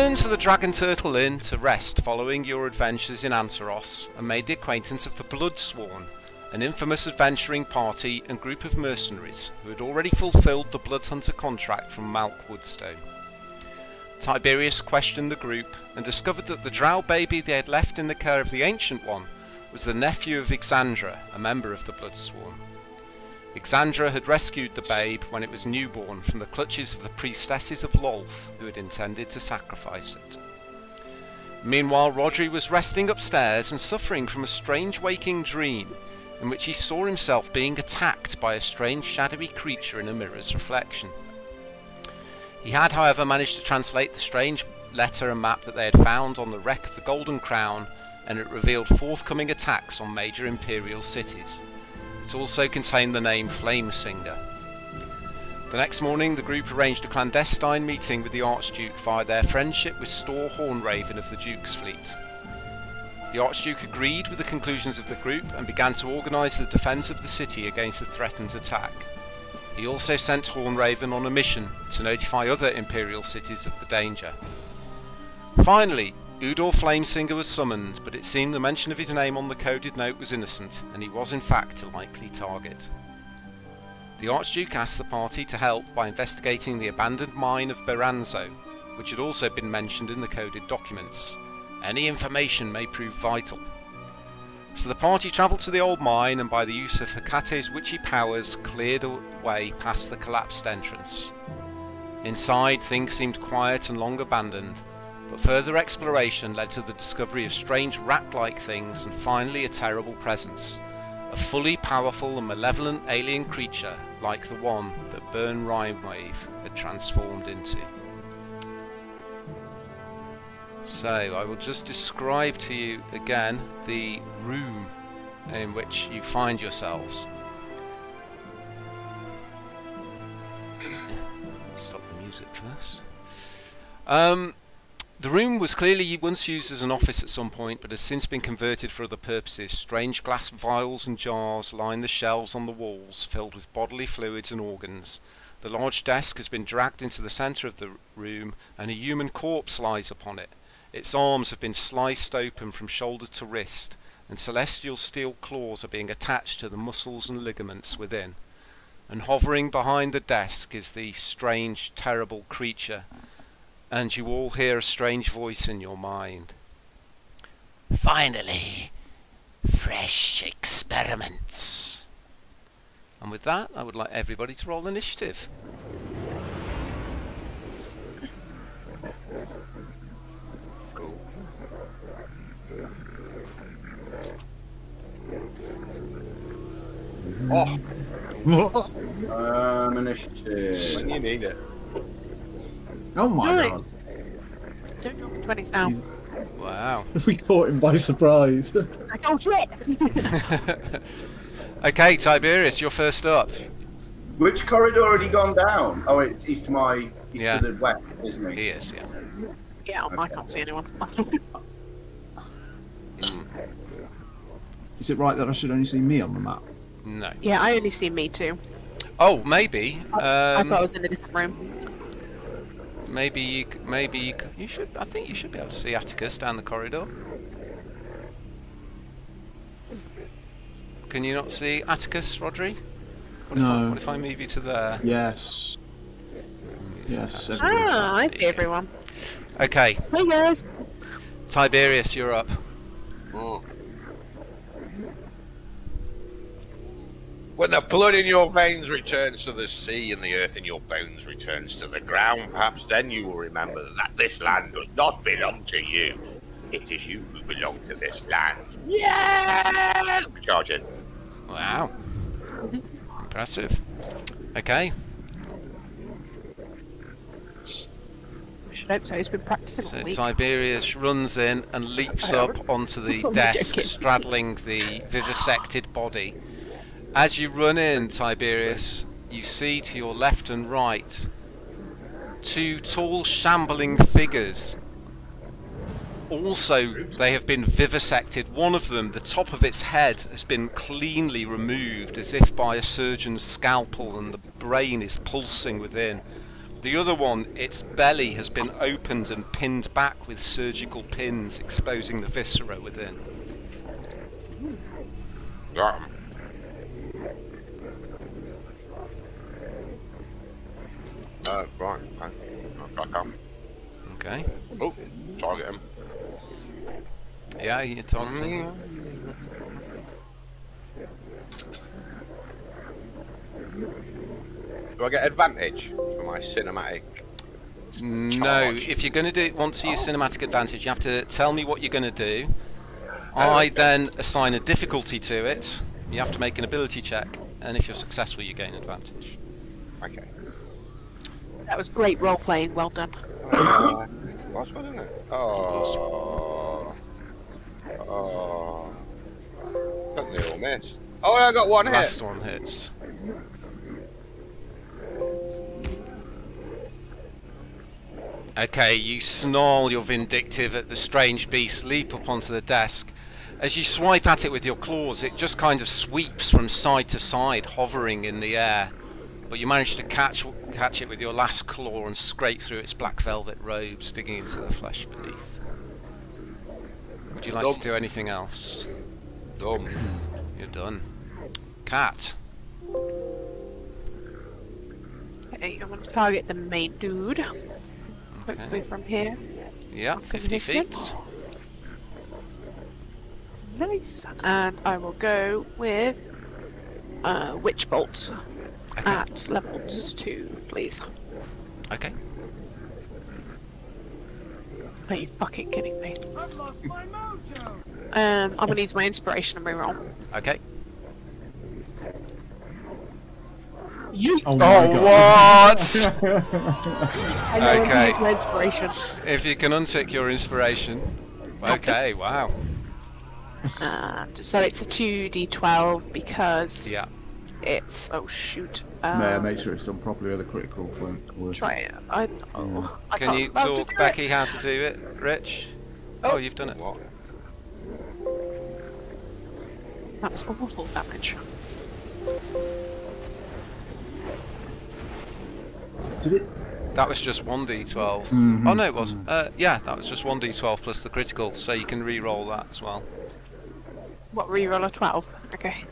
returned to the Dragon Turtle Inn to rest following your adventures in Anteros and made the acquaintance of the Bloodsworn, an infamous adventuring party and group of mercenaries who had already fulfilled the Bloodhunter contract from Malk Woodstone. Tiberius questioned the group and discovered that the drow baby they had left in the care of the Ancient One was the nephew of Exandra, a member of the Bloodsworn. Exandra had rescued the babe when it was newborn from the clutches of the priestesses of Lolth who had intended to sacrifice it. Meanwhile, Rodri was resting upstairs and suffering from a strange waking dream in which he saw himself being attacked by a strange shadowy creature in a mirror's reflection. He had, however, managed to translate the strange letter and map that they had found on the wreck of the Golden Crown, and it revealed forthcoming attacks on major imperial cities. Also contained the name Flamesinger. The next morning, the group arranged a clandestine meeting with the Archduke via their friendship with Stor Hornraven of the Duke's fleet. The Archduke agreed with the conclusions of the group and began to organise the defence of the city against the threatened attack. He also sent Hornraven on a mission to notify other Imperial cities of the danger. Finally, Udor Flamesinger was summoned, but it seemed the mention of his name on the coded note was innocent, and he was in fact a likely target. The Archduke asked the party to help by investigating the abandoned mine of Berranzo, which had also been mentioned in the coded documents. Any information may prove vital. So the party travelled to the old mine and by the use of Hecate's witchy powers cleared a way past the collapsed entrance. Inside things seemed quiet and long abandoned, but further exploration led to the discovery of strange rat-like things and finally a terrible presence. A fully powerful and malevolent alien creature like the one that Burn Rhymewave had transformed into. So, I will just describe to you again the room in which you find yourselves. Stop the music first. Um, the room was clearly once used as an office at some point, but has since been converted for other purposes. Strange glass vials and jars line the shelves on the walls, filled with bodily fluids and organs. The large desk has been dragged into the centre of the room, and a human corpse lies upon it. Its arms have been sliced open from shoulder to wrist, and celestial steel claws are being attached to the muscles and ligaments within. And hovering behind the desk is the strange, terrible creature and you all hear a strange voice in your mind. Finally, fresh experiments. And with that, I would like everybody to roll initiative. Oh, Um, initiative. when you need it. Oh my Nice. god. Don't know which one it's now. He's, Wow. we caught him by surprise. It's like, oh shit! okay, Tiberius, you're first up. Which corridor had he gone down? Oh, it's he's to my he's Yeah. to the west, isn't he? He is, yeah. yeah, I can't see anyone. Is it right that I should only see me on the map? No. yeah, I only see me too. Oh, maybe. I thought I Um, was in a different room. Maybe you. Maybe you, you should. I think you should be able to see Atticus down the corridor. Can you not see Atticus, Rodri? What if, I, No. what if I move you to there? Yes. Yes. everybody. Ah, I see everyone. Okay, Hey guys! Tiberius, you're up. Mm. When the blood in your veins returns to the sea and the earth in your bones returns to the ground, perhaps then you will remember that this land does not belong to you. It is you who belong to this land. Yeah! Charge in. Wow. Impressive. Okay, I should hope so, he's been practicing so. Tiberius runs in and leaps up onto the desk straddling the vivisected body. As you run in, Tiberius, you see to your left and right two tall, shambling figures. Also, they have been vivisected. One of them, the top of its head, has been cleanly removed as if by a surgeon's scalpel, and the brain is pulsing within. The other one, its belly has been opened and pinned back with surgical pins, exposing the viscera within. Uh, right. Okay. Back up. Okay. Oh, target him. Yeah, you're targeting. Do I get advantage for my cinematic? No, Charge. if you're going to do want to use cinematic advantage, you have to tell me what you're going to do. I then assign a difficulty to it. You have to make an ability check, and if you're successful, you gain advantage. Okay. That was great role playing. Well done. Uh, last one, isn't it? Oh. Oh. Got the all miss. Oh, I got one hit. Last one hits. Okay, you snarl your vindictive at the strange beast, leap up onto the desk. As you swipe at it with your claws, it just kind of sweeps from side to side, hovering in the air. But you manage to catch catch it with your last claw and scrape through its black velvet robes, digging into the flesh beneath. Would you like to do anything else? Dumb. You're done. Cat. Okay, I'm going to target the main dude. Hopefully from here. Yeah, 50 feet. Nice. And I will go with uh, Witch Bolt at level 2, please. Okay. Are you fucking kidding me? Um, I'm gonna use my inspiration and reroll. Okay. You. Oh, my Oh, god. what? I okay. use my inspiration. if you can untick your inspiration. Okay, wow. And so it's a 2d12 because Yeah. it's. Oh shoot. Yeah, Um, make sure it's done properly with a critical point. Work. Try it. I, oh, I Can you remember how to talk do Becky it. how to do it, Rich? Oh, you've done it. What? That was awful damage. Did it? That was just 1d12. Mhm. Oh, no, it was. Uh, yeah, that was just 1d12 plus the critical, so you can re-roll that as well. What reroll a 12? Okay.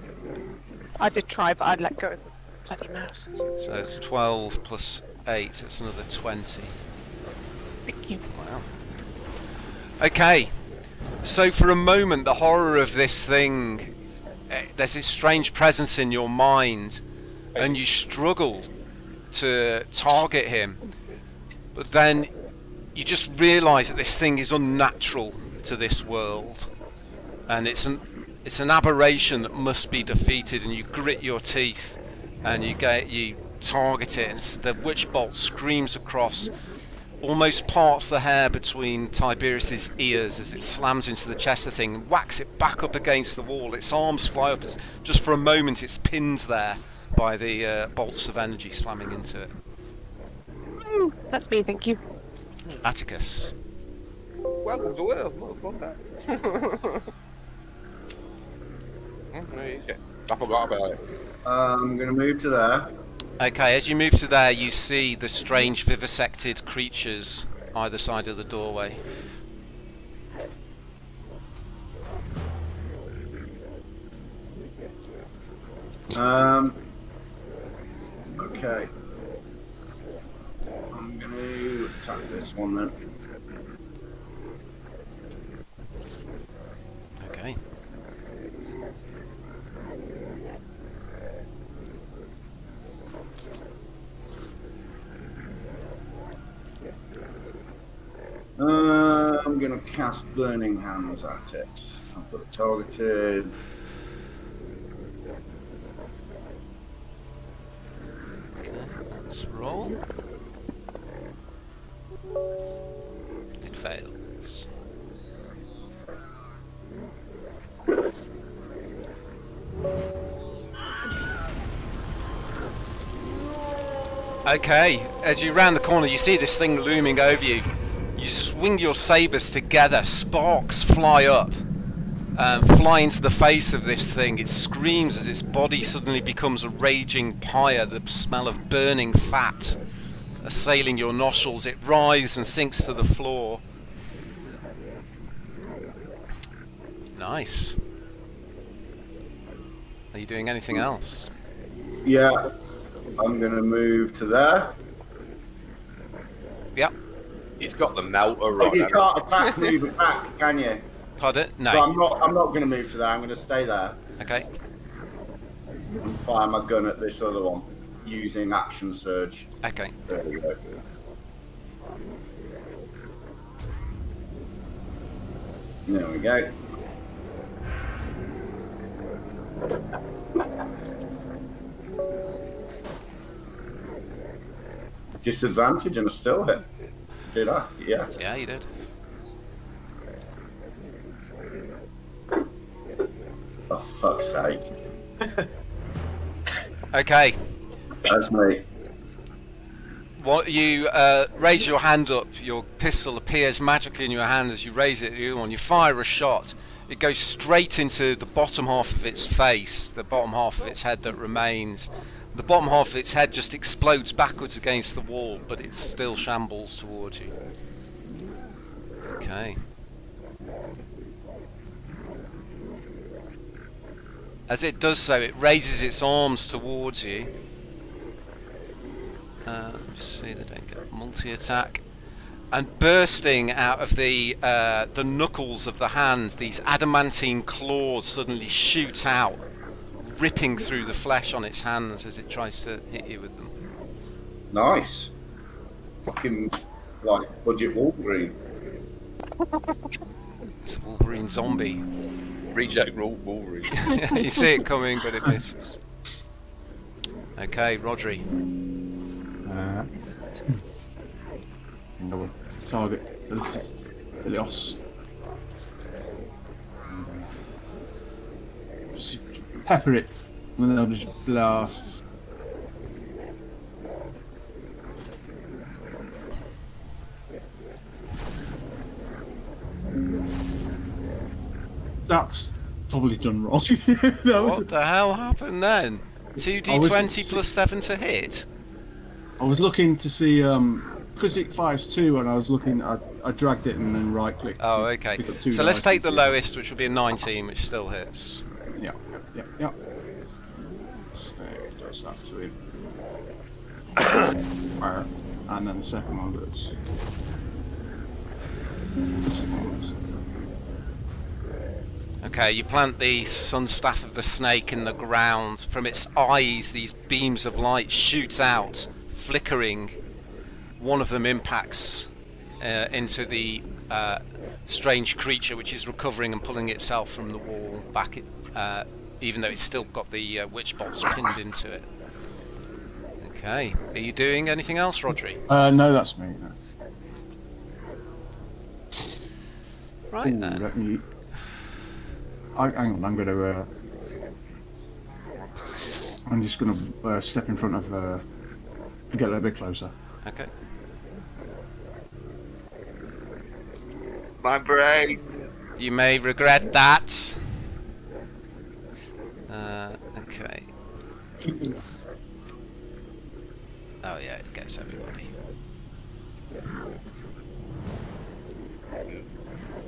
I did try, but I'd let go of the bloody mouse. So it's 12 plus 8, it's another 20. Thank you. Wow. Okay, so for a moment, the horror of this thing, eh, there's this strange presence in your mind, and you struggle to target him, but then you just realise that this thing is unnatural to this world, and it's an it's an aberration that must be defeated, and you grit your teeth, and you get you target it, and the witch bolt screams across almost parts the hair between Tiberius's ears as it slams into the chest of the thing and whacks it back up against the wall. Its arms fly up. As just for a moment, it's pinned there by the uh, bolts of energy slamming into it. Ooh, that's me, thank you. Atticus. Welcome to Earth, motherfucker. There you go. I forgot about it. I'm going to move to there. Okay, as you move to there, you see the strange vivisected creatures either side of the doorway. Um, okay. I'm going to attack this one then. Okay. Uh, I'm going to cast Burning Hands at it. I'll put it targeted. Let's roll. It fails. Okay, as you round the corner, you see this thing looming over you. You swing your sabers together, sparks fly up, um, fly into the face of this thing. It screams as its body suddenly becomes a raging pyre, the smell of burning fat assailing your nostrils. It writhes and sinks to the floor. Nice. Are you doing anything else? Yeah, I'm gonna move to there. Yep. He's got the melter But on. you can't attack move it back, can you? Pardon? No. So I'm not. I'm not gonna move to that. I'm gonna stay there Okay. and fire my gun at this other one using action surge. Okay. There we go. There we go. Disadvantage and a still hit. Did I? Yeah. Yeah, you did. For fuck's sake. Okay. That's me. What you uh, raise your hand up, your pistol appears magically in your hand as you raise it. You on, you fire a shot. It goes straight into the bottom half of its face, the bottom half of its head that remains. The bottom half of its head just explodes backwards against the wall, but it still shambles towards you. Okay. As it does so, it raises its arms towards you. Uh, just see they don't get multi-attack. And bursting out of the uh, the knuckles of the hand, these adamantine claws suddenly shoot out, ripping through the flesh on its hands as it tries to hit you with them. Nice. Fucking like budget Wolverine. It's a Wolverine zombie. it? Reject Wol- Wolverine. you see it coming, but it misses. Okay, Rodri. Uh, and I will target the Helios. And, uh, just pepper it with those blasts. That's probably done wrong. What the hell happened then? 2d20 plus 7 to hit? I was looking to see um because it fires two, and I was looking. I, I dragged it and then right clicked. Oh, okay. pick up two So let's take the lowest, which will be a 19, which still hits. Yeah, yeah, yeah. So that him. Fire, and then the second one goes. The second one goes. Okay, you plant the sun staff of the snake in the ground. From its eyes, these beams of light shoot out, flickering. One of them impacts uh, into the uh, strange creature, which is recovering and pulling itself from the wall back, it, uh, even though it's still got the uh, witch bolts pinned into it. Okay, are you doing anything else, Rodri? Uh, no, that's me. No. Right Ooh, then. let me. I, hang on, I'm going to. Uh, I'm just going to uh, step in front of. Uh, get a little bit closer. Okay. My brain. You may regret that. Uh, okay. Oh yeah, it gets everybody.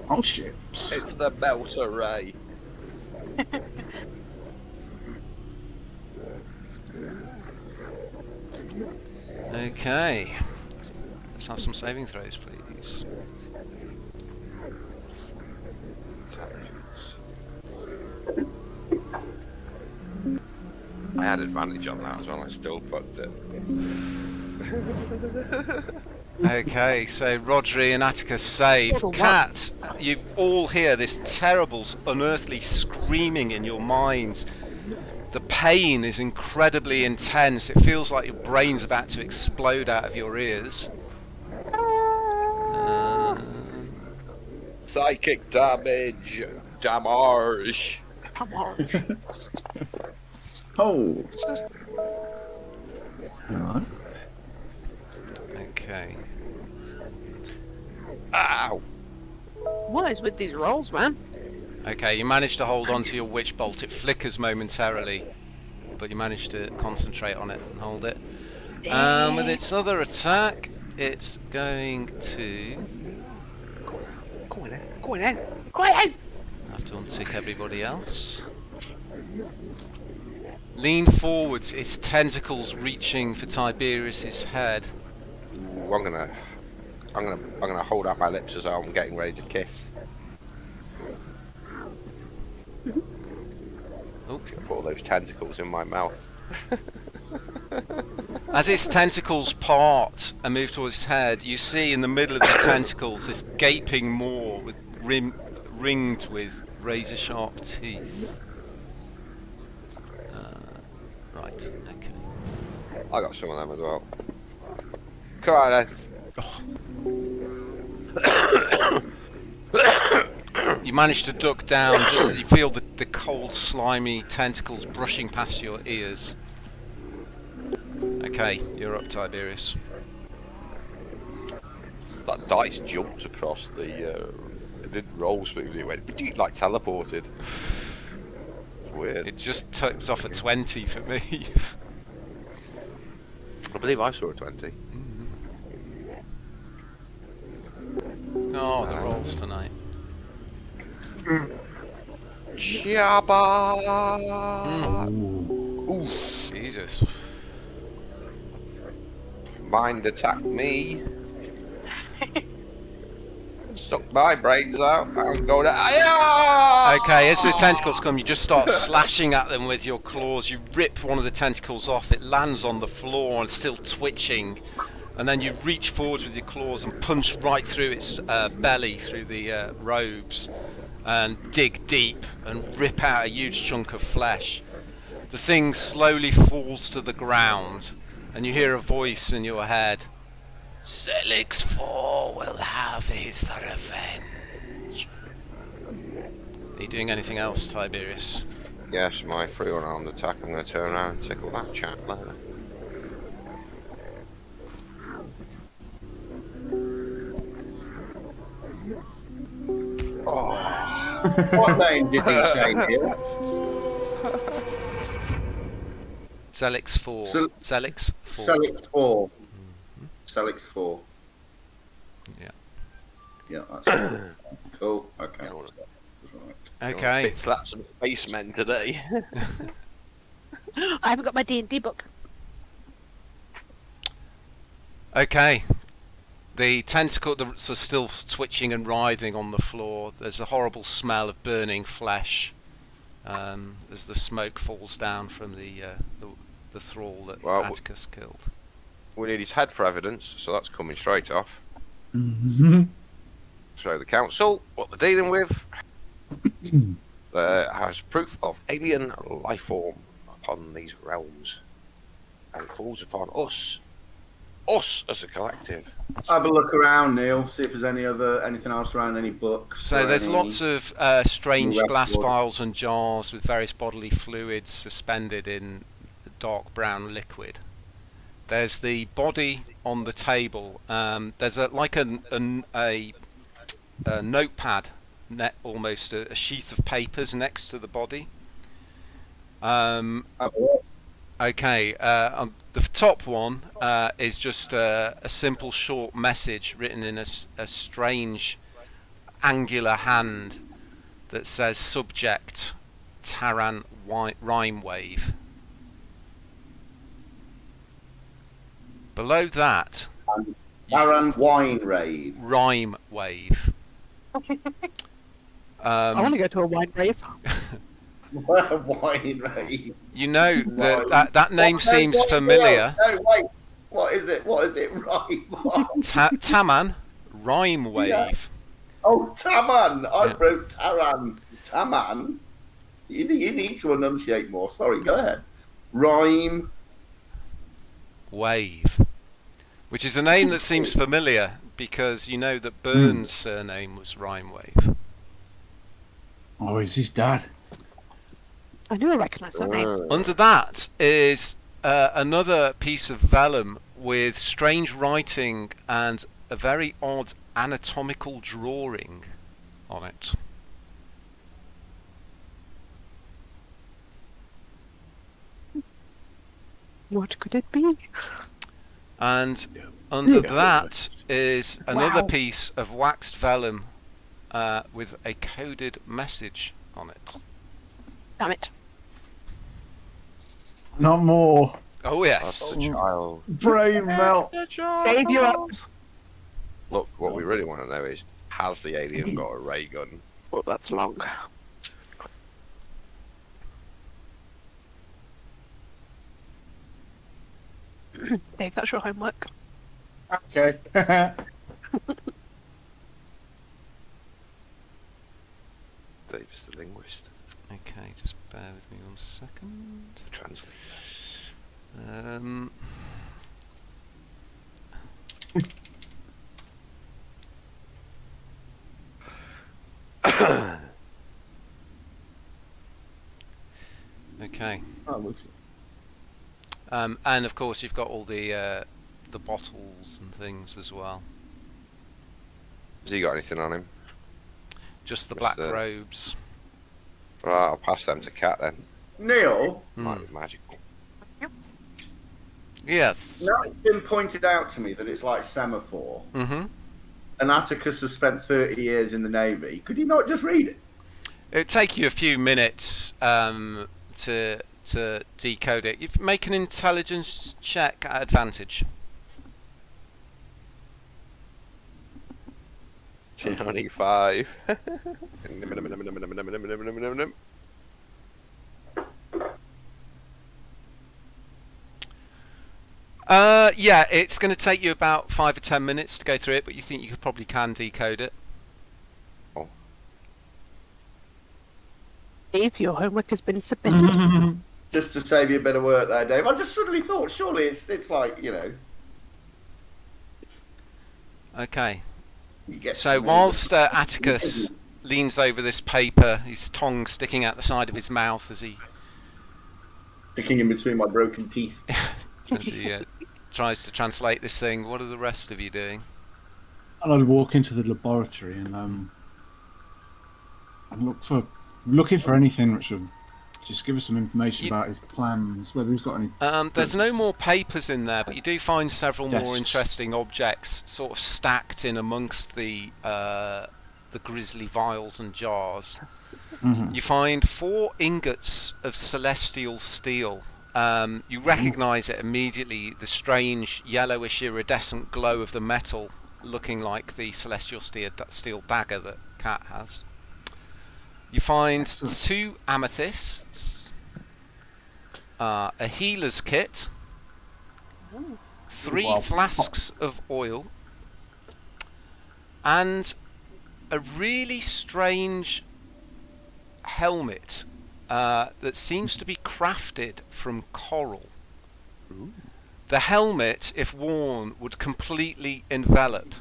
Oh shit! It's the belt array. Okay. Let's have some saving throws, please. I had advantage on that as well. I still fucked it. Okay, so Rodri and Atticus save. Cat, you all hear this terrible, unearthly screaming in your minds. The pain is incredibly intense. It feels like your brain's about to explode out of your ears. Uh, Psychic damage. Damage. Come on. Oh. Hang on. okay. Ow. what is with these rolls, man? Okay, you managed to hold on to your witch bolt. It flickers momentarily, but you managed to concentrate on it and hold it. And with its other attack, it's going to Go on then. Go on then. Go on have to untick everybody else. Lean forwards, its tentacles reaching for Tiberius's head. Ooh, I'm gonna, I'm gonna, I'm gonna hold out my lips as I'm getting ready to kiss. Oh. Put all those tentacles in my mouth. As its tentacles part and move towards its head, you see in the middle of the tentacles this gaping maw with rim, ringed with razor sharp teeth. Right, okay. I got some of them as well. Come on then. You manage to duck down just as you feel the, the cold, slimy tentacles brushing past your ears. Okay, you're up, Tiberius. That dice jumped across the. Uh, it didn't roll smoothly. It went like teleported. Weird. It just tips off a 20 for me. I believe I saw a twenty. Mm-hmm. oh, the rolls tonight. Jabba. Mm. Jesus. Mind attack me. Suck my brains out. To. Okay, as the tentacles come, you just start slashing at them with your claws. You rip one of the tentacles off, it lands on the floor and still twitching. And then you reach forwards with your claws and punch right through its uh, belly, through the uh, robes, and dig deep and rip out a huge chunk of flesh. The thing slowly falls to the ground, and you hear a voice in your head. Zelix 4 will have his revenge. Are you doing anything else, Tiberius? Yes, my free unarmed attack. I'm going to turn around and tickle that chap there. Oh. What name did he say, Neil? Zelix 4. Zel- Zelix 4. Celix 4. Celix 4. Yeah. Yeah, that's cool. Okay. Yeah, Right. Okay. Bit slap some spacemen today. I haven't got my D and D book. Okay. The tentacle are still twitching and writhing on the floor. There's a horrible smell of burning flesh um, as the smoke falls down from the uh, the, the thrall that Well, Atticus killed. We need his head for evidence, so that's coming straight off. Mhm. So the council, what they're dealing with, uh, has proof of alien life form upon these realms, and it falls upon us, us as a collective. Have a look around, Neil. See if there's any other anything else around, any books. So there's any- lots of uh, strange record. glass vials and jars with various bodily fluids suspended in dark brown liquid. There's the body on the table. Um, there's a like an, an, a, a notepad, ne- almost a, a sheath of papers next to the body. Um. Okay, uh, um, the top one uh, is just a, a simple short message written in a strange angular hand that says subject Taran wi- rhyme wave. Below that, you Aaron Wine Rave. rhyme wave. I want Um, to go to a wine rave. Wine Rave. you know Rhyme. that that, that name What- seems what- familiar. No, no, wait. What is it? What is it? Right. Ta- Taman rhyme wave. oh, Taman. I Yeah. wrote Taran. Taman. You need, you need to enunciate more. Sorry, go ahead. Rhyme. Wave, which is a name that seems familiar because you know that Burns' surname was Rhyme Wave. Oh, is his dad? I knew I recognised that name. Uh, Under that is uh, another piece of vellum with strange writing and a very odd anatomical drawing on it. What could it be? And under Yeah. that is another Wow. piece of waxed vellum uh, with a coded message on it. Damn it. Not more. Oh yes. the child. Brain melt. Gave you up. Look, what we really want to know is, has the alien got a ray gun? Oh, that's long. Dave, that's your homework. Okay. Dave is the linguist, Okay, just bear with me one second. the translator. Um, okay, that looks. Um, and of course you've got all the uh, the bottles and things as well. Has he got anything on him? Just the Just black the- robes. Right, I'll pass them to Cat then. Neil, Might Hmm. be magical. Yes. now it's been pointed out to me that it's like semaphore, Mm-hmm. and Atticus has spent 30 years in the Navy. Could you not just read it? It'd take you a few minutes um, to to decode it. You make an intelligence check at advantage. Twenty-five. Uh, yeah, it's going to take you about five or ten minutes to go through it, but you think you could probably can decode it. Dave, your homework has been submitted. Just to save you a bit of work there, Dave. I just suddenly thought, surely it's it's like you know, Okay. you get. So whilst uh, Atticus leans over this paper, his tongue sticking out the side of his mouth as he sticking in between my broken teeth. as he uh, tries to translate this thing, what are the rest of you doing? And I'd walk into the laboratory and um, and look for looking for anything which would just give us some information You- about his plans, whether he's got any. Um, there's no more papers in there, but you do find several more interesting objects sort of stacked in amongst the uh, the grisly vials and jars. Mhm. You find four ingots of celestial steel. Um, you recognise it immediately, the strange yellowish iridescent glow of the metal, looking like the celestial steel, steel dagger that Cat has. You find Excellent. two amethysts, uh, a healer's kit, three Wow. flasks of oil, and a really strange helmet uh, that seems to be crafted from coral. The helmet, if worn, would completely envelop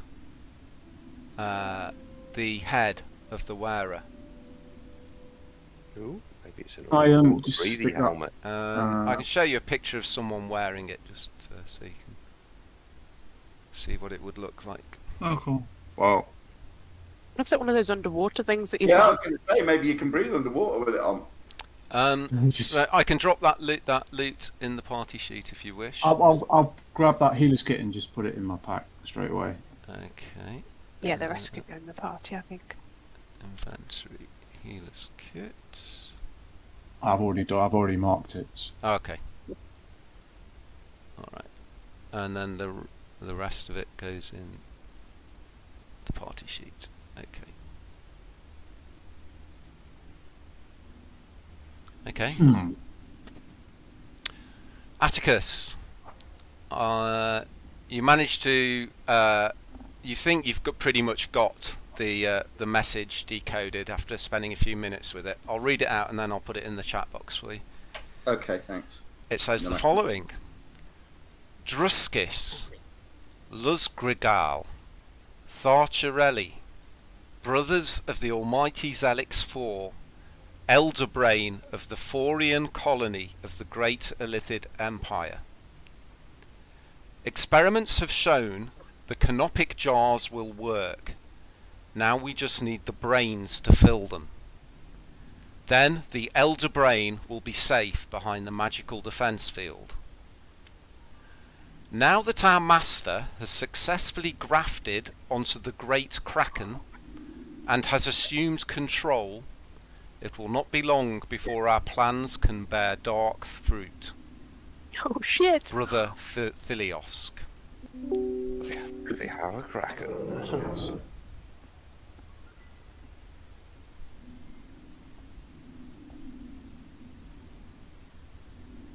uh, the head of the wearer. Ooh, maybe it's an I, um, old just greedy stick that- helmet. Um, I Uh, can show you a picture of someone wearing it, just uh, so you can see what it would look like. Oh, cool. Well, Looks like one of those underwater things that you Yeah, I was going to say maybe you can breathe underwater with it on. Um, Just- so I can drop that loot, that loot in the party sheet if you wish. I'll, I'll, I'll grab that healer's kit and just put it in my pack straight away. Okay. Yeah, the rest could go in the party, I think. Inventory healer's kit. I've already done. I've already marked it. Okay. All right. And then the the rest of it goes in the party sheet. Okay. Okay. Hmm. Atticus, uh, you managed to. Uh, you think you've got pretty much got the uh, the message decoded after spending a few minutes with it. I'll read it out and then I'll put it in the chat box for you. Okay, thanks. It says the Nice. following: Druskis, Luzgrigal, Tharcherelli, brothers of the almighty Zelix Four, elder brain of the Forian colony of the Great Illithid Empire. Experiments have shown the canopic jars will work. Now we just need the brains to fill them. Then the elder brain will be safe behind the magical defense field. Now that our master has successfully grafted onto the great kraken and has assumed control, it will not be long before our plans can bear dark fruit. Oh shit! Brother Th- Thiliosk. They have a kraken?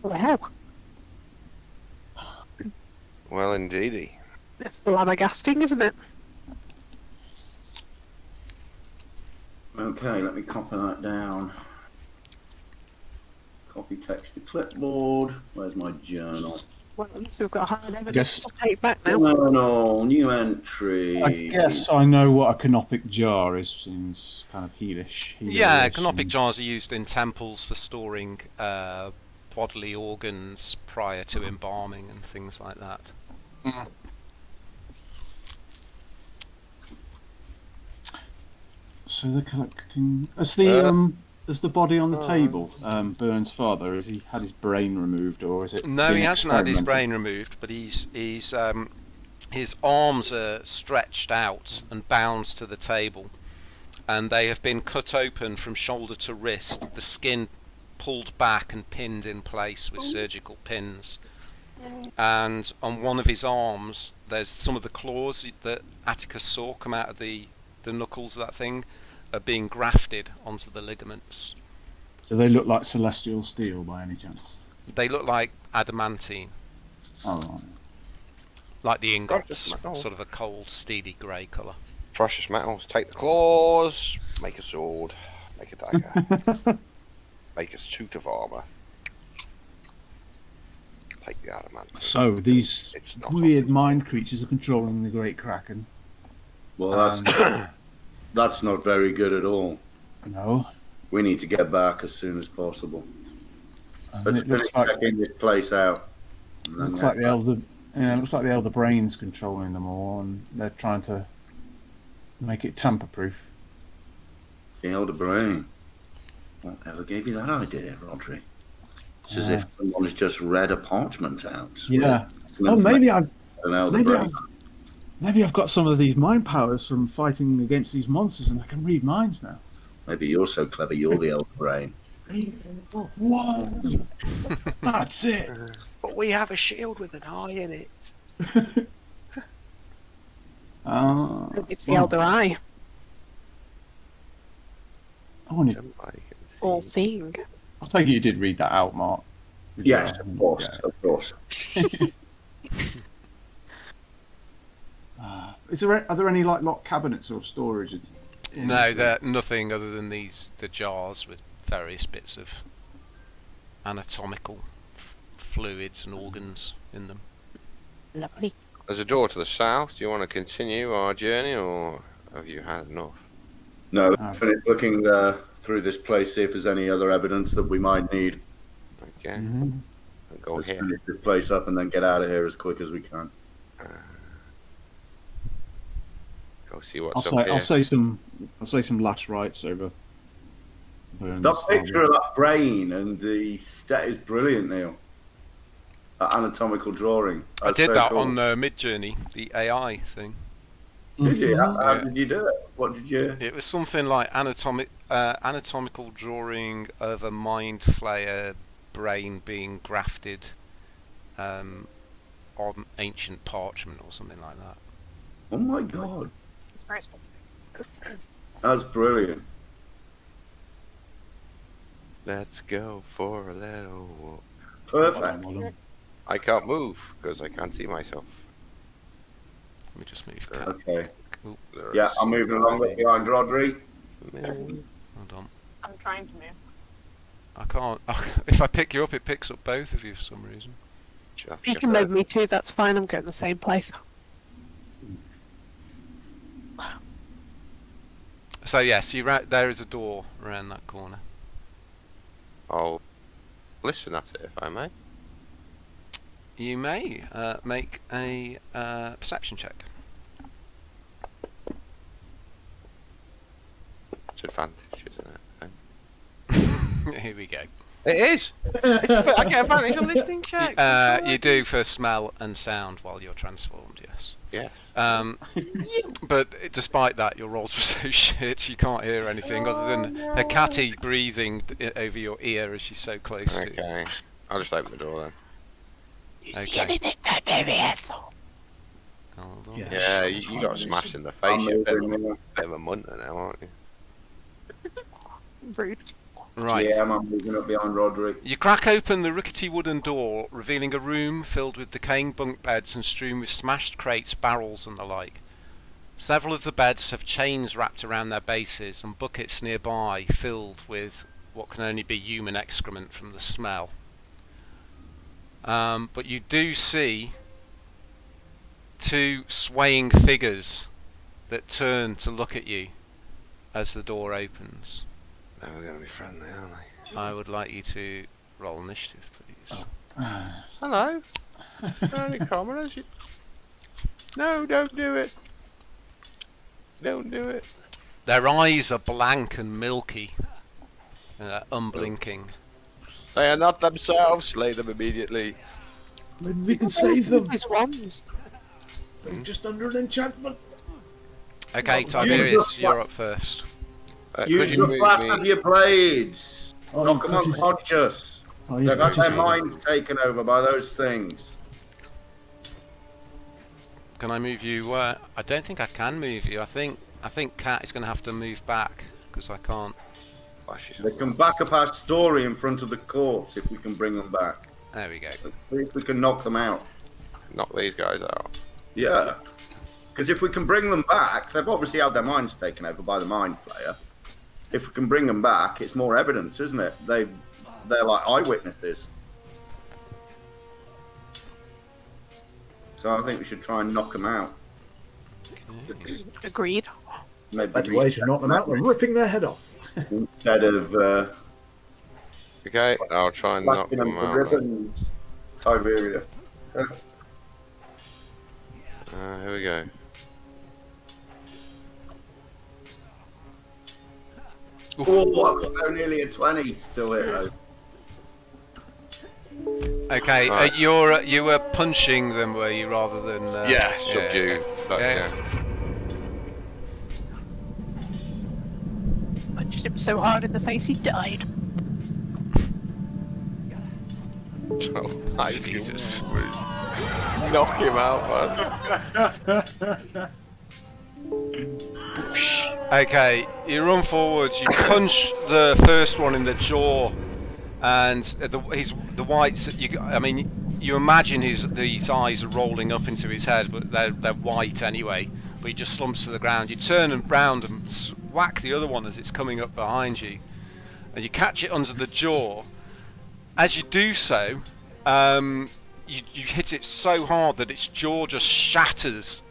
Wow. Well, indeedy. It's flabbergasting, isn't it? Okay, let me copy that down. Copy text to clipboard. Where's my journal? Well, at least we've got hard evidence Guess- to take back now. Journal, new entry. I guess I know what a canopic jar is. Seems kind of healish. Yeah, canopic and- jars are used in temples for storing uh, bodily organs prior to embalming and things like that. So they're collecting. Is the Uh, um, is the body on the uh, table? Um, Burns' father. Has he had his brain removed, or is it? No, he hasn't had his brain removed, but he's he's um, his arms are stretched out and bound to the table, and they have been cut open from shoulder to wrist. The skin pulled back and pinned in place with oh. surgical pins. And on one of his arms, there's some of the claws that Atticus saw come out of the the knuckles of that thing are being grafted onto the ligaments. Do they look like celestial steel by any chance? They look like adamantine. Oh, right. like the ingots, sort of a cold, steely grey colour. Precious metals. Take the claws. Make a sword. Make a dagger. make a suit of armour. Take the adamant. So these weird mind creatures are controlling the Great Kraken. Well, that's um, that's not very good at all. No, We need to get back as soon as possible. and Let's it finish like checking this place out. looks like the elder. Yeah, it looks like the elder brain's controlling them all, and they're trying to make it tamper-proof. The elder brain. Whatever gave you that idea, Rodri? It's as Yeah. if someone's just read a parchment out. Yeah. Oh, maybe I An elder maybe brain. I maybe I've got some of these mind powers from fighting against these monsters, and I can read minds now. Maybe you're so clever, you're the elder brain. Whoa! That's it. But we have a shield with an eye in it. Uh, It's the well, Elder Eye, I wanted, Somebody can see. all seeing. I take it you did read that out, Mark. Did Yes, you? of course, Yeah. of course. Uh, is there are there any like locked cabinets or storage? in- in No, this they're nothing other than these the jars with various bits of anatomical f- fluids and organs in them. Lovely. There's a door to the south. Do you want to continue our journey, or have you had enough? No, Ah. finish looking uh, through this place, see if there's any other evidence that we might need. Okay, Mhm. I'll go Let's here. finish this place up and then get out of here as quick as we can. Go see what's I'll up say here. I'll say some I'll say some last rites over. Burns. That picture of that brain and the stat is brilliant, Neil. That anatomical drawing. I did so that cool. on uh, Midjourney, the AI thing. Did you? How, how Yeah. did you do it? What did you? It was something like anatomic, uh, anatomical drawing of a mind flayer brain being grafted um, on ancient parchment or something like that. Oh my god, It's very specific. that's brilliant. Let's go for a little walk. Perfect. I can't move because I can't see myself. Let me just move. Cat. Okay. There's Yeah, I'm moving along with behind Rodri. Hold on. I'm trying to move. I can't. If I pick you up, it picks up both of you for some reason. Just You can move me too, that's fine. I'm going the same place. So yes, you ra- there is a door around that corner. I'll listen at it if I may. You may uh, make a uh, perception check. It's advantage, isn't it? Here we go. It is. I get advantage on listening check. Uh, you do for smell and sound while you're transformed, yes. yes. Um, but despite that, your rolls were so shit you can't hear anything other than a catty breathing over your ear as she's so close to you. Okay. I'll just open the door then. You see Okay. anything, Tiberius? Hold on. Yeah. Yeah, you, you got smashed in the face. You're a bit, of a- bit of a munter now, aren't you? Rude. Right. Yeah, I'm moving up behind Roderick. You crack open the rickety wooden door, revealing a room filled with decaying bunk beds and strewn with smashed crates, barrels, and the like. Several of the beds have chains wrapped around their bases, and buckets nearby filled with what can only be human excrement from the smell. Um, but you do see two swaying figures that turn to look at you as the door opens. Now we're going to be friendly, aren't they? I would like you to roll initiative, please. Hello. Any commoners? You... No, don't do it. Don't do it. Their eyes are blank and milky, uh, unblinking. They are not themselves. Slay them immediately. Maybe we can save them. These ones. They're just under an enchantment. Okay, Use Tiberius, your you're up first. Uh, Use could you the move flash me? of your blades. Oh, Knock them you've unconscious. Oh, They've got had their minds taken over by those things. Can I move you? Uh, I don't think I can move you. I think I think Cat is going to have to move back because I can't. Flashes. They can back up our story in front of the court if we can bring them back. There we go. Let's see if we can knock them out. Knock these guys out. Yeah. Because if we can bring them back, they've obviously had their minds taken over by the mind flayer. If we can bring them back, it's more evidence, isn't it? They, they're like eyewitnesses. So I think we should try and knock them out. Agreed. Maybe Better way to knock them out than ripping their head off. Instead of uh, Okay, I'll try and knock them them out. ribbons. Tiberius. Uh, here we go. Oh, I've got nearly a 20 still here. though. Okay, uh, you're uh, you were punching them, were you, rather than? Uh, Yeah, subdue. But, Yeah. Punched him so hard in the face he died. Oh, nice. Jesus. Knock him out, man. Okay, you run forwards. You punch the first one in the jaw, and uh, the he's the whites. You, I mean, you imagine his these eyes are rolling up into his head, but they're they're white anyway. But he just slumps to the ground. You turn and round and s- whack the other one as it's coming up behind you, and you catch it under the jaw. As you do so, um, you you hit it so hard that its jaw just shatters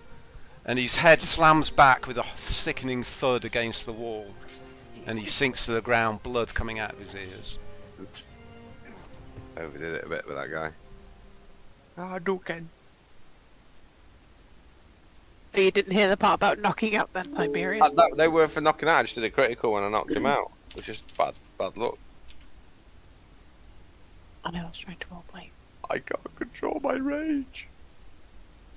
and his head slams back with a sickening thud against the wall, and he sinks to the ground, blood coming out of his ears. Overdid it a bit with that guy. Ah, Duken. So you didn't hear the part about knocking out then, Tiberius? Uh, that, they were for knocking out. I just did a critical when I knocked him out. It was just bad, bad luck. I know, I was trying to roleplay. I can't control my rage.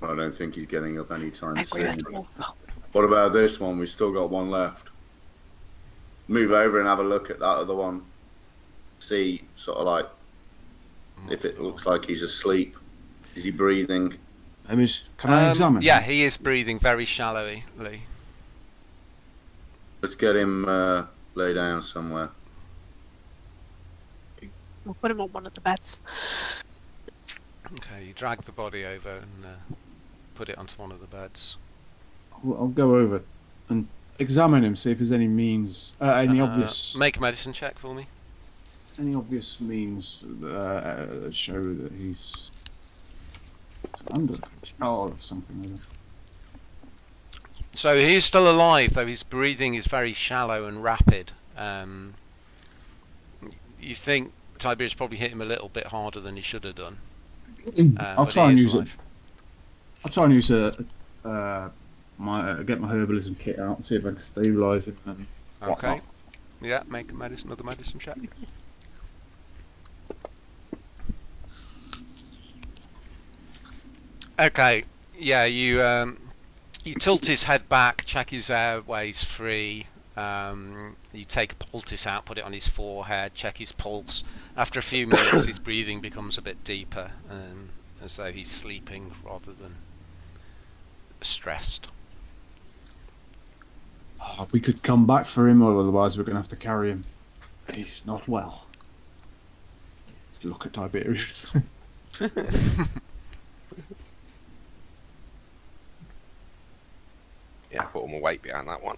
I don't think he's getting up anytime Angry soon. What about this one? We've still got one left. Move over and have a look at that other one. See, sort of like, if it looks like he's asleep. Is he breathing? Amish, can I Um, examine? Yeah, he is breathing very shallowly. Let's get him uh, lay down somewhere. We'll put him on one of the beds. Okay, you drag the body over and uh, put it onto one of the beds. I'll, I'll go over and examine him, see if there's any means, uh, any Uh, obvious, Make a medicine check for me. any obvious means uh, that show that he's under control or something. Like that. So he's still alive, though his breathing is very shallow and rapid. Um, you think Tiberius probably hit him a little bit harder than he should have done. Uh, I'll try and use it. I'll try and use a, uh, my uh, get my herbalism kit out and see if I can stabilise him. And Okay. whatnot. Yeah, make a medicine, another medicine check. Okay, yeah, you um, you tilt his head back, check his airways free. Um, you take a poultice out, put it on his forehead, check his pulse. After a few minutes, his breathing becomes a bit deeper, um, as though he's sleeping rather than stressed. Oh, we could come back for him, or otherwise we're going to have to carry him. He's not well. Look at Tiberius. Yeah, put all my weight behind that one.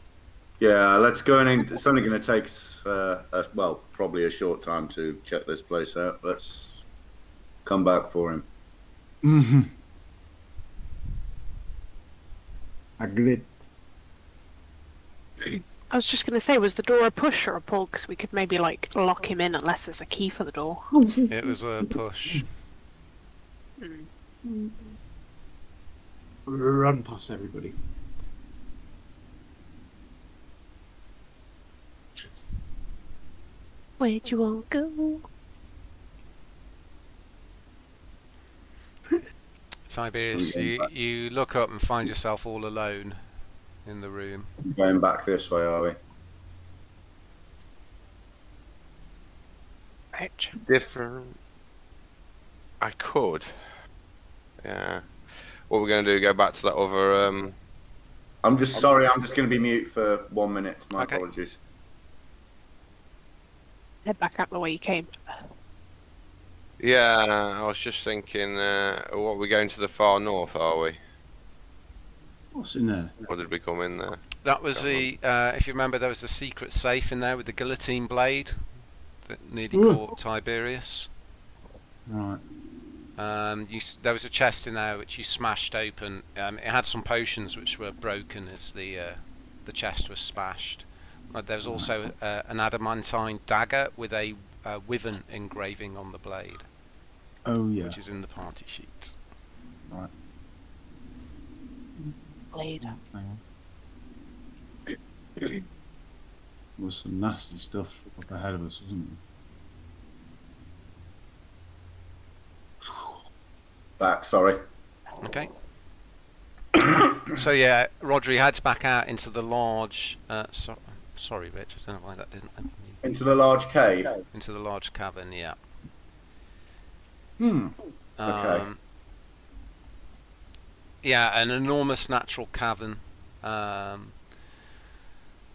Yeah, let's go in. It's only going to take uh, a, well, probably a short time to check this place out. Let's come back for him. mm-hmm. Agreed. I was just going to say, was the door a push or a pull? Because we could maybe like lock him in unless there's a key for the door. It was a push. Run past everybody. Where'd you all go? Tiberius, you, you look up and find yourself all alone in the room. Going back this way, are we? Right. Different. I could. Yeah. What we're going to do? Go back to that other. Um, I'm just sorry. I'm just going to be mute for one minute. My Okay. apologies. Head back out the way you came. yeah, I was just thinking. Uh, what we're going to the far north, are we? What's in there? What did we come in there? That was the, uh, if you remember, there was a secret safe in there with the guillotine blade that nearly Ooh. caught Tiberius. Right. Um, you, there was a chest in there which you smashed open. Um, it had some potions which were broken as the uh, the chest was smashed. Uh, there also uh, an adamantine dagger with a uh, wyvern engraving on the blade, Oh yeah. which is in the party sheet. Right. Blade. Hang on. Was some nasty stuff up ahead of us, wasn't it? Back. Sorry. Okay. so yeah, Rodri heads back out into the large. Uh, so, sorry, Rich. I don't know why that didn't. Into the large cave. Into the large cavern. Yeah. Hmm. Okay. Um, yeah, an enormous natural cavern. Um,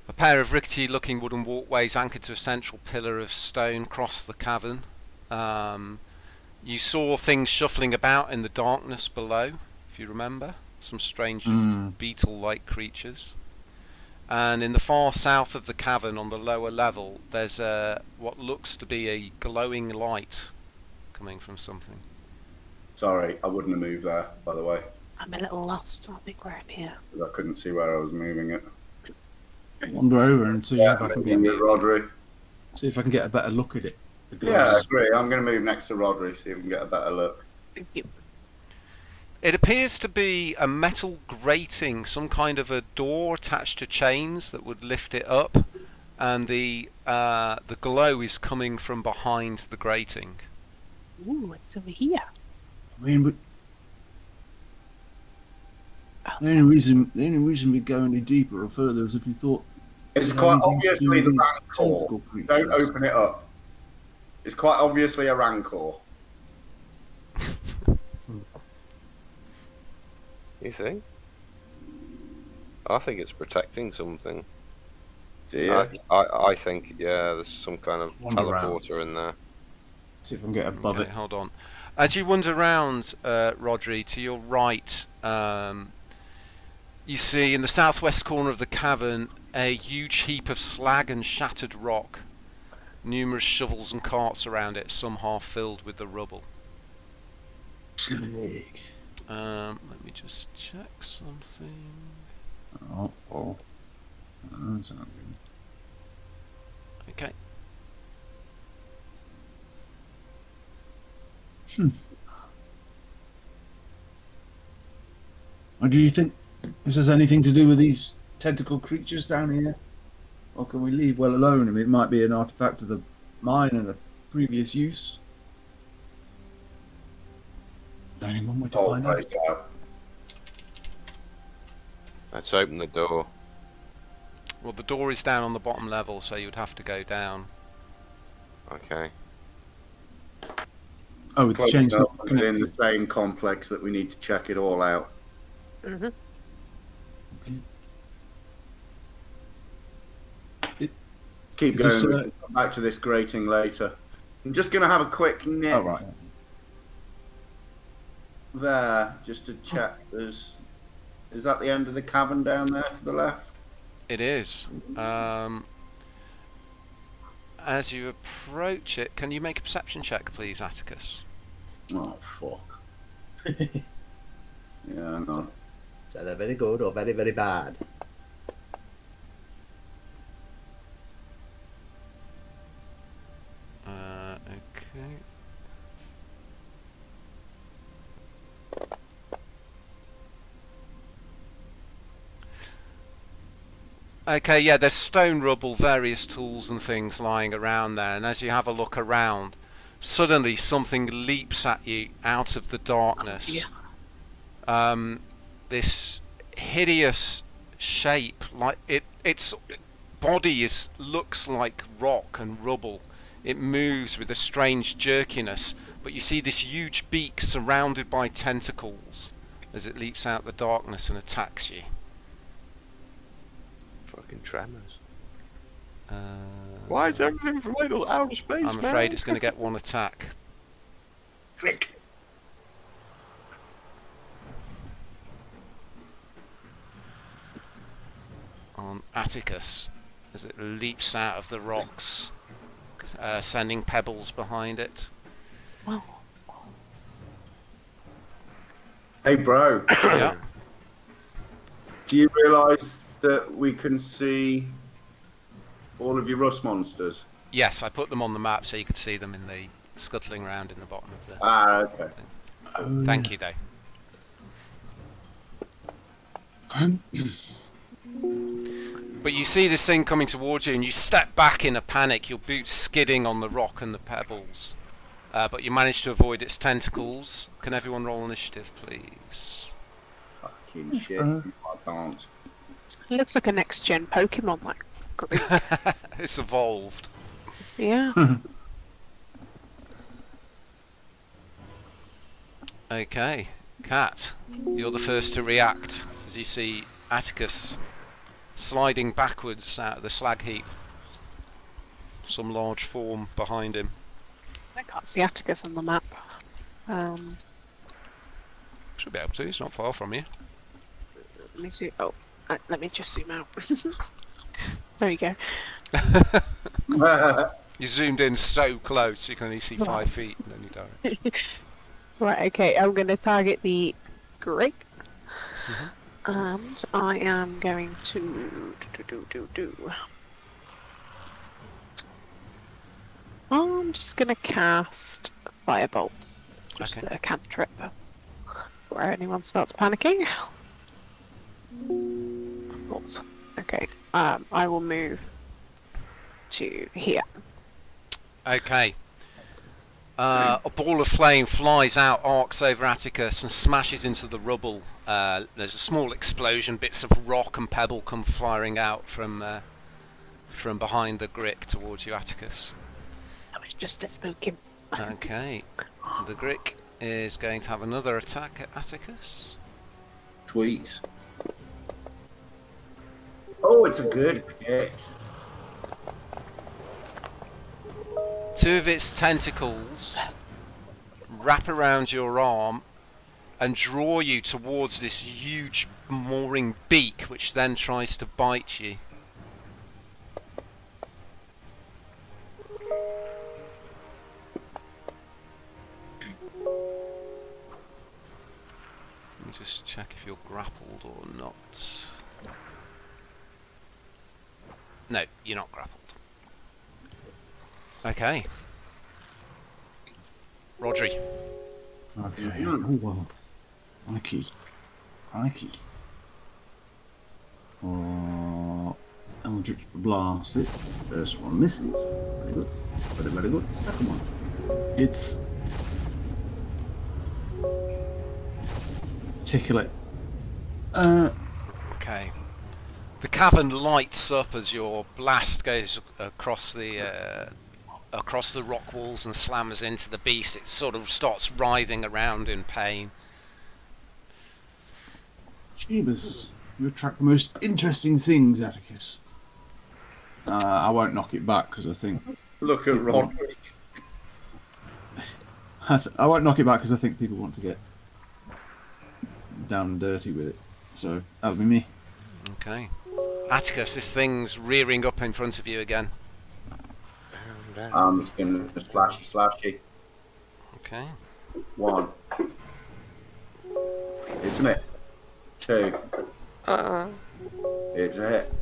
a pair of rickety-looking wooden walkways anchored to a central pillar of stone cross the cavern. Um, you saw things shuffling about in the darkness below, if you remember. Some strange Hmm. beetle-like creatures. And in the far south of the cavern, on the lower level, there's a, what looks to be a glowing light coming from something. Sorry, I wouldn't have moved there. By the way, I'm a little lost. I think we're in here. 'cause I couldn't see where I was moving it. Wander over and see Yeah, if I can maybe get Rodri. see if I can get a better look at it. Yeah, I agree. I'm going to move next to Rodri, see if we can get a better look. Thank you. It appears to be a metal grating, some kind of a door attached to chains that would lift it up, and the uh, the glow is coming from behind the grating. Ooh, it's over here. I mean, but Oh, the only reason the only reason we go any deeper or further is if you thought It's it quite anything to do obviously the rancor. Don't open it up. It's quite obviously a rancor. You think? I think it's protecting something. Do you? I, I, I think, yeah, there's some kind of Wander around. teleporter in there. See if I can get above okay, it. hold on. As you wander around, uh, Rodri, to your right, um, you see in the southwest corner of the cavern a huge heap of slag and shattered rock. Numerous shovels and carts around it, some half filled with the rubble. Slag. Um, let me just check something. Oh, oh. That's not good. Okay. Or do you think this has anything to do with these tentacle creatures down here? Or can we leave well alone? I mean, it might be an artifact of the mine and the previous use. Only one way to Whole find out. place out. Let's open the door. Well, the door is down on the bottom level, so you would have to go down. Okay. Oh, the Close chain's not within connected. the same complex that we need to check it all out. hmm Keep Is this, going. uh, Come back to this grating later. I'm just going to have a quick nip Oh, right. There just to check. There's, is that the end of the cavern down there to the left? It is. Um, as you approach it, can you make a perception check, please, Atticus? Oh fuck. yeah, no. Is that very good or very, very bad? Uh, okay. Okay, yeah, there's stone rubble, various tools and things lying around there, and as you have a look around, suddenly something leaps at you out of the darkness. yeah. Um, this hideous shape, like it, its body is looks like rock and rubble. It moves with a strange jerkiness, but you see this huge beak surrounded by tentacles as it leaps out the darkness and attacks you. Fucking tremors. Uh, Why is everything from little outer space, I'm afraid it's going to get one attack. Quick! on Atticus as it leaps out of the rocks, uh, sending pebbles behind it. Hey, bro. yeah. Do you realise that we can see all of your rust monsters? Yes, I put them on the map so you could see them in the scuttling around in the bottom of the. Ah, okay. Oh, Thank you, though. But you see this thing coming towards you, and you step back in a panic. Your boots skidding on the rock and the pebbles, uh, but you manage to avoid its tentacles. Can everyone roll initiative, please? Fucking shit. Uh. I can't. It looks like a next gen Pokemon, that group. it's evolved. yeah. Okay, Cat, you're the first to react as you see Atticus sliding backwards out of the slag heap. Some large form behind him. I can't see Atticus on the map. Um, Should be able to, it's not far from you. let me see. Oh, uh, let me just zoom out. there you go. You zoomed in so close you can only see five feet in any direction. Right, okay, I'm going to target the Grick. Mhm. And I am going to do do do do. do. I'm just going to cast Firebolt. Just Okay. a cantrip. Where anyone starts panicking. Bolt. Okay, um, I will move to here. Okay. Uh, a ball of flame flies out, arcs over Atticus, and smashes into the rubble. Uh, there's a small explosion. Bits of rock and pebble come firing out from uh, from behind the Grick towards you, Atticus. That was just a spooking. Okay. The Grick is going to have another attack at Atticus. Sweet. Oh, it's a good hit. Two of its tentacles wrap around your arm and draw you towards this huge mooring beak, which then tries to bite you. Just check if you're grappled or not. No, you're not grappled. Okay. Rodri. Okay. Oh well. Crikey. Crikey. Oh, Eldritch Blast it. First one misses. Very good. Very, very good. Second one. It's. Tickle it. Uh, Okay. The cavern lights up as your blast goes across the uh, across the rock walls and slams into the beast. It sort of starts writhing around in pain. Jeebus, you attract the most interesting things, Atticus. Uh, I won't knock it back because I think Look at Roderick. I, th- I won't knock it back because I think people want to get down and dirty with it. So that'll be me. Okay. Atticus, this thing's rearing up in front of you again. I'm just going to slashy slashy. Okay. One. It's a hit. Two. Uh, It's a hit.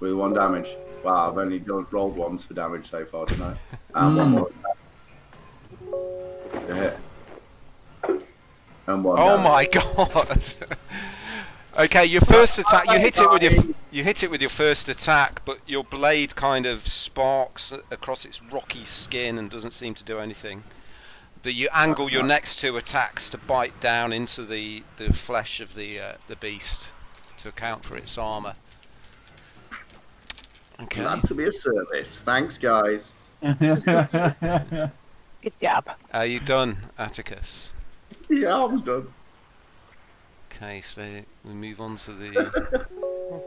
With one damage. Wow, I've only done, rolled once for damage so far tonight. And one Mm. more. A hit. And one. Oh damage. my god. Okay, your first attack you hit it with your you hit it with your first attack, but your blade kind of sparks across its rocky skin and doesn't seem to do anything. But you angle your next two attacks to bite down into the, the flesh of the uh, the beast to account for its armor. Okay. Glad to be a service. Thanks, guys. Good job. Are you done, Atticus? Yeah, I'm done. Okay, so we move on to the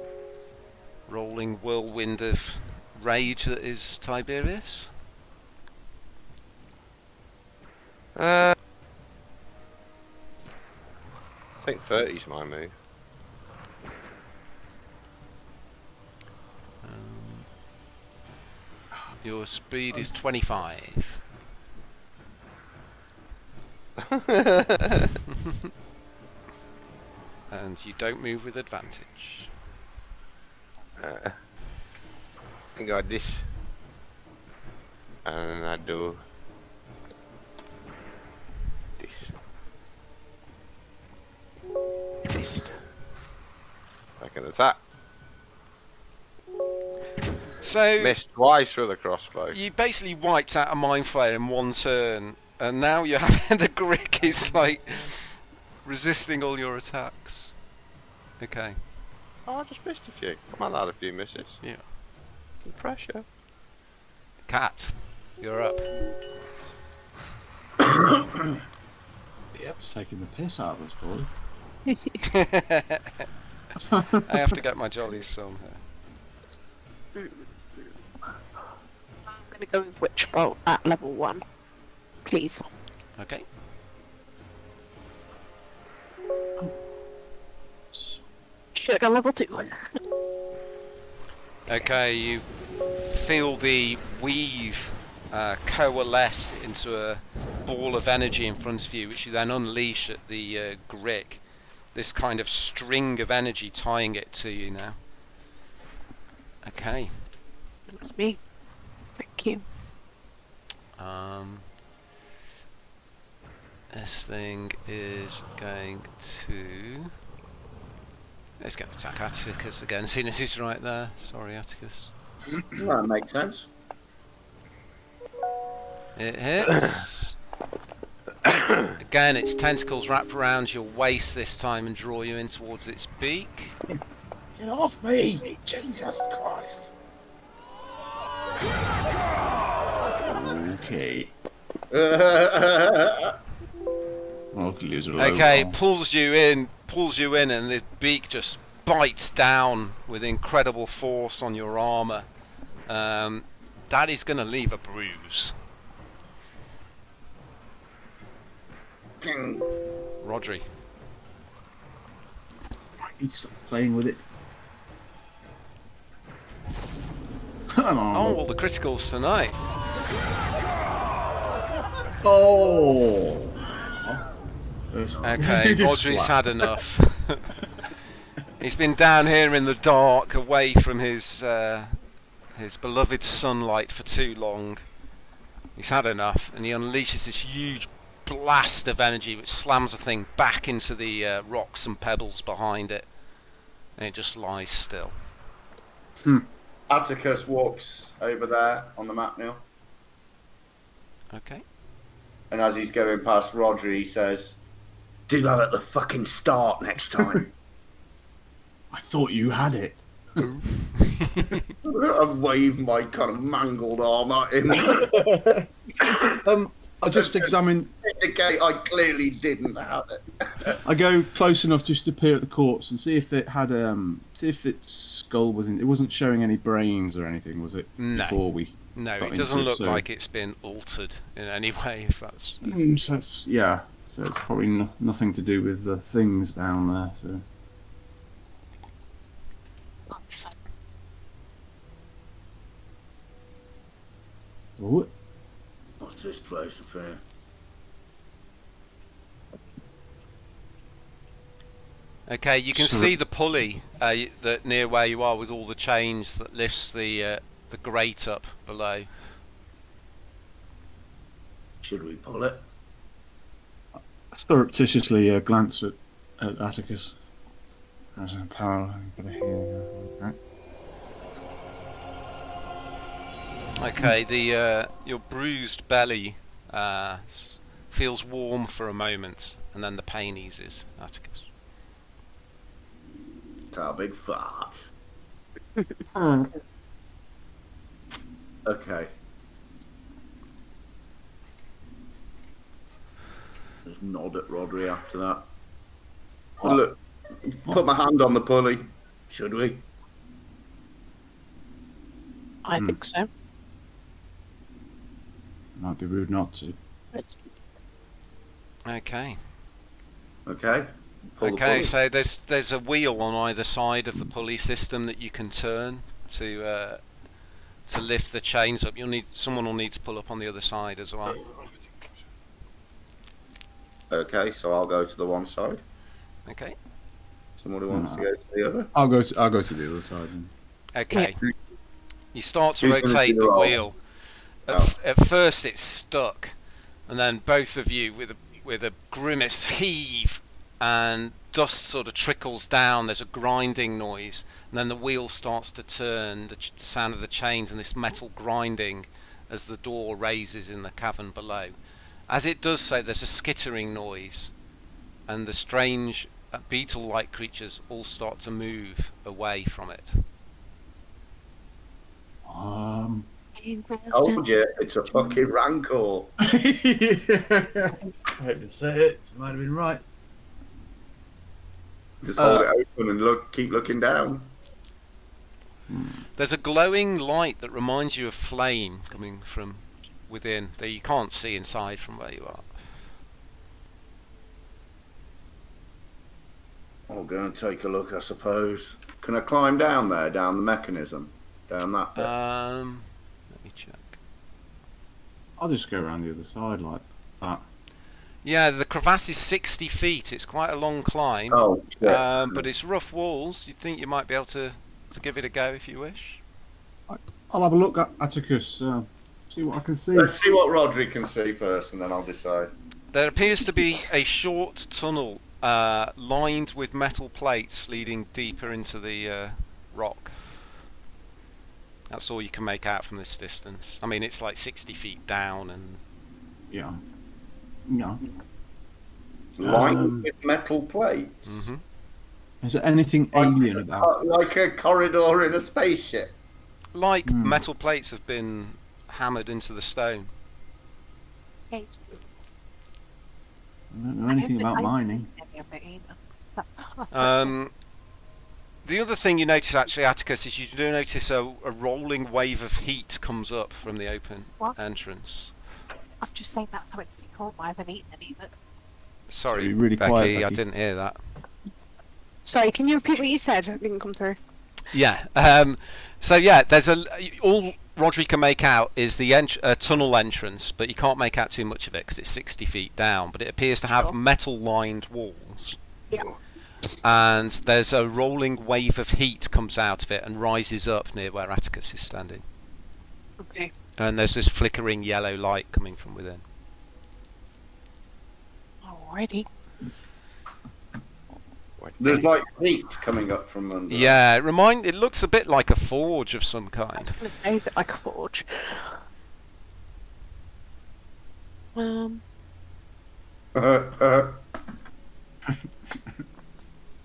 rolling whirlwind of rage that is Tiberius. uh, I think 30's my move. Your speed is 25. and you don't move with advantage. Uh, I got this. And I do this. This. I can attack. So Missed twice with a crossbow. you basically wiped out a mind flayer in one turn, and now you're having the Grick is like resisting all your attacks. Okay. Oh, I just missed a few. Come on, I had a few misses. Yeah. The pressure. Cat, you're up. Yep, it's taking the piss out of us, boy. I have to get my jollies some here. I'm going to go with Witch Bolt at level 1. Please. Okay. Should have gone level 2. Okay, you feel the weave uh, coalesce into a ball of energy in front of you, which you then unleash at the uh, Grick. This kind of string of energy tying it to you now. Okay. That's me. Thank you. Um, this thing is going to. Let's go attack Atticus again, seeing as he's right there. Sorry, Atticus. That makes sense. It hits. Again, its tentacles wrap around your waist this time and draw you in towards its beak. Get off me! Jesus Christ! Okay. Okay, it pulls you in, pulls you in, and the beak just bites down with incredible force on your armor. Um, that is going to leave a bruise. Rodri. You stop playing with it. Come on. Oh, well, the criticals tonight. Oh. There's- Okay, Just Rodri's had enough. He's been down here in the dark, away from his uh, his beloved sunlight for too long. He's had enough, and he unleashes this huge blast of energy, which slams the thing back into the uh, rocks and pebbles behind it, and it just lies still. Atticus walks over there on the map now, Okay. and as he's going past Rodri, he says, "Do that at the fucking start next time." I thought you had it. I wave my kind of mangled arm at him. Um, I just examine. indicate I clearly didn't have it. I go close enough just to peer at the corpse and see if it had um, see if its skull wasn't. It wasn't showing any brains or anything, was it? No. Before we. No, it doesn't into it, look so- like it's been altered in any way. If that's Mm, so it's, yeah. So it's probably no, nothing to do with the things down there. So. Oh, What's this place up here? okay. You can So- see the pulley uh, that near where you are with all the chains that lifts the uh, the grate up below. Should we pull it? Surreptitiously uh, glance at, at Atticus. As a power, I've got to hear. Right. Okay, the uh, your bruised belly uh, feels warm for a moment, and then the pain eases. Atticus. It's our big fart. Okay. Just nod at Rodri after that. Oh, look, put my hand on the pulley. Should we? I Hmm. think so. Might be rude not to. Okay. Okay. Pull Okay, pulley. so there's there's a wheel on either side of the pulley system that you can turn to uh, to lift the chains up. You'll need someone will need to pull up on the other side as well. Okay, so I'll go to the one side. Okay. Somebody wants to go to the other. I'll go. To, I'll go to the other side. then. Okay. You start to Who's rotate the the wheel. At, Oh. at first it's stuck, and then both of you with a with a grimace heave, and dust sort of trickles down. There's a grinding noise, and then the wheel starts to turn. The, ch- the sound of the chains and this metal grinding as the door raises in the cavern below. As it does so, there's a skittering noise, and the strange uh, beetle-like creatures all start to move away from it. Um. Told you, it's a fucking rancor. I hope you say it. You Might have been right. Just hold Uh, it open and look. Keep looking down. There's a glowing light that reminds you of flame coming from within that you can't see inside from where you are. I'll go and take a look, I suppose. Can I climb down there, down the mechanism, down that bit? Um, let me check. I'll just go around the other side like that. Yeah, the crevasse is 60 feet. It's quite a long climb, oh, shit. um, but it's rough walls. You'd think you might be able to, to give it a go if you wish. I'll have a look at Atticus. Uh, see what I can see. Let's see what Rodri can see first, and then I'll decide. There appears to be a short tunnel uh, lined with metal plates leading deeper into the uh, rock. That's all you can make out from this distance. I mean, it's like 60 feet down and Yeah. Yeah. Lined Um, with metal plates. Mhm. Is there anything alien about it? like a corridor in a spaceship. Like Hmm. metal plates have been hammered into the stone. it? I don't know anything about mining. Um, the other thing you notice actually, Atticus, is you do notice a, a rolling wave of heat comes up from the open What? entrance. I'm just saying that's how it's called. I haven't eaten any of it. Sorry, Be really Becky, quiet, I didn't hear that. Sorry, can you repeat what you said? It didn't come through. Yeah. Um, so yeah, there's a all Rodri can make out is the uh, tunnel entrance, but you can't make out too much of it because it's 60 feet down. But it appears to have metal-lined walls. Yeah. And there's a rolling wave of heat comes out of it and rises up near where Atticus is standing. Okay. And there's this flickering yellow light coming from within. Alrighty. There's like heat coming up from under. Yeah, it remind it looks a bit like a forge of some kind. I kind. was going to say, is it like a forge? Um, wonder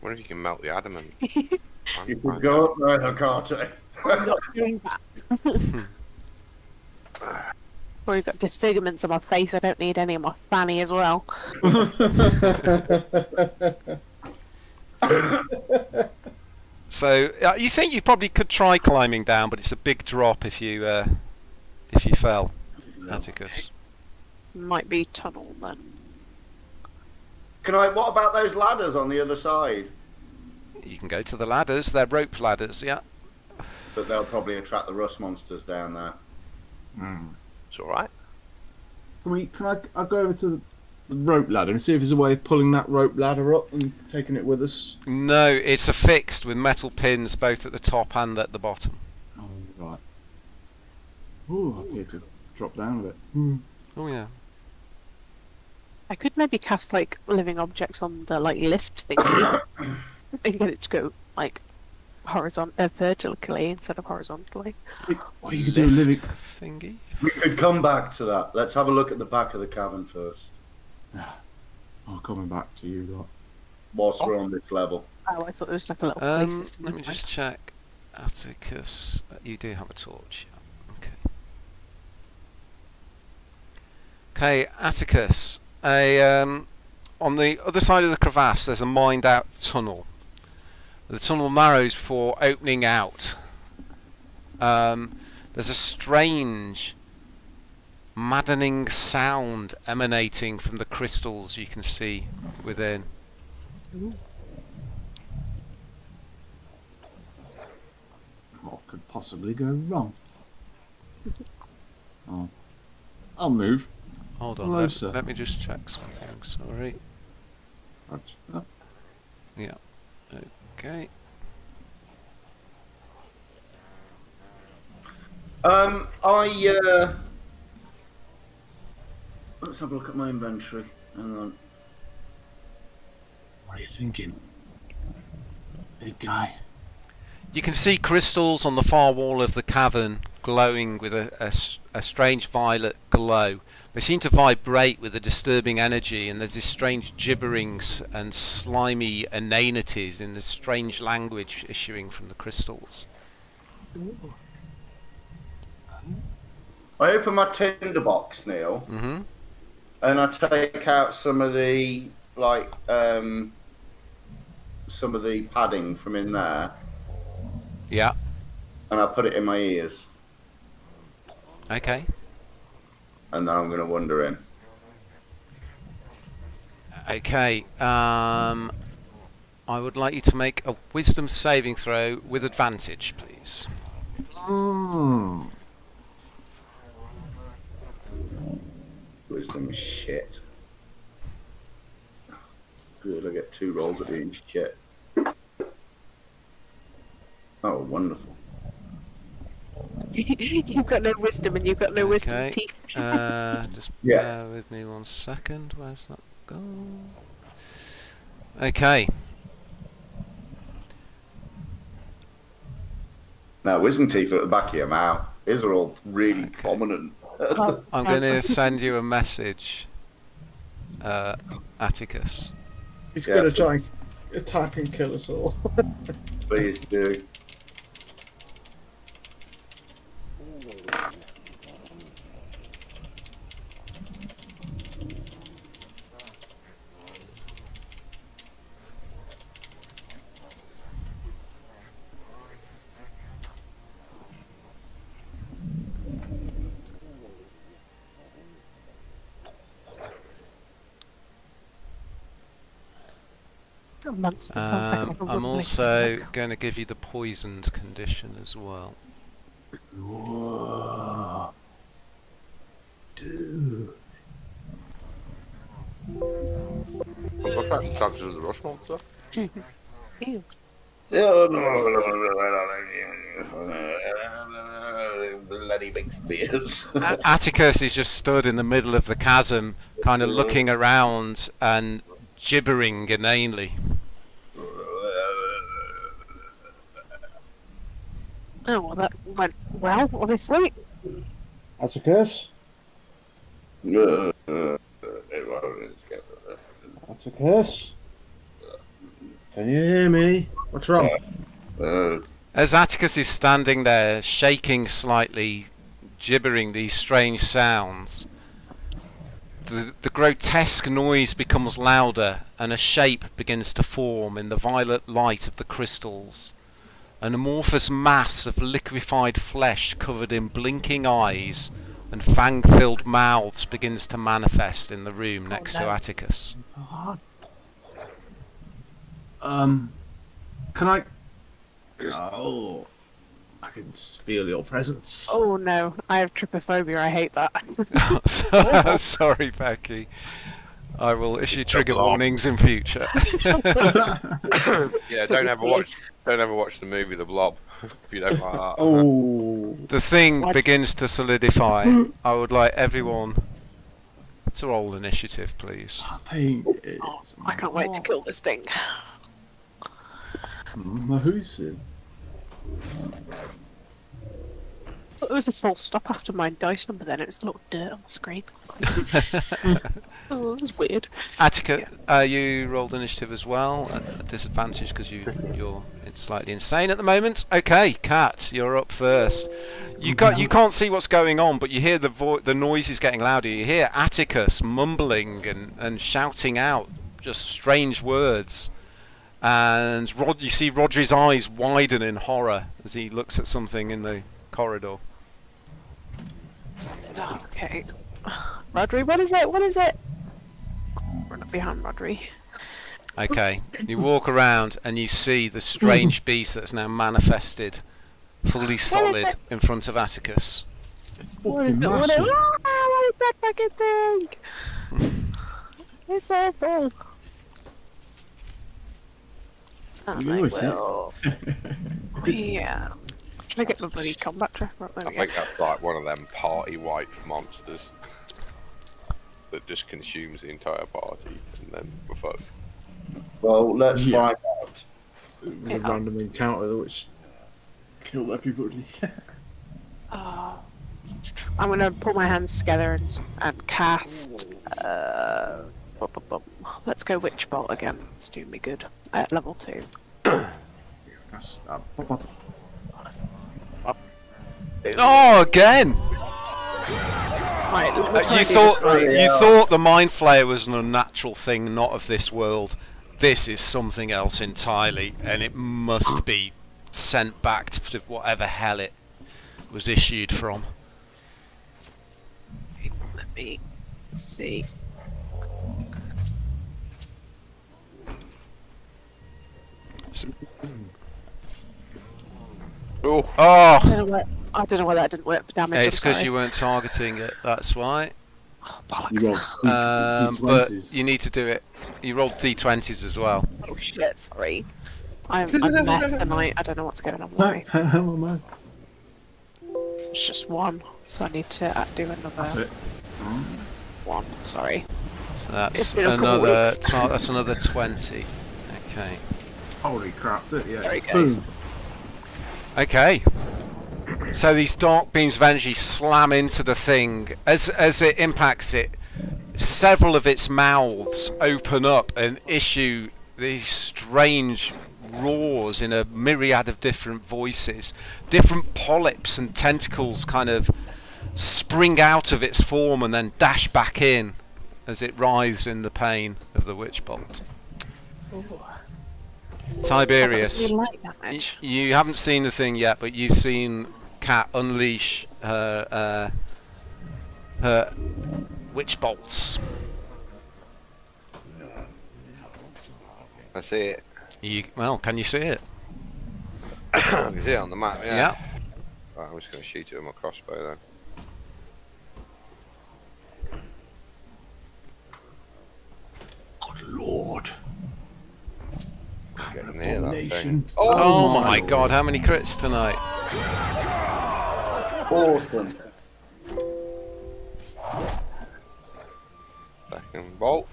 if you can melt the adamant. You fine. could go up there, Hecate. I'm not doing that. Already got disfigurements on my face. I don't need any on my fanny as well. So uh, you think you probably could try climbing down, but it's a big drop if you uh, if you fell, Atticus. Might be tunnel then. Can I? What about those ladders on the other side? You can go to the ladders. They're rope ladders. Yeah. But they'll probably attract the rust monsters down there. It's all right. Can we? Can I? I'll go over to the, the rope ladder and see if there's a way of pulling that rope ladder up and taking it with us. No, it's affixed with metal pins both at the top and at the bottom. Oh right. Ooh, I appear to drop down a bit. Oh yeah. I could maybe cast like living objects on the like lift thingy and get it to go like horizontal, uh, vertically instead of horizontally. Oh, you could do a living. Thingy. We could come back to that. Let's have a look at the back of the cavern first, Oh, coming back to you lot. whilst we're on this level. Oh, I thought it was like a little Um, play system. let me just check. Atticus, uh, you do have a torch. Okay. Okay, Atticus. A um, on the other side of the crevasse, there's a mined out tunnel. The tunnel narrows before opening out. Um, there's a strange, maddening sound emanating from the crystals you can see within. What could possibly go wrong? Oh, I'll move. Hold on, let, sir. let me just check something. Sorry. Right. Oh, Okay. Um, I uh, let's have a look at my inventory. Hang on. What are you thinking? Big guy. You can see crystals on the far wall of the cavern glowing with a a strange violet glow. They seem to vibrate with a disturbing energy, and there's this strange gibberings and slimy inanities in this strange language issuing from the crystals. I open my tinderbox, Neil, hmm and I take out some of the like um, some of the padding from in there, Yeah. and I put it in my ears, Okay. and then I'm going to wander in. Okay. Um, I would like you to make a wisdom saving throw with advantage, please. Hmm. Wisdom shit. Good, I get two rolls of being shit. Oh, wonderful. you've got no wisdom and you've got no wisdom Okay. teeth. Uh, just Yeah. bear with me one second. Where's that gone? Okay. Now, wisdom teeth are at the back of your mouth. These are all really prominent. I'm going to send you a message, uh, Atticus. He's Yeah. gonna try and attack and kill us all. Please do. Monster sounds like Um, a I'm also going to give you the poisoned condition as well. Whoa. Dude. What's that? Talk to the rust monster? Ew. Bloody big spears. Atticus is just stood in the middle of the chasm, kind of looking around and gibbering inanely. Oh, well, that went well, obviously. That's a curse. That's a curse. Can you hear me? What's wrong? Uh, As Atticus is standing there, shaking slightly, gibbering these strange sounds, the, the grotesque noise becomes louder and a shape begins to form in the violet light of the crystals. An amorphous mass of liquefied flesh covered in blinking eyes and fang filled mouths begins to manifest in the room next to no. Atticus. Um, can I? Oh, I can feel your presence. Oh no, I have trypophobia. I hate that. Sorry, Becky. I will issue trigger warnings in future. Yeah, don't ever watch. Don't ever watch the movie The Blob if you don't like that. Oh, the thing What? begins to solidify. I would like everyone to roll initiative, please. I think it's Oh, I can't wait to kill this thing. Mahusin. It was a full stop after my dice number. Then it was a little dirt on the screen. oh, that's weird. Atticus, uh, you rolled initiative as well at a disadvantage because you you're slightly insane at the moment. Okay, Cat, you're up first. You got you can't see what's going on, but you hear the vo- the noise is getting louder. You hear Atticus mumbling and, and shouting out just strange words. And Rod, you see Roger's eyes widen in horror as he looks at something in the corridor. Okay. Rodri, what is it? What is it? Run up behind Rodri. Okay, you walk around and you see the strange beast that's now manifested, fully solid, in front of Atticus. What is it? What is, ah, what is that fucking thing? it's awful. And You I always say- will. yeah. Should I get my bloody combat tracker up there I again? think that's like one of them party wipe monsters that just consumes the entire party, and then we're fucked. well, let's Yeah. find out. It was Yeah. a random encounter which killed everybody. Oh. I'm gonna put my hands together and, and cast. Uh, bum, bum, bum. Let's go Witch Bolt again. It's doing me good at level two. That's, uh, pop, pop. Oh, again! Right, Uh, you thought this you thought the mind flayer was an unnatural thing, not of this world. This is something else entirely, and it must be sent back to whatever hell it was issued from. Let me see. Oh, Oh, I don't know why, I don't know why that didn't work for damage. it's because you weren't targeting it. That's why. Oh, You bollocks. rolled Um, D- but D20s. you need to do it. You rolled d20s as well. Oh shit, sorry. I'm, I'm a mess tonight. I don't know what's going on with me. I'm a mess. It's just one, so I need to uh, do another one. Sorry. So that's It's been a couple another. Tw- that's another twenty. Okay. Holy crap! That, yeah. Sorry, guys. Boom. Okay. So these dark beams of energy slam into the thing. As as it impacts it, several of its mouths open up and issue these strange roars in a myriad of different voices. Different polyps and tentacles kind of spring out of its form and then dash back in as it writhes in the pain of the witch bolt. Tiberius. Really light Y- damage. You haven't seen the thing yet, but you've seen Cat unleash her uh, her witch bolts. I see it. You, well, can you see it? I can see it on the map. Yeah. Yeah. Right, I'm just going to shoot it with my crossbow then. Good lord. Getting near that thing. Oh, Oh my my god, how many crits tonight? Awesome. Second bolt.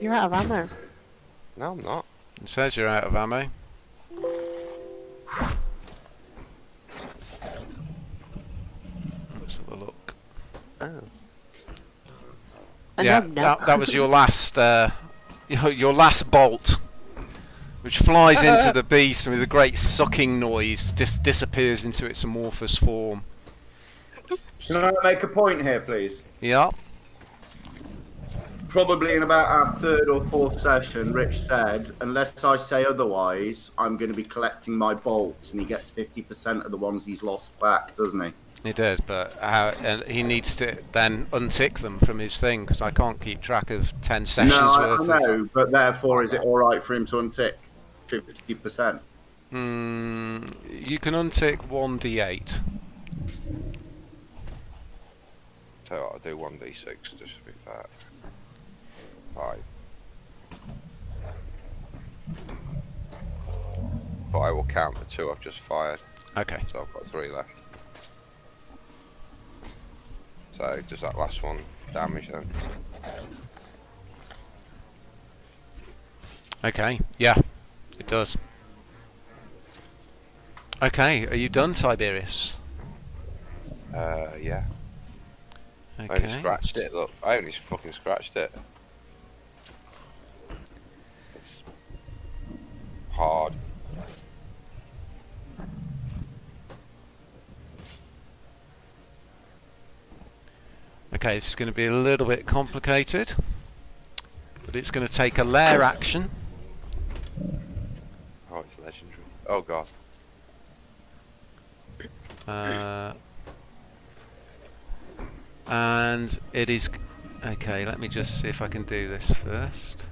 You're out of ammo. No, I'm not. It says you're out of ammo. Let's have a look. Oh. Yeah, that, that was your last uh, your, last bolt. which flies into the beast with a great sucking noise dis- disappears into its amorphous form. Can I make a point here, please? Yeah. Probably in about our third or fourth session, Rich said, unless I say otherwise, I'm going to be collecting my bolts, and he gets 50% of the ones he's lost back, doesn't he? He does, but how, and he needs to then untick them from his thing because I can't keep track of ten sessions no, I, worth. I of- know, but therefore, is it all right for him to untick 50%? Mm, you can untick one d8. So I'll do one d six just to be fair. Five. But I will count the two I've just fired, Okay. so I've got three left. So does that last one damage then? Okay. Yeah, it does. Okay, are you done, Tiberius? Uh, yeah. I only scratched it. Look, I only fucking scratched it. It's hard. Okay, this is going to be a little bit complicated, but it's going to take a lair action. Oh, it's legendary. Oh, God. Uh, and it is... Okay, let me just see if I can do this first.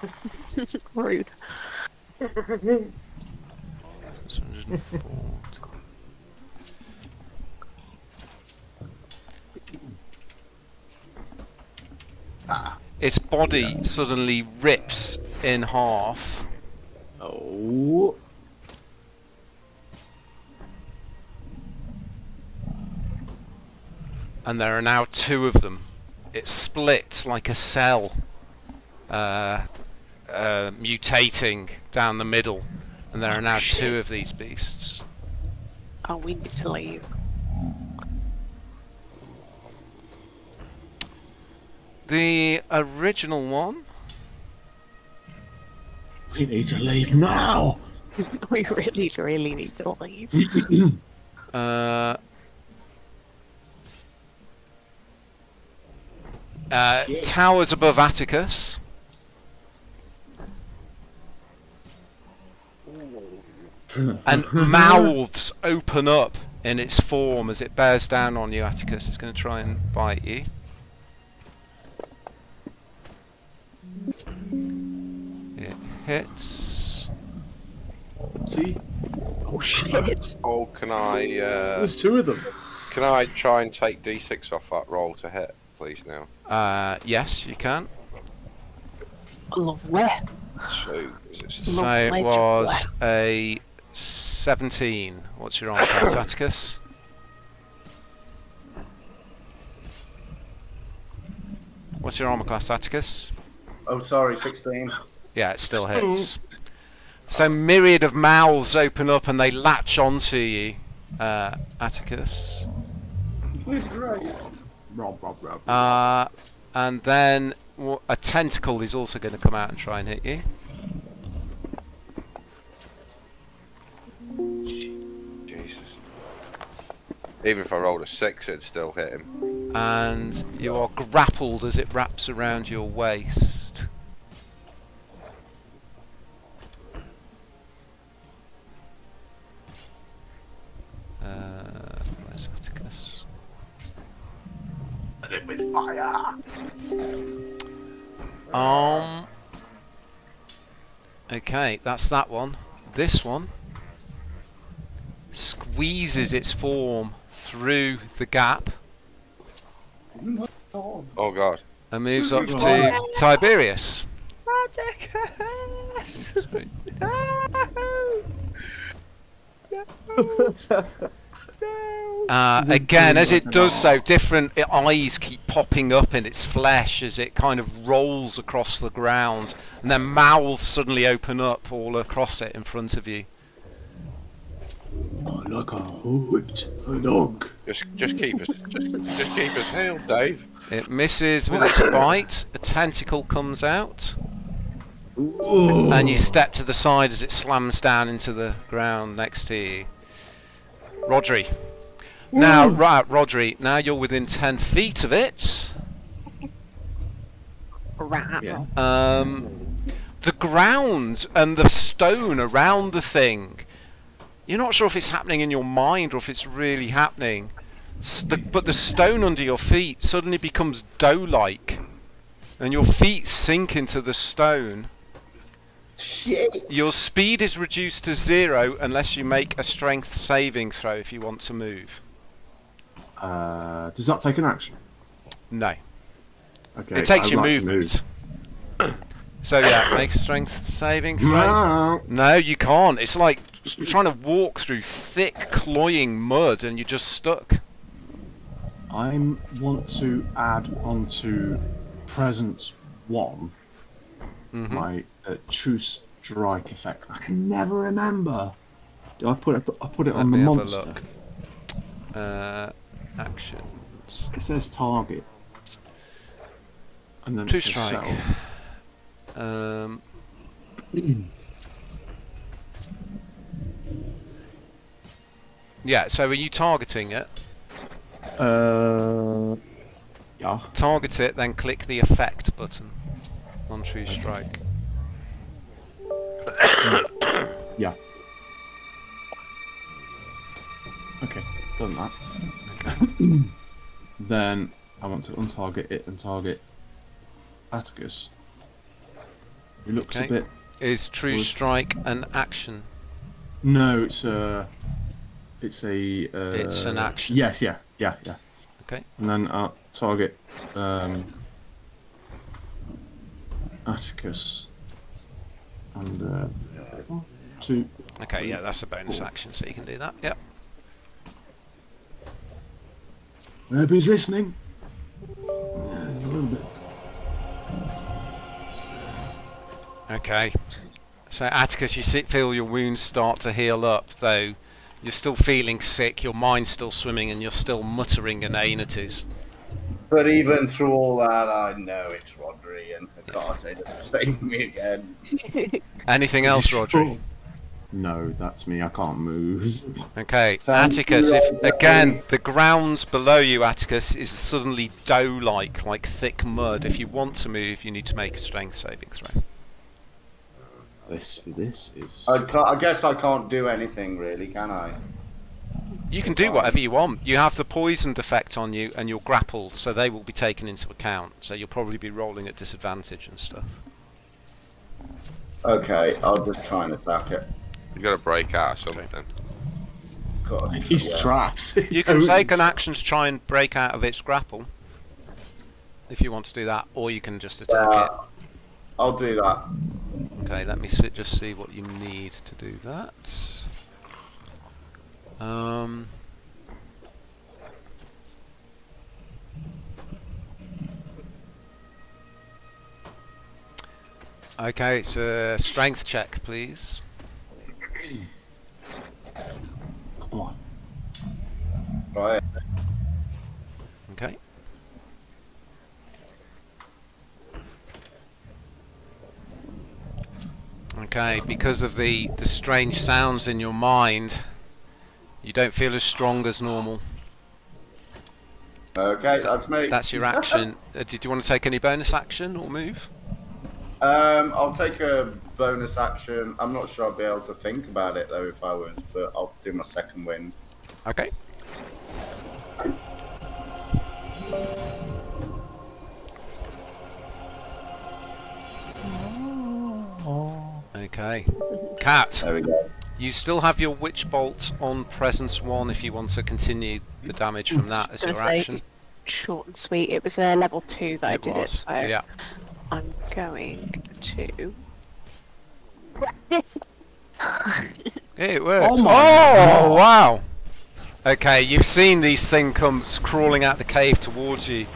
Rude. Its body suddenly rips in half. Oh. and there are now two of them. It splits like a cell, uh, uh, mutating down the middle, and there are now two of these beasts. Oh, we need to leave. The original one, We need to leave now. we really, really need to leave. uh, uh, towers above Atticus. and mouths open up in its form as it bears down on you, Atticus. It's going to try and bite you. It hits. See? Oh shit! Oh, can I? Uh, There's two of them. can I try and take d6 off that roll to hit, please? Now, Uh, yes, you can. Lovely. so is it So it was a 17. What's your armor class, Atticus? What's your armor class, Atticus? Oh, sorry, 16. Yeah, it still hits. So myriad of mouths open up and they latch onto you, uh, Atticus. Rob, rob, rob. Uh, and then a tentacle is also going to come out and try and hit you. Jesus. Even if I rolled a six, it'd still hit him. and you are grappled as it wraps around your waist. Uh, where's Atticus? with fire. Um. Okay, that's that one. This one squeezes its form through the gap Oh god. and moves up to Tiberius. Uh, again, as it does so, different eyes keep popping up in its flesh as it kind of rolls across the ground, and then mouths suddenly open up all across it in front of you. Oh, look, I whipped a dog. Just, just keep us, just, just keep us healed, Dave. It misses with its bite. A tentacle comes out. and you step to the side as it slams down into the ground next to you. Rodri. Now, right, Rodri, now you're within 10 feet of it. Rat. Yeah. Um, the ground and the stone around the thing. You're not sure if it's happening in your mind or if it's really happening. But the stone under your feet suddenly becomes dough-like, and your feet sink into the stone. Shit. Your speed is reduced to zero unless you make a strength saving throw if you want to move. Uh, does that take an action? No, Okay. it takes I'd your like to movement. so yeah, make strength saving throw. No. No, you can't. It's like trying to walk through thick, cloying mud and you're just stuck. I want to add onto presence one Mhm. my uh, true strike effect. I can never remember. Do I put it? I put it Let on the me have a monster. Uh, actions. It says target. And then True it says strike. cell. Um, yeah, so are you targeting it? Uh, yeah. Target it, then click the effect button on True Strike. Yeah. Okay, done that. then I want to untarget it and target Atticus. He looks Okay. a bit. Is True. Strike an action? No, it's a. It's a. Uh, It's an action. Yes, yeah, yeah, yeah. Okay. And then I'll target um, Atticus. And uh, two. Okay, yeah, that's a bonus action, so you can do that. Yep. Nobody's listening. Yeah, a little bit. Okay. So Atticus, you see, feel your wounds start to heal up, though you're still feeling sick, your mind's still swimming, and you're still muttering inanities. But even through all that, I know it's Rodri, and I can't say to save me again. Anything else, Rodri? No, that's me. I can't move. Okay, Thank Atticus, you, if again the ground below you, Atticus, is suddenly dough-like, like thick mud. If you want to move, you need to make a strength saving throw. This, this is. I, can't, I guess I can't do anything really, can I? You can do whatever you want. You have the poisoned effect on you, and you're grappled, so they will be taken into account. So you'll probably be rolling at disadvantage and stuff. Okay, I'll just try and attack it. You got to break out or something. God, He's yeah. trapped. You can take an action to try and break out of its grapple, if you want to do that, or you can just attack Uh, I'll do that. Okay, let me see, just see what you need to do that. Um. Okay, it's a strength check, please. Come on. Right. Okay. Okay, because of the, the strange sounds in your mind, you don't feel as strong as normal. Okay, that's me. That's your action. Uh, did you want to take any bonus action or move? Um, I'll take a bonus action. I'm not sure I'll be able to think about it though if I was, but I'll do my Second Wind. Okay. Okay. Cat, There we go. you still have your witch bolt on presence one if you want to continue the damage from that as your say, action. Short and sweet. It was a level two that I did it, was. so Yeah. I'm going to. This It worked. Oh my oh wow. Okay, you've seen these things come crawling out the cave towards you.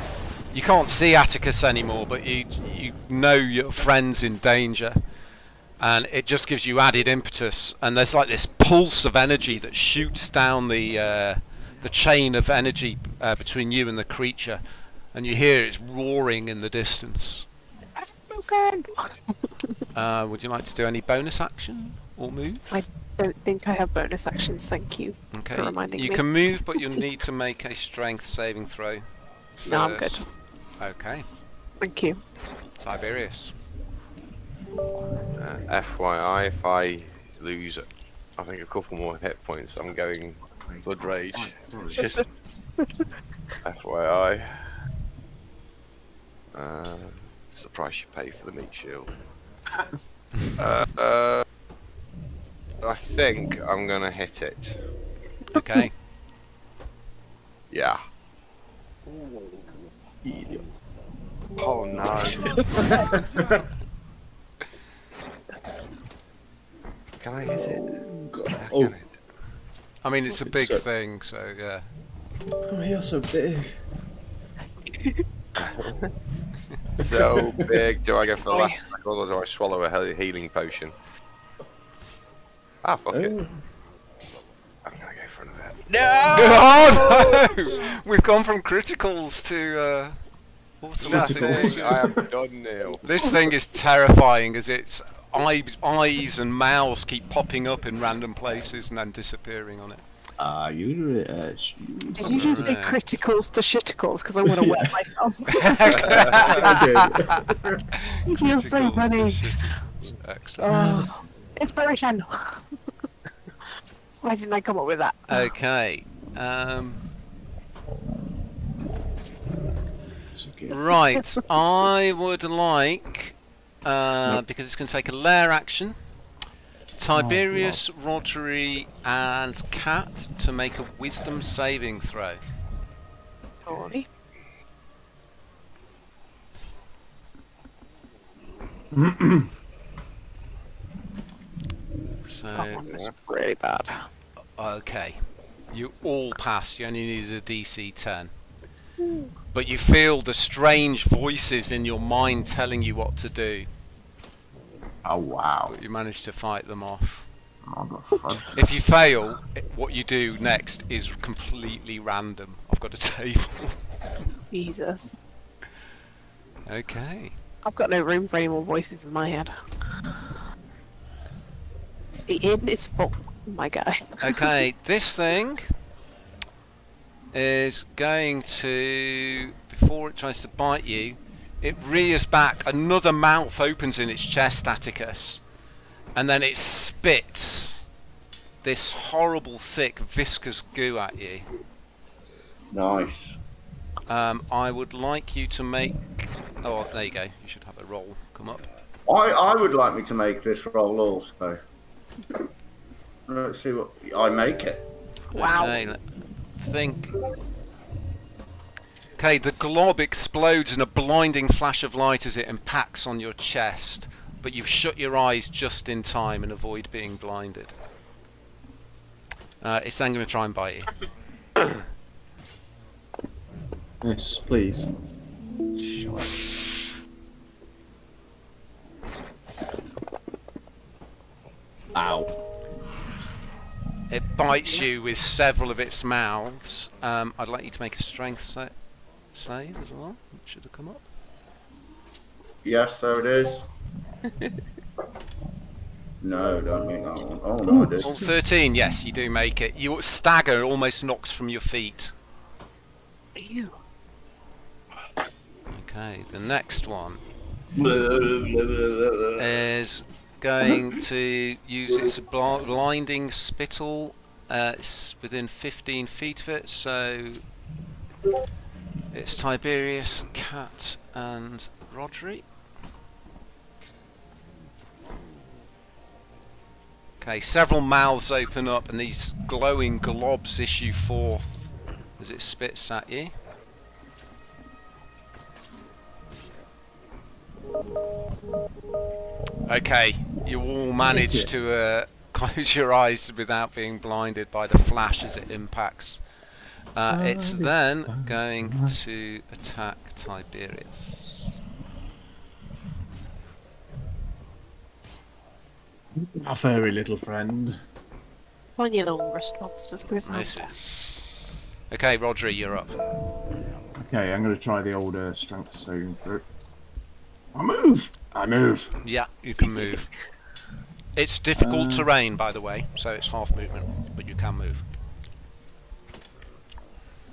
You can't see Atticus anymore, but you you know your friend's in danger, and it just gives you added impetus. And there's like this pulse of energy that shoots down the uh, the chain of energy uh, between you and the creature, and you hear it's roaring in the distance. Uh, would you like to do any bonus action or move? I don't think I have bonus actions. Thank you. Okay. For reminding you me. can move, but you'll need to make a strength saving throw. No, I'm good. Okay. Thank you. Tiberius. Uh, FYI, if I lose, I think a couple more hit points, I'm going blood rage. Just FYI. Uh, it's the price you pay for the meat shield. uh, uh, I think I'm gonna hit it. Okay. Yeah. Oh no. Can I hit it? I Oh. hit it. I mean, it's a big So- thing, so yeah. Oh, you're so big. So big. Do I go for the last tackle or do I swallow a healing potion? Ah, fuck it. Oh. I'm gonna go for another. Oh no! We've gone from criticals to uh, automatic. Nothing. I am done now. This thing is terrifying as its eyes, eyes and mouths keep popping up in random places and then disappearing on it. Ah, you uh, sh- Did you just say criticals to shiticals? Because I want to wet myself. You're so funny. shitty. Excellent. Oh, inspiration. Why didn't I come up with that? Okay. Um, okay. right. I would like, uh, because it's going to take a lair action, Tiberius, Rodri, and Cat to make a wisdom saving throw. Sorry. So, That one was really bad. okay. You all passed. You only needed a DC 10. But you feel the strange voices in your mind telling you what to do. Oh wow. But you managed to fight them off. If you fail, what you do next is completely random. I've got a table. Jesus. okay. I've got no room for any more voices in my head. The inn is full, oh my guy. Okay, this thing is going to, before it tries to bite you, it rears back, another mouth opens in its chest, Atticus, and then it spits this horrible, thick, viscous goo at you. Nice. Um, I would like you to make. Oh, there you go. You should have a roll come up. I, I would like me to make this roll also. Let's see what I make it. Wow. Okay, let- think. Okay, the glob explodes in a blinding flash of light as it impacts on your chest, but you shut your eyes just in time and avoid being blinded. Uh, it's then going to try and bite you. Yes, please. Ow. Bites you with several of its mouths. Um, I'd like you to make a strength sa- save as well. It should have come up. Yes, there it is. no, don't make that one. Oh no, it is. Oh, 13, yes, you do make it. You stagger, almost knocks from your feet. Ew. Okay, the next one is going to use its blinding spittle. Uh, it's within 15 feet of it, so it's Tiberius, Cat, and Rodri. Okay, several mouths open up, and these glowing globs issue forth as it spits at you. Okay, you all manage to uh, close your eyes without being blinded by the flash as it impacts. Uh, it's then going to attack Tiberius. Our furry little friend. On your little wrist monsters, go Misses. Okay, Rodri, you're up. Okay, I'm going to try the old uh, strength saving throw. I move! I move. Yeah, you can move. It's difficult terrain, by the way, so it's half movement, but you can move.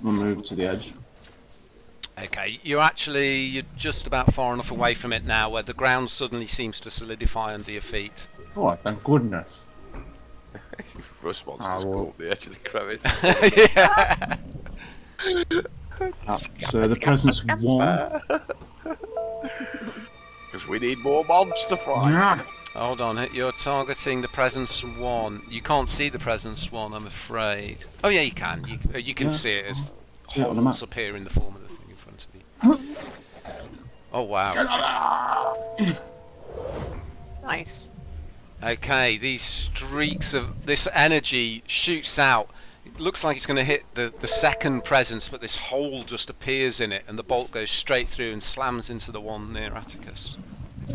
We'll move to the edge. Okay, you're actually you're just about far enough away from it now, where the ground suddenly seems to solidify under your feet. Oh, thank goodness. Rust monsters Ah, well. caught the edge of the crevice. yeah. Ah, so the presence one. Because we need more mobs to fight. Yeah. Hold on, you're targeting the presence one. You can't see the presence one, I'm afraid. Oh yeah, you can. You, uh, you can Yeah. see it as See on the map. holes appear in the form of the thing in front of you. Oh wow. Nice. Okay, these streaks of this energy shoots out. It looks like it's going to hit the, the second presence, but this hole just appears in it, and the bolt goes straight through and slams into the one near Atticus.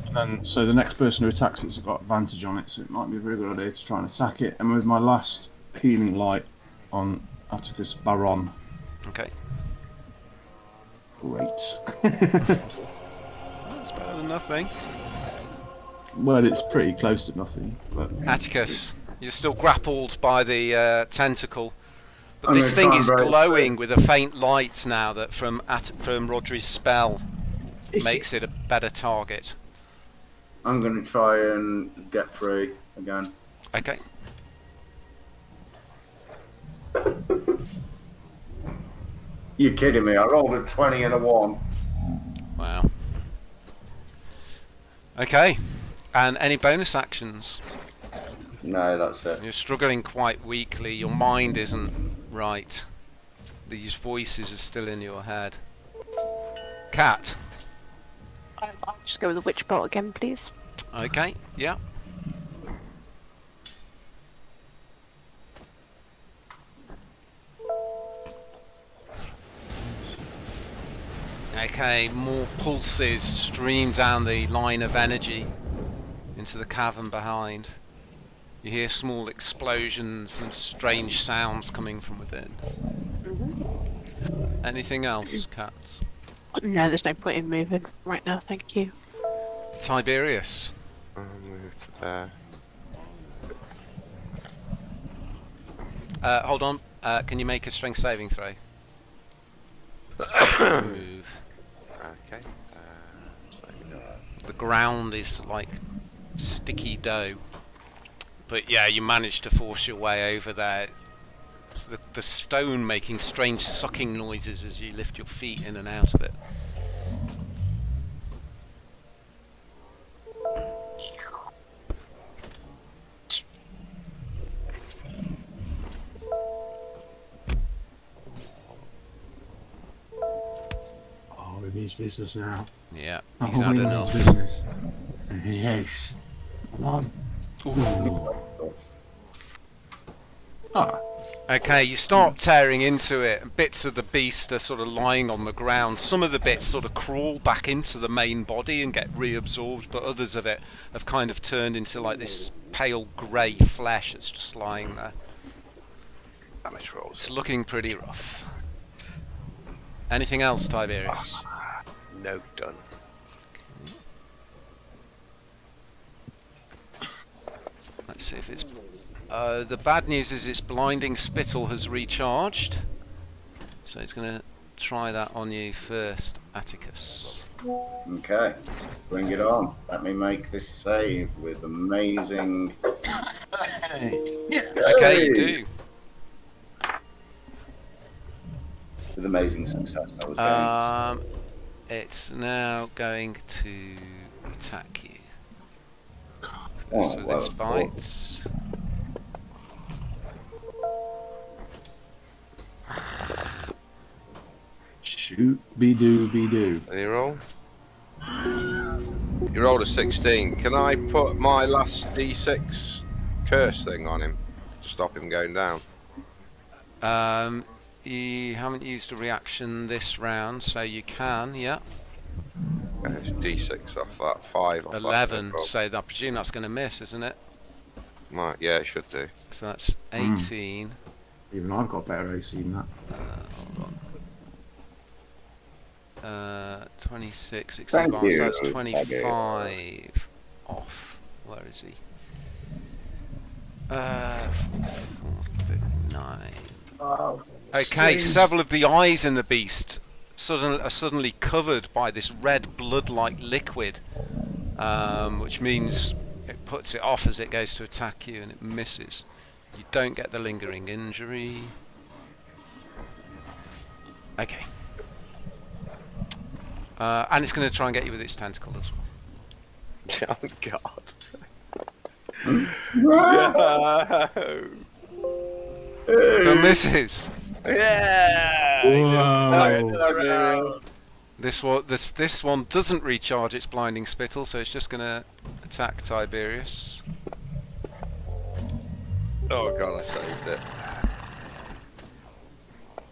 And then, so the next person who attacks it's got advantage on it, so it might be a very good idea to try and attack it. And with my last healing light on Atticus Baron, Okay, great. that's better than nothing. well, it's pretty close to nothing, but Atticus, you're still grappled by the uh, tentacle, but I'm this thing is and break glowing with a faint light now that from At- from Rodri's spell makes it a better target. I'm going to try and get free again. Okay. You're kidding me. I rolled a 20 and a 1. Wow. Okay. And any bonus actions? No, that's it. You're struggling quite weakly. Your mind isn't right. These voices are still in your head. Cat. I'll, just go with the witch bolt again, please. Okay. Yeah. Okay, more pulses stream down the line of energy into the cavern behind. You hear small explosions and strange sounds coming from within. Mm-hmm. Anything else, Cat? No, there's no point in moving right now, thank you. Tiberius. I'll move to there. Uh, hold on. Uh, can you make a strength saving throw? Move. Okay. Uh, The ground is like sticky dough. But yeah, you manage to force your way over there. So the, the stone making strange sucking noises as you lift your feet in and out of it. oh, it means business now. Yeah, Oh, he's had it means enough. business. Yes. Come on. Ooh. Ah, Okay, you start tearing into it, and bits of the beast are sort of lying on the ground. Some of the bits sort of crawl back into the main body and get reabsorbed, but others of it have kind of turned into like this pale grey flesh that's just lying there. damage rolls. It's looking pretty rough. Anything else, Tiberius? Ah, no, done. Let's see if it's. Uh, the bad news is its blinding spittle has recharged, so it's going to try that on you first, Atticus. Okay. Bring it on. Let me make this save with amazing. Okay, you do. With amazing success. I was going Um, it's now going to attack you. Oh, so well, cool. bites. Shoot, be do, be do. Any roll? You rolled a 16. Can I put my last d6 curse thing on him to stop him going down? Um, you haven't used a reaction this round, so you can, yeah. It's d6 off that. 5 off that 11, roll. so I presume that's going to miss, isn't it? Right, yeah, it should do. So that's 18. Even I've got better AC than that. Uh, hold on. Uh, 26, 60 Thank bombs, you, that's Tiger. 25 off. Where is he? Uh, 39. Oh, Okay, strange. several of the eyes in the beast suddenly are suddenly covered by this red blood-like liquid, um, which means it puts it off as it goes to attack you, and it misses. You don't get the lingering injury. Okay. Uh, and it's going to try and get you with its tentacle as well. oh God. No! It misses. Yeah. Whoa. This one, this this one doesn't recharge its blinding spittle, so it's just going to attack Tiberius. Oh God, I saved it.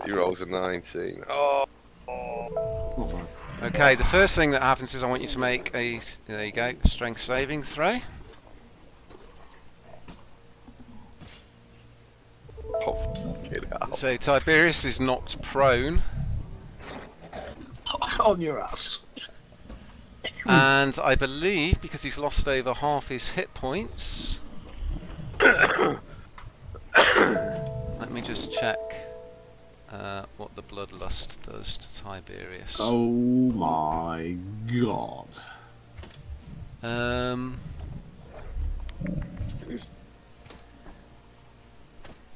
He rolls a 19. Oh. Not. Okay, the first thing that happens is I want you to make a there you go strength saving throw. oh. So Tiberius is knocked prone, on your ass. and I believe because he's lost over half his hit points. Let me just check uh, what the bloodlust does to Tiberius. Oh my god. Um.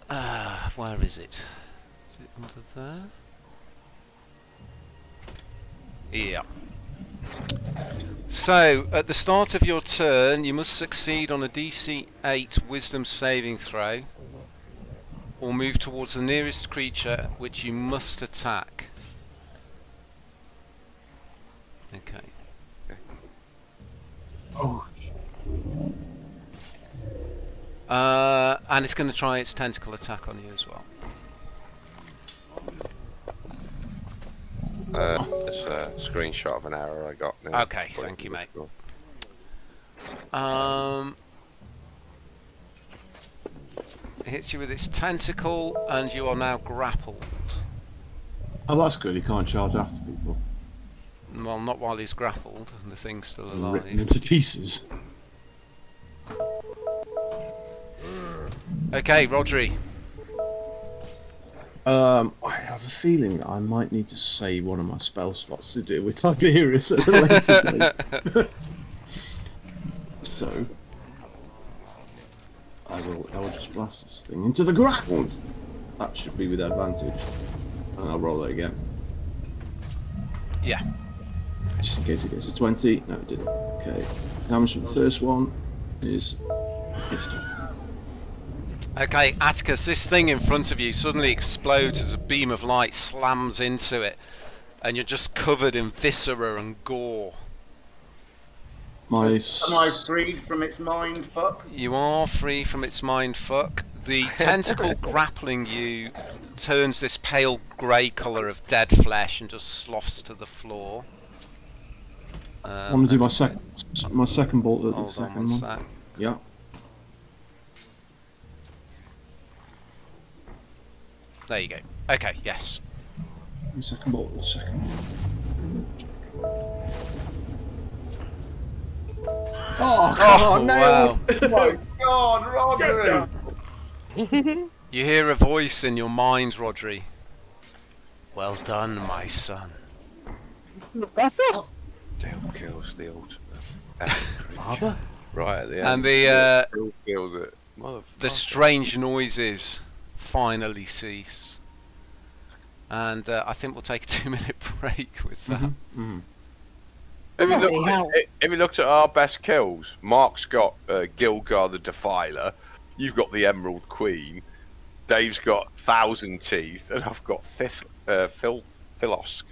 Ah, where is it? Is it under there? Yeah. So, at the start of your turn, you must succeed on a DC 8 Wisdom saving throw, or move towards the nearest creature which you must attack. Okay. Oh. Uh, and it's going to try its tentacle attack on you as well. Uh, it's a screenshot of an error I got. Now. Okay, thank you, mate. Um, it hits you with its tentacle, and you are now grappled. Oh, that's good. He can't charge after people. Well, not while he's grappled, and the thing's still and Rip them alive. into pieces. Okay, Rodri. Um, I have a feeling that I might need to save one of my spell slots to do with Tiberius at a later date. so, I will. I will just blast this thing into the ground. That should be with advantage, and I'll roll it again, Yeah. just in case it gets a twenty. No, it didn't. Okay. Damage for the first one is. It's. Okay, Atticus, this thing in front of you suddenly explodes as a beam of light slams into it, and you're just covered in viscera and gore. My Am I s- freed from its mind fuck? You are free from its mind fuck. The tentacle grappling you turns this pale grey colour of dead flesh and just sloughs to the floor. Um, I want to do my second. My second bolt at the Hold on second one one. sec. Yeah. There you go. Okay, yes. My second bolt at the second one. Oh, Oh, God, wow. Oh my god, Rodri! You hear a voice in your mind, Rodri. Well done, my son. Russell? Still kills the ultimate. Father? right at the end. And the uh, Still kills it. the strange noises finally cease. And uh, I think we'll take a two-minute break with that. Mm-hmm. Have you, Bloody looked hell. at, have you looked at our best kills? Mark's got uh, Gilgar the Defiler. You've got the Emerald Queen. Dave's got Thousand Teeth, and I've got Thith, uh, Phil Philosk.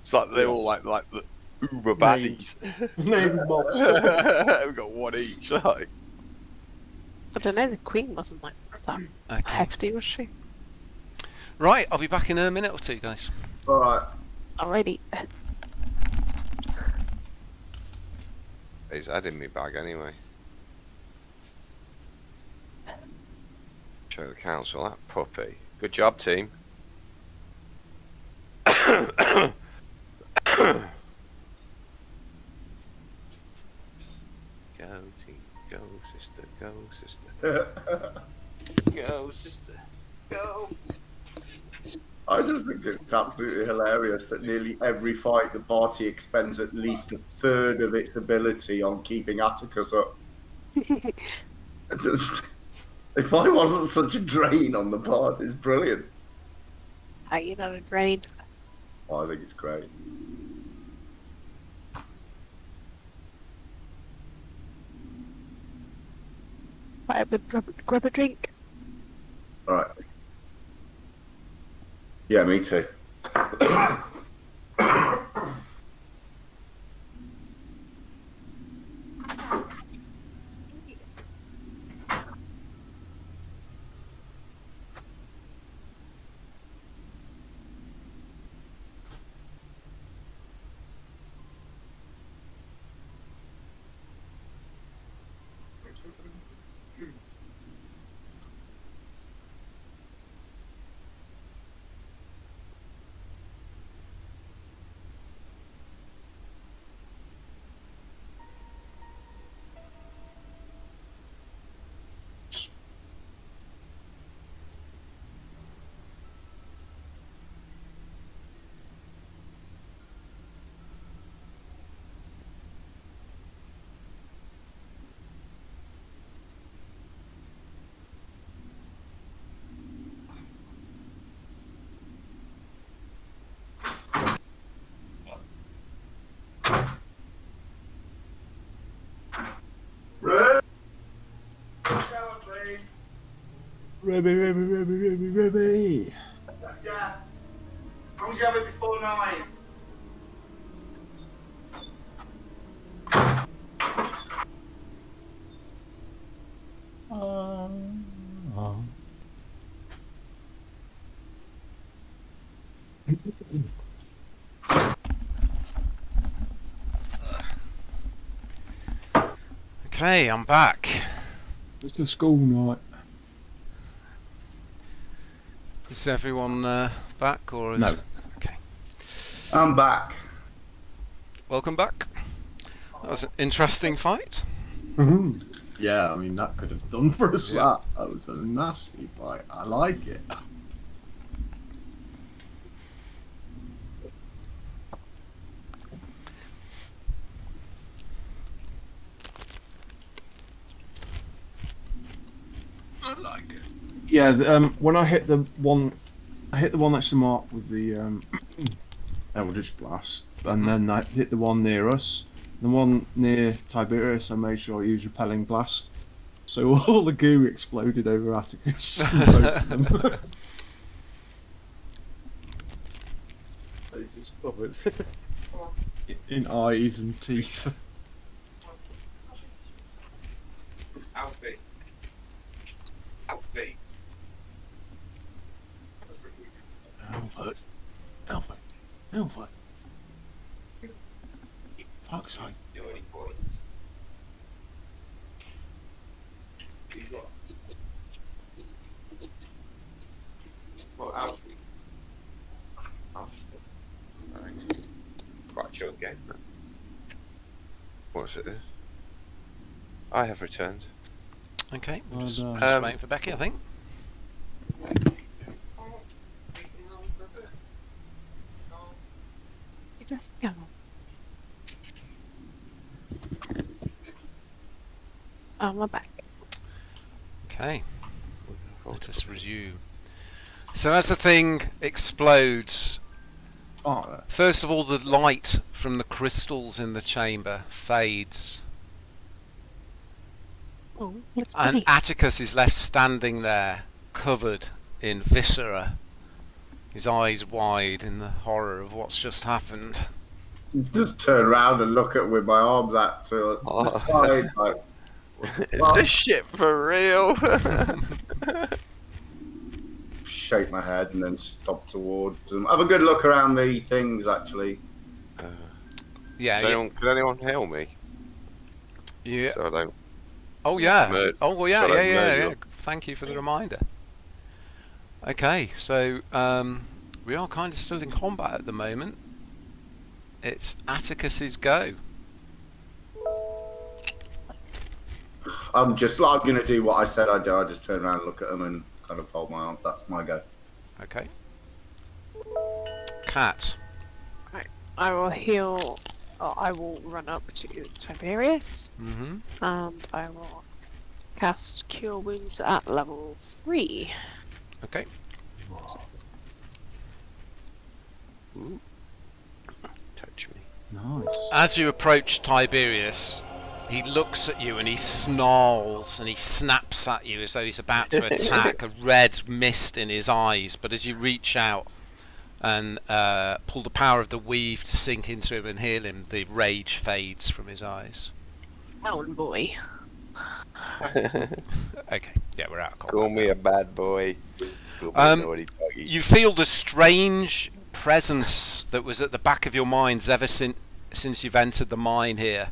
It's like they're all like like the uber baddies. Name box. We've got one each. Like I don't know, the queen wasn't like that Okay. hefty, was she? Right, I'll be back in a minute or two, guys. Alright, Alrighty. He's adding me back anyway. Show the council that puppy. Good job, team. go team, go sister, go sister. go sister, go. I just think it's absolutely hilarious that nearly every fight the party expends at least a third of its ability on keeping Atticus up. Just, if I wasn't such a drain on the party, it's brilliant. Are you not a drain? I think it's great. But grab, grab a drink. All right. Yeah, me too. Ribby, Ribby, Ribby, Ribby, Ribby. Yeah. As long as you have it before nine. Um, uh-huh. Okay, I'm back. It's the school night. Is everyone uh, back or is... No. Okay. I'm back. Welcome back. That was an interesting fight. Mhm. Yeah, I mean that could have done for a start. That was a nasty fight. I like it. Yeah, the, um, when I hit the one, I hit the one next to Mark with the um, Eldritch Blast, and then I hit the one near us. The one near Tiberius, I made sure I used Repelling Blast. So all the goo exploded over Atticus. both of them. They just covered in eyes and teeth. Alfie. Alfie. Albert. Albert. Albert. Fuck's sake. Well, Alfie. Quite a chill game. man. What's it? I have returned. Okay, we're Well just, done. just waiting for Becky, I think. Just go. Oh, I'm back. Okay, let us resume. So as the thing explodes, Oh, first of all the light from the crystals in the chamber fades, Oh, and funny. Atticus is left standing there, covered in viscera, his eyes wide in the horror of what's just happened. Just turn around and look at with my arms out to the Oh. side, like Is this shit for real? shake my head and then stop towards them. Have a good look around the things actually. Uh, yeah, Does yeah, anyone, can anyone heal me? yeah. So I don't. Oh yeah. Mer- oh well, yeah, shall yeah, I yeah, yeah. Thank you for the reminder. Okay, so um, we are kind of still in combat at the moment. It's Atticus's go. I'm just like going to do what I said I'd do. I just turn around and look at them and kind of hold my arm. That's my go. Okay. Cat. I will heal. Or I will run up to Tiberius, Mm-hmm. and I will cast Cure Wounds at level three. Okay. Touch me. Nice. As you approach Tiberius, he looks at you and he snarls and he snaps at you as though he's about to attack, a red mist in his eyes. But as you reach out and uh, pull the power of the weave to sink into him and heal him, the rage fades from his eyes. Down boy. Okay, yeah, we're out of combat. Call me a bad boy. Call me Um, naughty doggy. You feel the strange presence that was at the back of your minds ever since since you've entered the mine here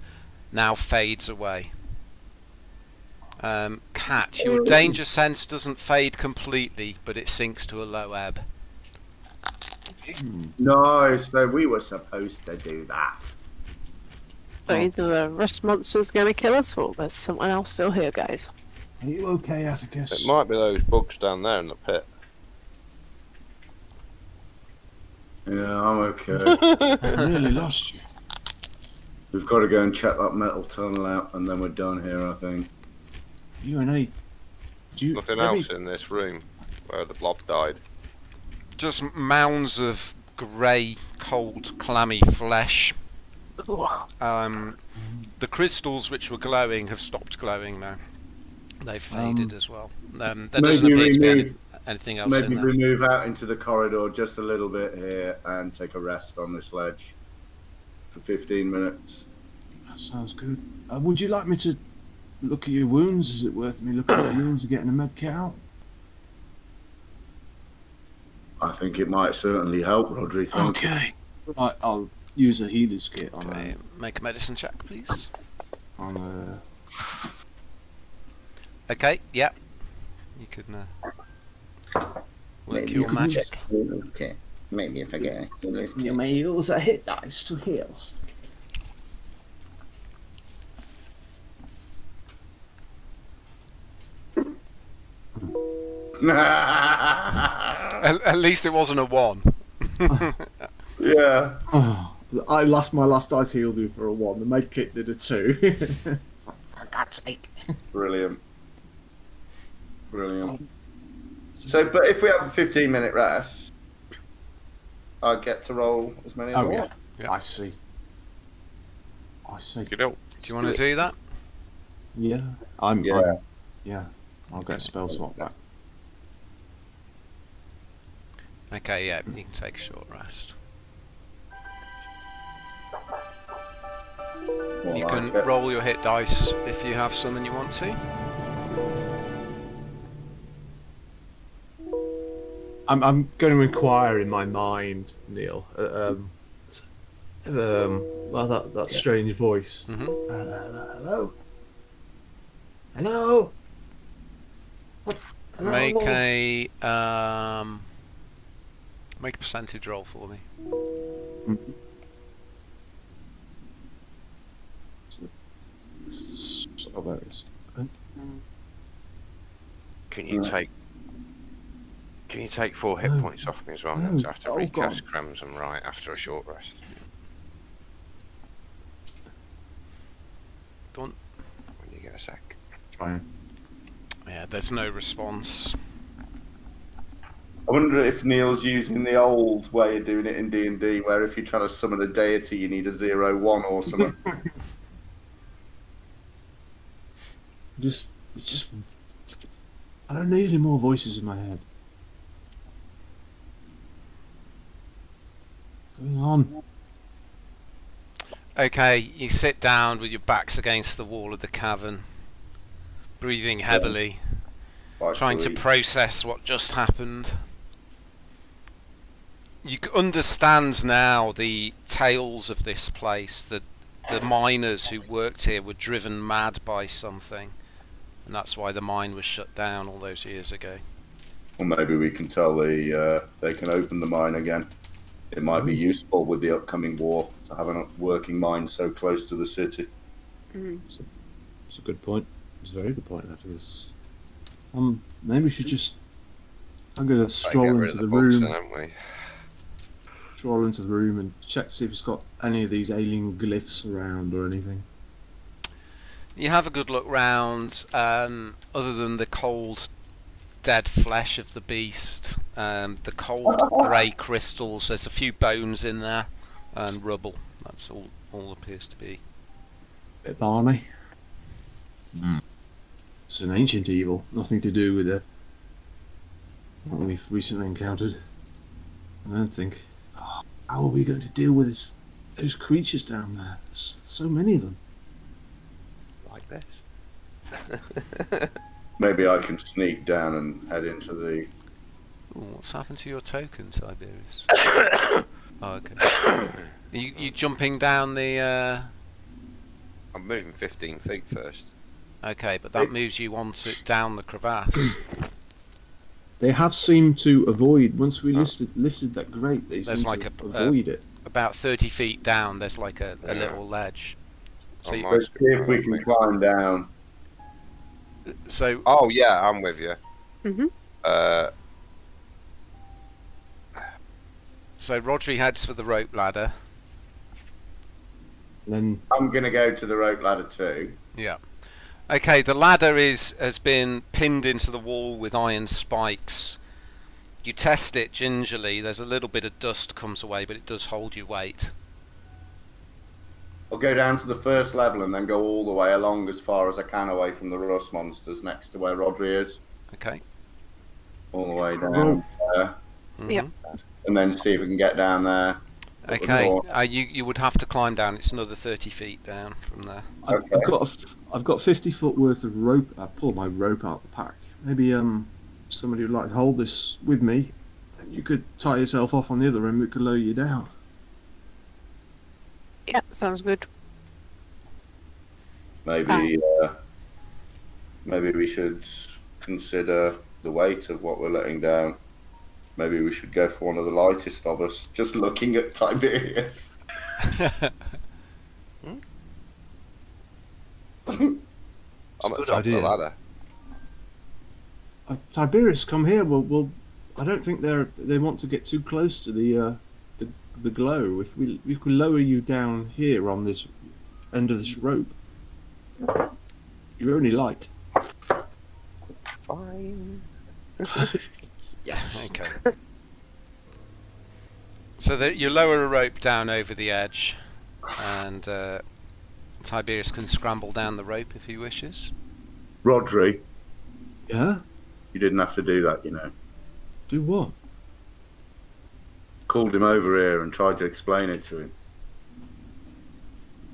now fades away. Um, Cat, your danger sense doesn't fade completely, but it sinks to a low ebb. No, so we were supposed to do that. So Oh. either the rust monster's gonna kill us, or there's someone else still here, guys. Are you okay, Atticus? It might be those bugs down there in the pit. Yeah, I'm okay. I nearly lost you. We've got to go and check that metal tunnel out, and then we're done here. I think. You and I. Do you, Nothing maybe- else in this room where the blob died. Just mounds of grey, cold, clammy flesh. Ooh. Um, the crystals which were glowing have stopped glowing now. They've faded Um, as well. Um, there doesn't maybe appear to be any, anything else Maybe in there. we move out into the corridor just a little bit here and take a rest on this ledge for 15 minutes. That sounds good. Uh, would you like me to look at your wounds? Is it worth me looking at your wounds and getting a med kit out? I think it might certainly help, Rodri. Thank you. Okay. Right, I'll use a healer's kit on Okay, make a medicine check, please. on uh, Okay, yeah. You can uh, work Maybe your you magic. just- Okay. Maybe if I get a healer's You may use a hit dice to heal. At, at least it wasn't a one. yeah. I last my last dice healed you for a one. The med kit did a two. For God's sake. Brilliant. Brilliant. So, but if we have a 15 minute rest, I get to roll as many as I oh yeah. want. Yeah. I see. I see. You don't. Do you want to do that? Yeah, I'm. Yeah. I'm- yeah, I'll get a spell slot back. Okay, yeah, you can take a short rest. More You like can it. roll your hit dice if you have some and you want to. I'm. I'm going to inquire in my mind, Neil. Uh, um, um, well, that that strange voice. hmm Uh, hello. Hello. Hello. Make a um, make a percentage roll for me. Oh, there it is. Can you take? Can you take four hit No. points off me as well? No. I have to Oh, recast Crimson Rite after a short rest. Don't. When you get a sec. Try and Yeah, there's no response. I wonder if Neil's using the old way of doing it in D and D, where if you're trying to summon a deity, you need a zero one or something. just. It's just. I don't need any more voices in my head. Going on. Okay, you sit down with your backs against the wall of the cavern, breathing heavily, Like trying to process what just happened. You understand now the tales of this place. That the miners who worked here were driven mad by something, and that's why the mine was shut down all those years ago. Or maybe we can tell the uh, they can open the mine again. It might be useful with the upcoming war to have a working mine so close to the city. Mm. It's a good point. It's a very good point after this. Um, maybe we should just. I'm gonna Better stroll get rid into of the, the books, room. then, haven't we? Stroll into the room and check to see if it's got any of these alien glyphs around or anything. You have a good look round, um, other than the cold, dead flesh of the beast, um, the cold grey crystals. There's a few bones in there, and rubble. That's all. All appears to be. Bit balmy. It's an ancient evil, nothing to do with the what we've recently encountered. I don't think. Oh, how are we going to deal with this? Those creatures down there. There's so many of them. Like this. Maybe I can sneak down and head into the. Ooh, what's happened to your token, Tiberius? oh, okay. Are you, you jumping down the? Uh... I'm moving 15 feet first. Okay, but that moves you onto down the crevasse. They have seemed to avoid once we listed, lifted that grate. They There's seem like to a- avoid it. About 30 feet down, there's like a, a Yeah. little ledge. So, Oh, you- Let's see if we can climb down. so Oh yeah, I'm with you. Mhm. Uh, so Rodri heads for the rope ladder. Then I'm gonna go to the rope ladder too. Yeah. Okay, the ladder is has been pinned into the wall with iron spikes. You test it gingerly. There's a little bit of dust comes away, but it does hold your weight. I'll go down to the first level and then go all the way along as far as I can away from the rust monsters next to where Rodri is. Okay. All the way down Rope. there. Yep. And then see if we can get down there. Okay. Uh, you you would have to climb down. It's another 30 feet down from there. I've, Okay. I've got a f- I've got fifty foot worth of rope. I pulled my rope out of the pack. Maybe um somebody would like to hold this with me. And you could tie yourself off on the other end. We could lower you down. Yeah, sounds good. Maybe uh, maybe we should consider the weight of what we're letting down. Maybe we should go for one of the lightest of us. Just looking at Tiberius. I'm at good the idea. the ladder. Uh, Tiberius, come here. Well, well, I don't think they're they want to get too close to the uh, the the glow. If we if we lower you down here on this end of this rope, you're only light. Fine. Yes. Okay. so that you lower a rope down over the edge, and uh, Tiberius can scramble down the rope if he wishes. Rodri, Yeah. you didn't have to do that, you know. Do what? Called him over here and tried to explain it to him.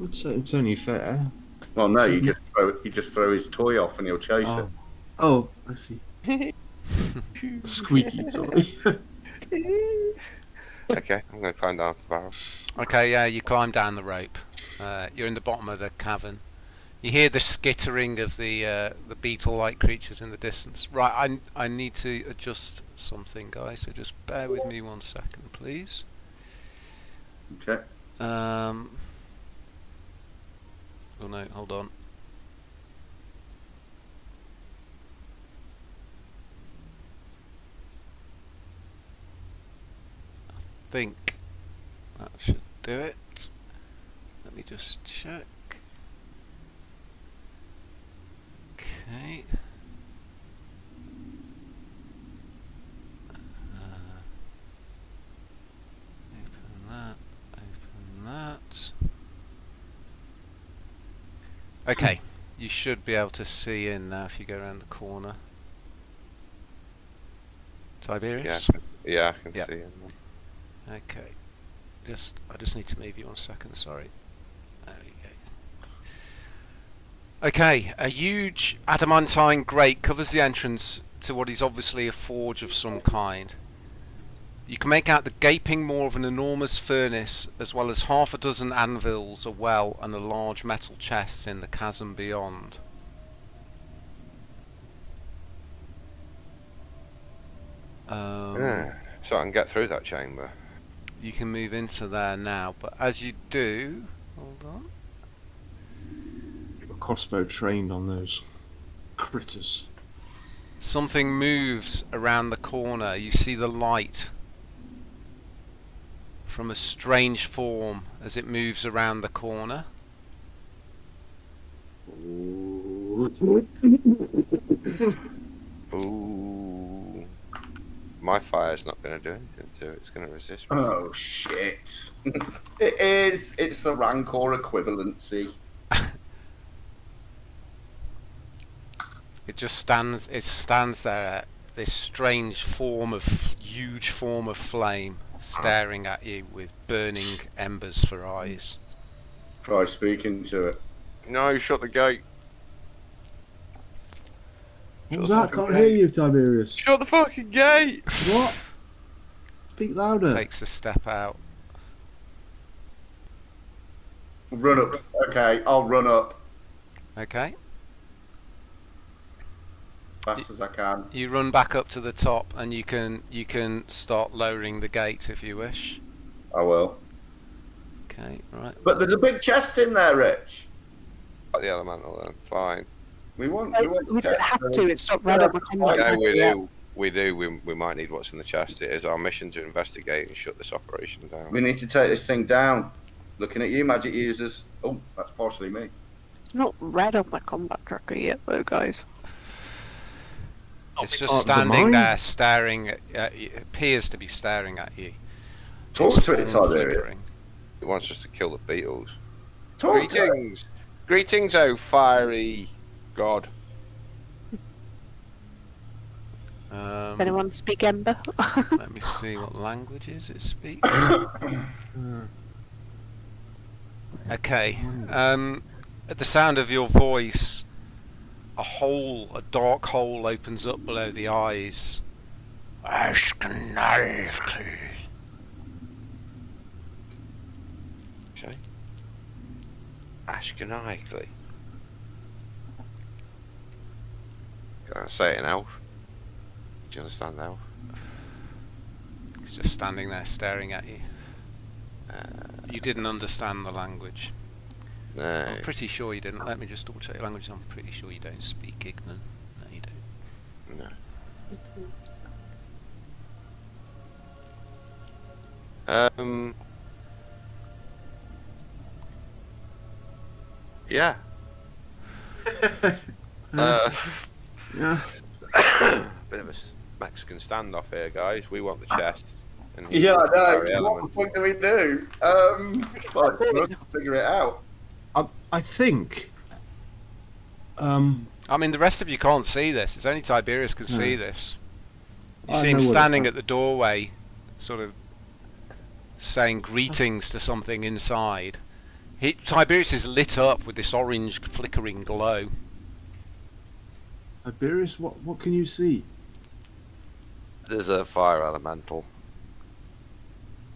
I'd it's only fair. Well, no, you just throw you just throw his toy off and he'll chase it. Oh. Oh, I see. Squeaky toy. okay, I'm going to climb down to the barrel. Okay, yeah, you climb down the rope. Uh, you're in the bottom of the cavern. You hear the skittering of the uh, the beetle-like creatures in the distance. Right, I I need to adjust something, guys. So just bear with me one second, please. Okay. Um. Oh no, hold on. I think that should do it. Let me just check. Okay. Uh, open that. Open that. Okay, you should be able to see in now if you go around the corner. Yeah, Tiberius? yeah, I can Yeah. see him. Okay. Just I just need to move you one second, sorry. There we go. Okay, a huge adamantine grate covers the entrance to what is obviously a forge of some kind. You can make out the gaping maw of an enormous furnace, as well as half a dozen anvils, a well, and a large metal chest in the chasm beyond. Um, Yeah, so I can get through that chamber. you can move into there now, but as you do, hold on. Crossbow trained on those. critters. Something moves around the corner. You see the light from a strange form as it moves around the corner. Ooh. My fire's not going to do anything to it. It's going to resist. me. Oh shit! it is. It's the Rancor equivalency. It just stands. It stands there. This strange form of huge form of flame, staring at you with burning embers for eyes. Try speaking to it. No, shut the gate. What was that? Can't hear you, Tiberius. Shut the fucking gate! What? Speak louder. Takes a step out. Run up. Okay, I'll run up Okay. Fast as I can. You run back up to the top, and you can you can start lowering the gate if you wish. I will. Okay. Right. But there's a big chest in there, Rich. Got the elemental then. Fine. We want. No, We oh, want. we don't have to. It's not right up the combat. Yeah, we do. We do. We, we might need what's in the chest. It is our mission to investigate and shut this operation down. We need to take this thing down. Looking at you, magic users. Oh, that's partially me. It's not red on the combat tracker yet, though, guys. It's just part of the standing there, staring. At, uh, it appears to be staring at you. Talk Its to it, form Tiberius. flickering. It wants us to kill the beetles. Talk to it. Greetings! Greetings, oh fiery god. Does Um, anyone speak Ember? let me see what languages it speaks. okay. Um, at the sound of your voice, a hole, a dark hole, opens up below the eyes. Ashkenalki. Okay. Ashkenikely. Can I say it in elf? Do you understand elf? He's just standing there staring at you. Uh, You didn't understand the language. No. I'm pretty sure you didn't. Let me just double check your language. I'm pretty sure you don't speak Ignan. No, you don't. No. Um. Yeah. uh, Yeah. bit of a Mexican standoff here, guys. We want the chest. And Yeah, I know. What the fuck do we do? Um, well, it's for us to figure it out. I, I think. Um, I mean, the rest of you can't see this. It's only Tiberius can see this. You I see him know what it- standing at the doorway, sort of saying greetings to something inside. He, Tiberius is lit up with this orange flickering glow. Tiberius, what what can you see? There's a fire elemental.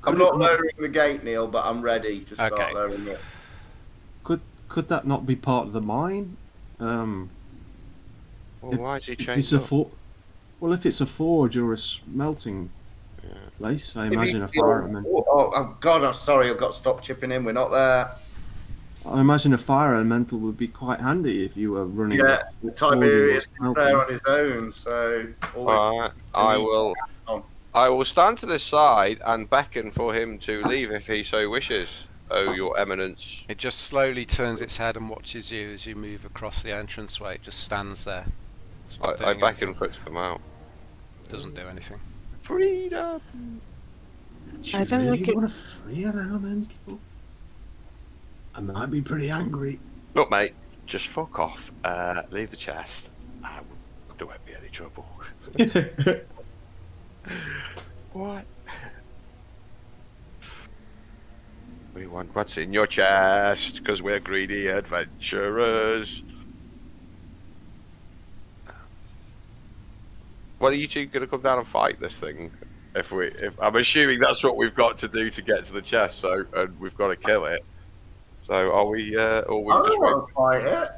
I'm not lowering the gate, Neil, but I'm ready to start Okay. lowering it. Could could that not be part of the mine? Um, Well, if- why is he if it's changed a up? for- Well, if it's a forge or a smelting Yeah. place, I Maybe imagine a it's the fire old- Oh, oh, oh, God, I'm sorry. I've got to stop chipping in. We're not there. I imagine a fire elemental would be quite handy if you were running. Yeah, a Tiberius forge is there on his own, so always. Alright, I will. I will stand to this side and beckon for him to leave if he so wishes. Oh, your eminence. It just slowly turns its head and watches you as you move across the entranceway. It just stands there. I, not I doing beckon anything. for it to come out. Doesn't do anything. Freedom. Do I don't really want to free an elemental? I might be pretty angry. Look, mate, just fuck off. Uh, leave the chest. I there won't be any trouble. What? We want what's in your chest because we're greedy adventurers. What are you two going to come down and fight this thing? If we, if I'm assuming that's what we've got to do to get to the chest, so and we've got to kill it. So are we? Uh, or we I just don't want to fight it.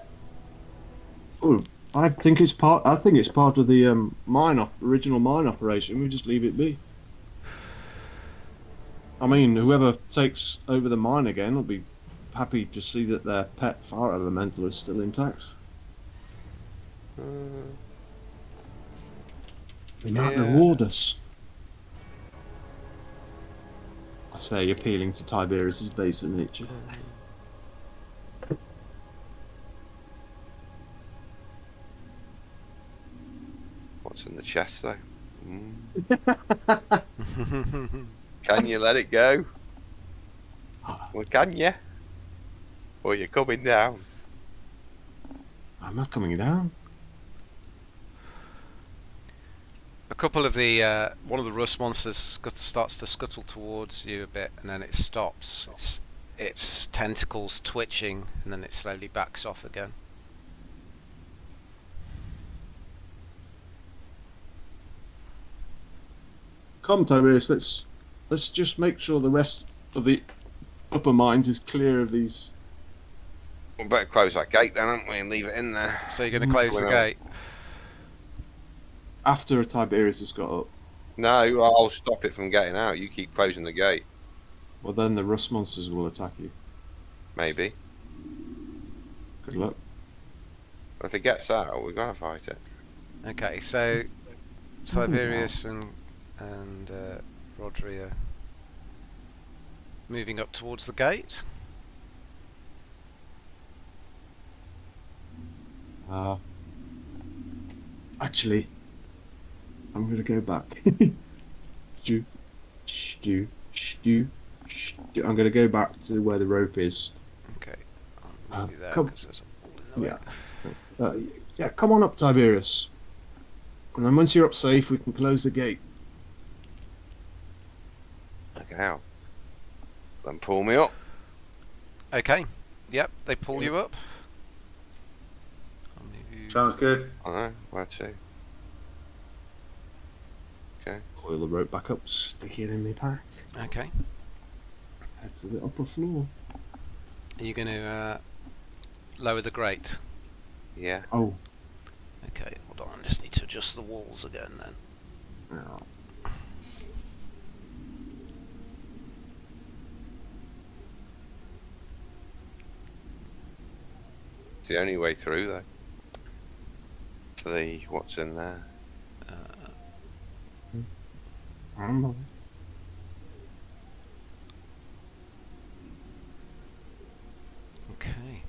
oh, I think it's part. I think it's part of the um, mine op- original mine operation. We just leave it be. I mean, whoever takes over the mine again will be happy to see that their pet fire elemental is still intact. They might Yeah. reward us. I say, appealing to Tiberius's base of nature. What's in the chest though? Mm. Can you let it go? Well, can you? Or you're coming down? I'm not coming down. A couple of the uh, one of the rust monsters scut- starts to scuttle towards you a bit, and then it stops. Its, its tentacles twitching, and then it slowly backs off again. Come, Tiberius, let's let's just make sure the rest of the upper mines is clear of these. We better close that gate then, haven't we, and leave it in there. So you're going to close the gate. After Tiberius has got up, No, I'll stop it from getting out. You keep closing the gate. well then the rust monsters will attack you. Maybe. Good luck. If it gets out, we're gonna fight it. Okay, so Tiberius and and uh, Rodri are moving up towards the gate. Uh, actually, I'm gonna go back. stew, stew, stew, stew. I'm gonna go back to where the rope is. Okay, I'll Uh, move you there 'cause there's a wall in the Yeah. Uh, yeah, come on up, Tiberius. And then once you're up safe, we can close the gate. Okay, out. Then pull me up. Okay, yep, they pull you up. You- Sounds good. Alright, know, where to? Coil the rope back up, stick it in my pack. Okay, Head to the upper floor. are you going to uh, lower the grate? Yeah. Oh, Okay, hold on, I just need to adjust the walls again then. yeah. It's the only way through, though. To the what's in there. Uh, I don't know. Okay.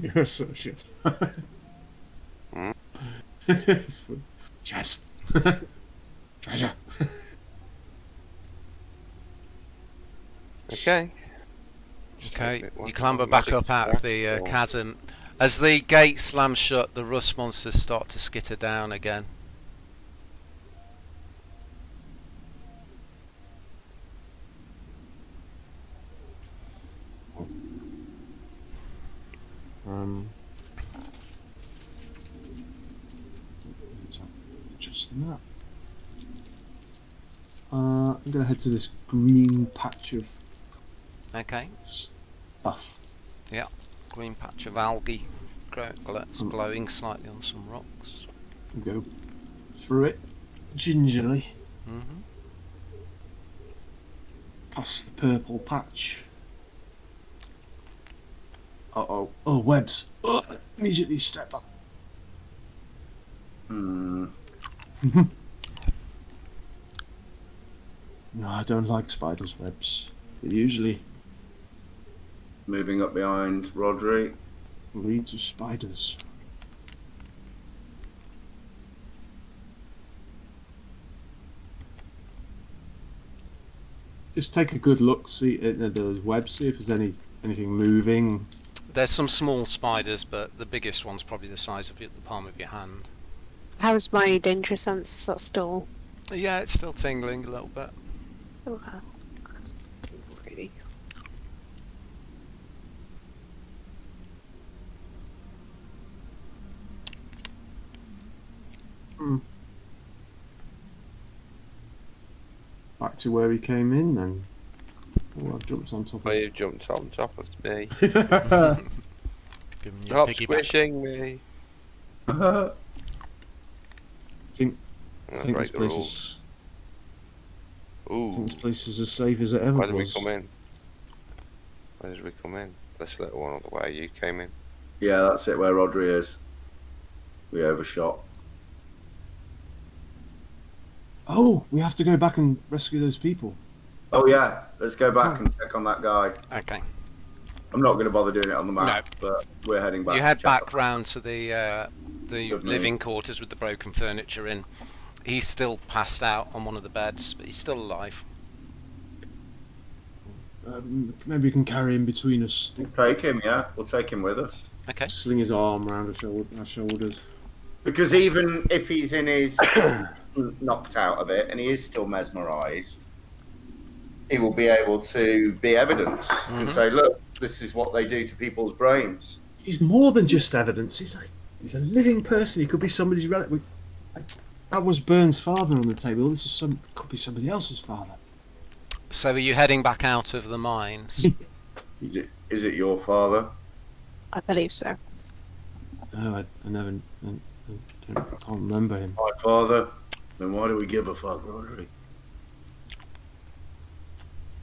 You're so hmm? shit. It's fun. Chest. Treasure. Okay. Okay, you clamber back up out of the uh, chasm. As the gate slams shut, the rust monsters start to skitter down again. Um. Just that. Uh, I'm gonna head to this green patch of Okay, stuff. green patch of algae grow, gl- it's Hmm. glowing slightly on some rocks. Go through it gingerly, hmm past the purple patch. Uh oh. Oh, webs. Ugh, immediately step back. Hmm. No, I don't like spiders' webs. They usually Moving up behind Rodri. lead of spiders. Just take a good look, see at the- those webs, see if there's any anything moving. There's some small spiders, but the biggest one's probably the size of the palm of your hand. How's my danger sense? Is that still Yeah, it's still tingling a little bit. okay? Really? Hmm. Back to where he came in, then. Oh, I've jumped on top Well, of oh, you jumped on top of me. it. Giving you Stop piggyback. squishing me. I think, I I'll think break this the place rules. is. I Ooh, think this place is as safe as it ever where did we was. come in? Where did we come in? This little one or the way you came in? Yeah, that's it. Where Rodri is. We overshot. Oh, we have to go back and rescue those people. Oh yeah, let's go back and check on that guy. Okay. I'm not going to bother doing it on the map, no. but we're heading back. You head back round to the uh, the Good move. living quarters with the broken furniture in. He's still passed out on one of the beds, but he's still alive. Um, maybe we can carry him between us. We'll take him, yeah. We'll take him with us. Okay. Sling his arm around our shoulders. Because even if he's in his knocked out of it and he is still mesmerised, he will be able to be evidence and Mhm. say, "Look, this is what they do to people's brains." He's more than just evidence. He's a he's a living person. He could be somebody's relative. That was Burns' father on the table. This is some could be somebody else's father. So are you heading back out of the mines? Is it? Is it your father? I believe so. No, I, I never. I, I don't, can't remember him. My father. Then why do we give a fuck, Rodri?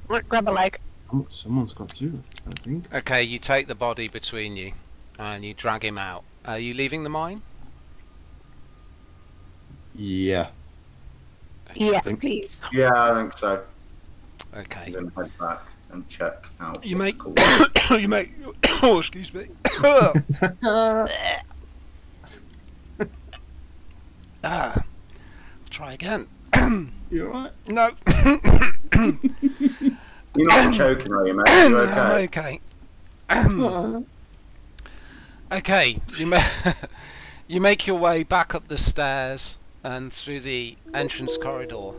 Right, grab a leg. Some- Someone's got to. I think. okay, you take the body between you and you drag him out. Are you leaving the mine? Yeah. Yes, please. Yeah, I think so. Okay. Then head back and check out. You make you make oh excuse me. ah. Try again. You alright? No. You're not choking, are you, mate? You No, okay? okay. okay, you ma- you make your way back up the stairs and through the entrance corridor,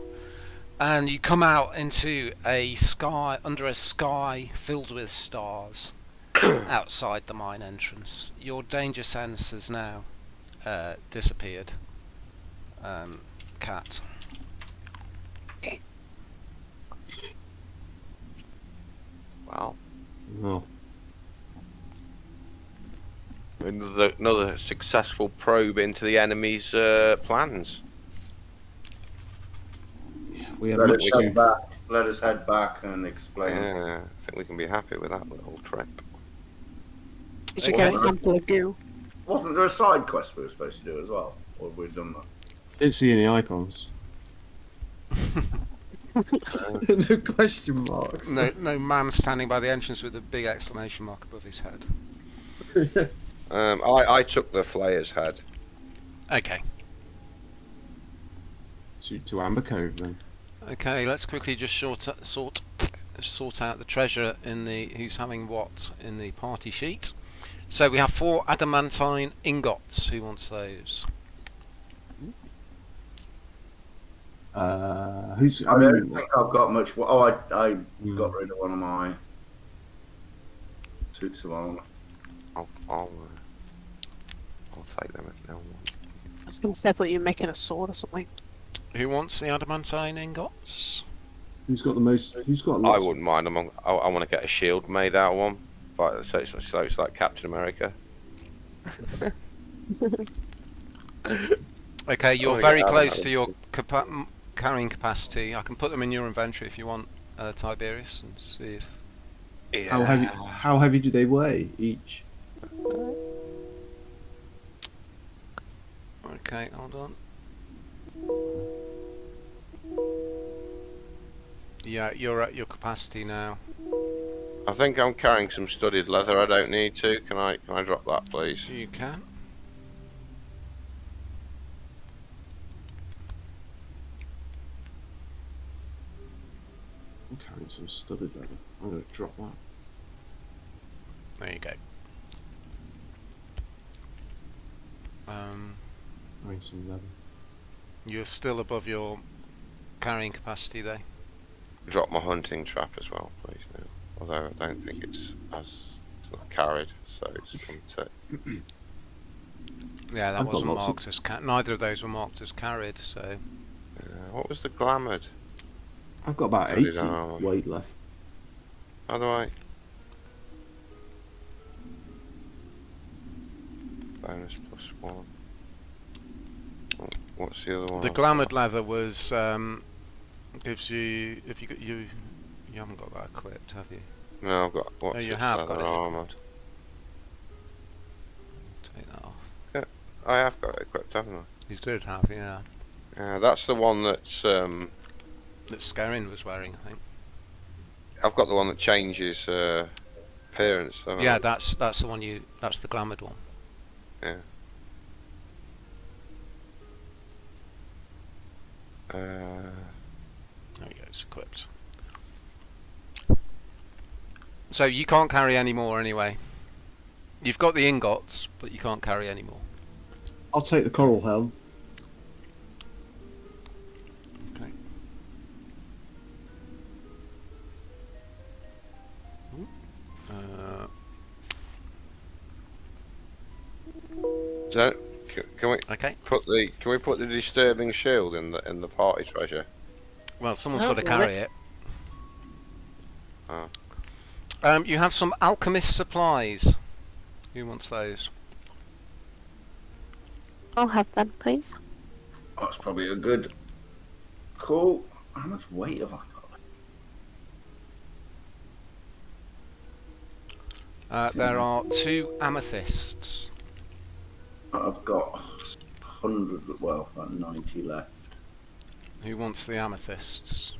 and you come out into a sky under a sky filled with stars outside the mine entrance. Your danger sense has now uh, disappeared. Um, cat. Wow. Oh, Another, another successful probe into the enemy's uh, plans. we have Let us head back. Let us head back and explain. Yeah, I think we can be happy with that little trip. Did you get a Okay. sample of goo? Wasn't there a side quest we were supposed to do as well? Or have we done that? Didn't see any icons. no question marks. No, no man standing by the entrance with a big exclamation mark above his head. Um, I, I took the flayer's head. Okay. to, to Amber Cove then. Okay, let's quickly just short, sort sort out the treasure in the who's having what in the party sheet. So we have four adamantine ingots. Who wants those? Uh, who's? I I don't mean, think I've got much. Oh, I, I Hmm. got rid of one of my suits of armor. I'll, I'll, uh, I'll take them if no one. I was going to say, I thought you were making a sword or something. Who wants the adamantine ingots? who's got the most? Who's got? I wouldn't mind them. I, I want to get a shield made out of one. But so it's, so it's like Captain America. Okay, you're very close to your capa- m- carrying capacity. I can put them in your inventory if you want, uh, Tiberius, and see if. Yeah. How heavy? How heavy do they weigh each? Okay, hold on. Yeah, you're at your capacity now. I think I'm carrying some studded leather. I don't need to. Can I? Can I drop that, please? You can. I'm carrying some studded leather. I'm gonna drop that. There you go. Um, Carrying some leather. you're still above your carrying capacity there. Drop my hunting trap as well, please. Now. Although I don't think it's as sort of carried, so it's from to Yeah, that I've wasn't lots of- marked as ca- neither of those were marked as carried. So Uh, what was the glamoured? I've got about Studded eighty weight left. How do I? Bonus plus one. Oh, What's the other one? the I've glamoured leather was um, gives you if you got you you haven't got that equipped, have you? No, I've got. What's Oh, you have leather got it. armor? Take that off. Yeah, I have got it equipped, haven't I? You did have, yeah. Yeah, that's the one that's. Um, That Scarin was wearing, I think. I've got the one that changes uh, appearance. haven't I? Yeah, that's that's the one you. That's the glamoured one. Uh, There you go. It's equipped. So you can't carry any more anyway. You've got the ingots, but you can't carry any more. I'll take the coral helm. So, c- can we okay. put the can we put the disturbing shield in the in the party treasure? Well, someone's got to carry it. Oh. Um, you have some alchemist supplies. Who wants those? I'll have them, please. That's probably a good call. How much weight have I got? Uh, there are two amethysts. I've got hundred. Well, about ninety left. Who wants the amethysts?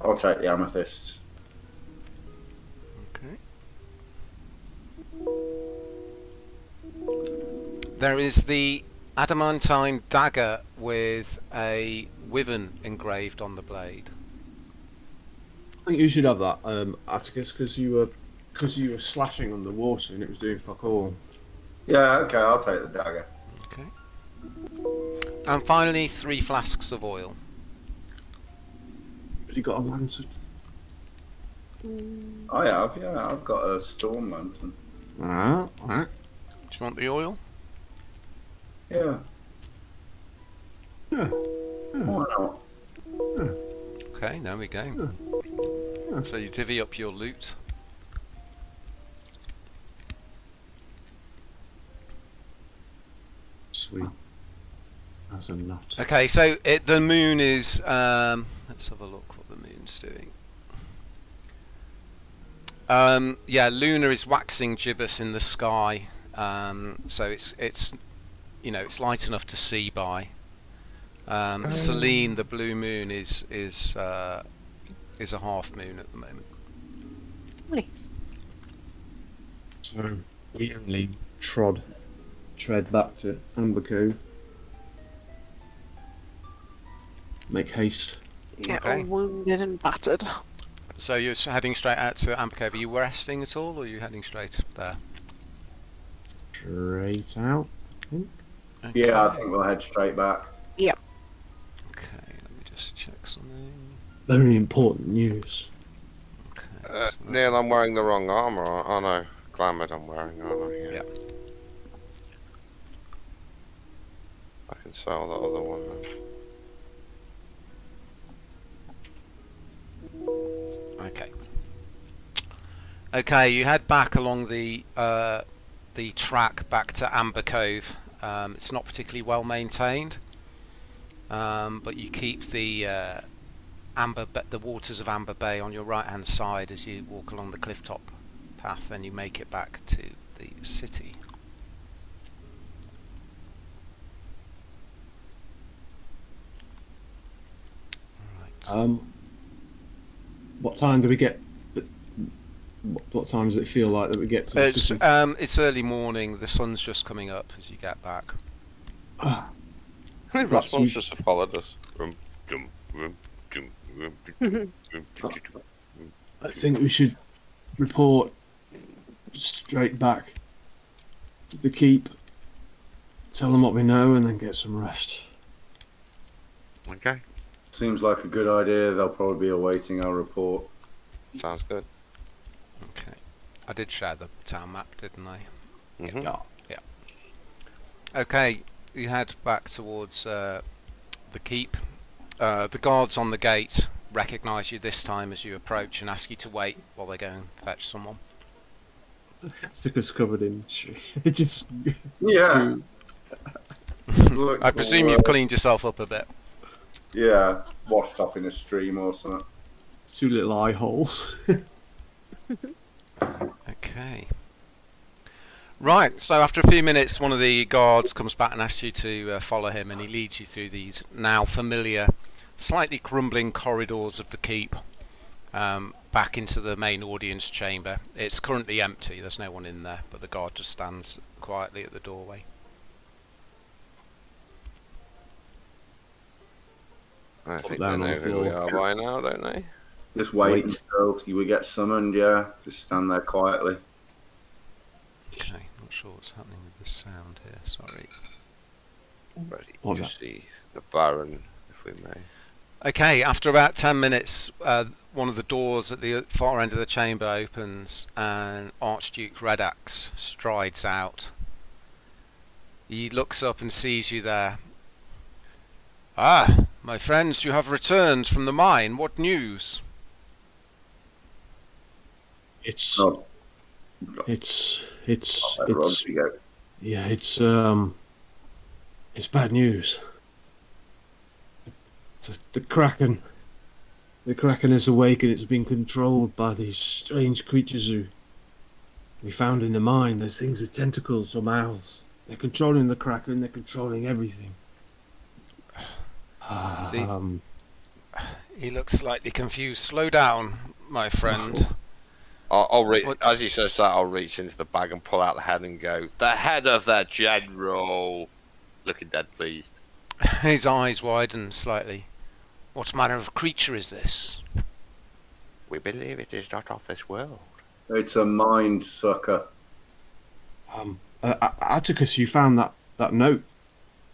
I'll take the amethysts. Okay. There is the adamantine dagger with a wyvern engraved on the blade. I think you should have that, um, Atticus, because you were because you were slashing underwater and it was doing fuck all. Yeah, okay, I'll take the dagger. Okay. And finally, three flasks of oil. But you got a lantern. I have, yeah, I've got a storm lantern. Ah, alright. Do you want the oil? Yeah, Yeah. why not? Okay, there we go. So you divvy up your loot. Sweet. That's a nut. Okay, so it, the moon is. Um, let's have a look what the moon's doing. Um, yeah, Luna is waxing gibbous in the sky, um, so it's it's you know it's light enough to see by. Um, Selene, the blue moon, is is uh, is a half moon at the moment. Nice. So we only trod, tread back to Amber Cove. Make haste. Yeah, Okay. all wounded and battered. So you're heading straight out to Amber Cove. Are you resting at all, or are you heading straight there? Straight out. Yeah, I think we'll head straight back. Yep. Okay, let me just check something. Very important news. Okay. Uh, so Neil, I'm wearing the wrong armor. aren't- no, Glamoured I'm wearing, aren't I? Yeah. I can sell that other one. Then. Okay. Okay, you head back along the uh, the track back to Amber Cove. Um, it's not particularly well maintained, um, but you keep the uh, Amber the waters of Amber Bay on your right hand side as you walk along the cliff top path, and you make it back to the city. Right. Um, what time do we get? What, what time does it feel like that we get to It's city? um, it's early morning. The sun's just coming up as you get back. Ah, How many Perhaps monsters have followed us? Jum. I think we should report straight back to the keep. Tell them what we know and then get some rest. Okay, Seems like a good idea. They'll probably be awaiting our report. sounds good. Okay. I did share the town map, didn't I? Mhm. Yeah. Okay, you head back towards uh, the keep. Uh, the guards on the gate recognise you this time as you approach and ask you to wait while they go and fetch someone. Atticus covered in shit. It just Yeah. I presume you've cleaned yourself up a bit. Yeah, washed off in a stream or something. two little eye holes. Okay. Right, so after a few minutes, one of the guards comes back and asks you to uh, follow him, and he leads you through these now familiar, slightly crumbling corridors of the keep, um, back into the main audience chamber. It's currently empty, there's no one in there, but the guard just stands quietly at the doorway. I think they know who we are by now, don't they? Just wait, Wait. until you would get summoned, yeah. Just stand there quietly. Okay, not sure what's happening with the sound here, sorry. Ready What to that? see the Baron, if we may. Okay, after about 10 minutes, uh, one of the doors at the far end of the chamber opens and Archduke Redax strides out. He looks up and sees you there. Ah, my friends, you have returned from the mine. What news? It's Oh, it's it's let it's yeah, it's um, it's bad news. The, the kraken, the kraken is awake and it's been controlled by these strange creatures who we found in the mine. Those things with tentacles or mouths. They're controlling the kraken. They're controlling everything. The- Um, He looks slightly confused. Slow down, my friend. I'll, I'll reach What- as he says that. I'll reach into the bag and pull out the head and go. The head of the general, looking dead pleased. His eyes widen slightly. What manner of creature is this? We believe it is not of this world. It's a mind sucker. um, uh, Atticus, you found that that note.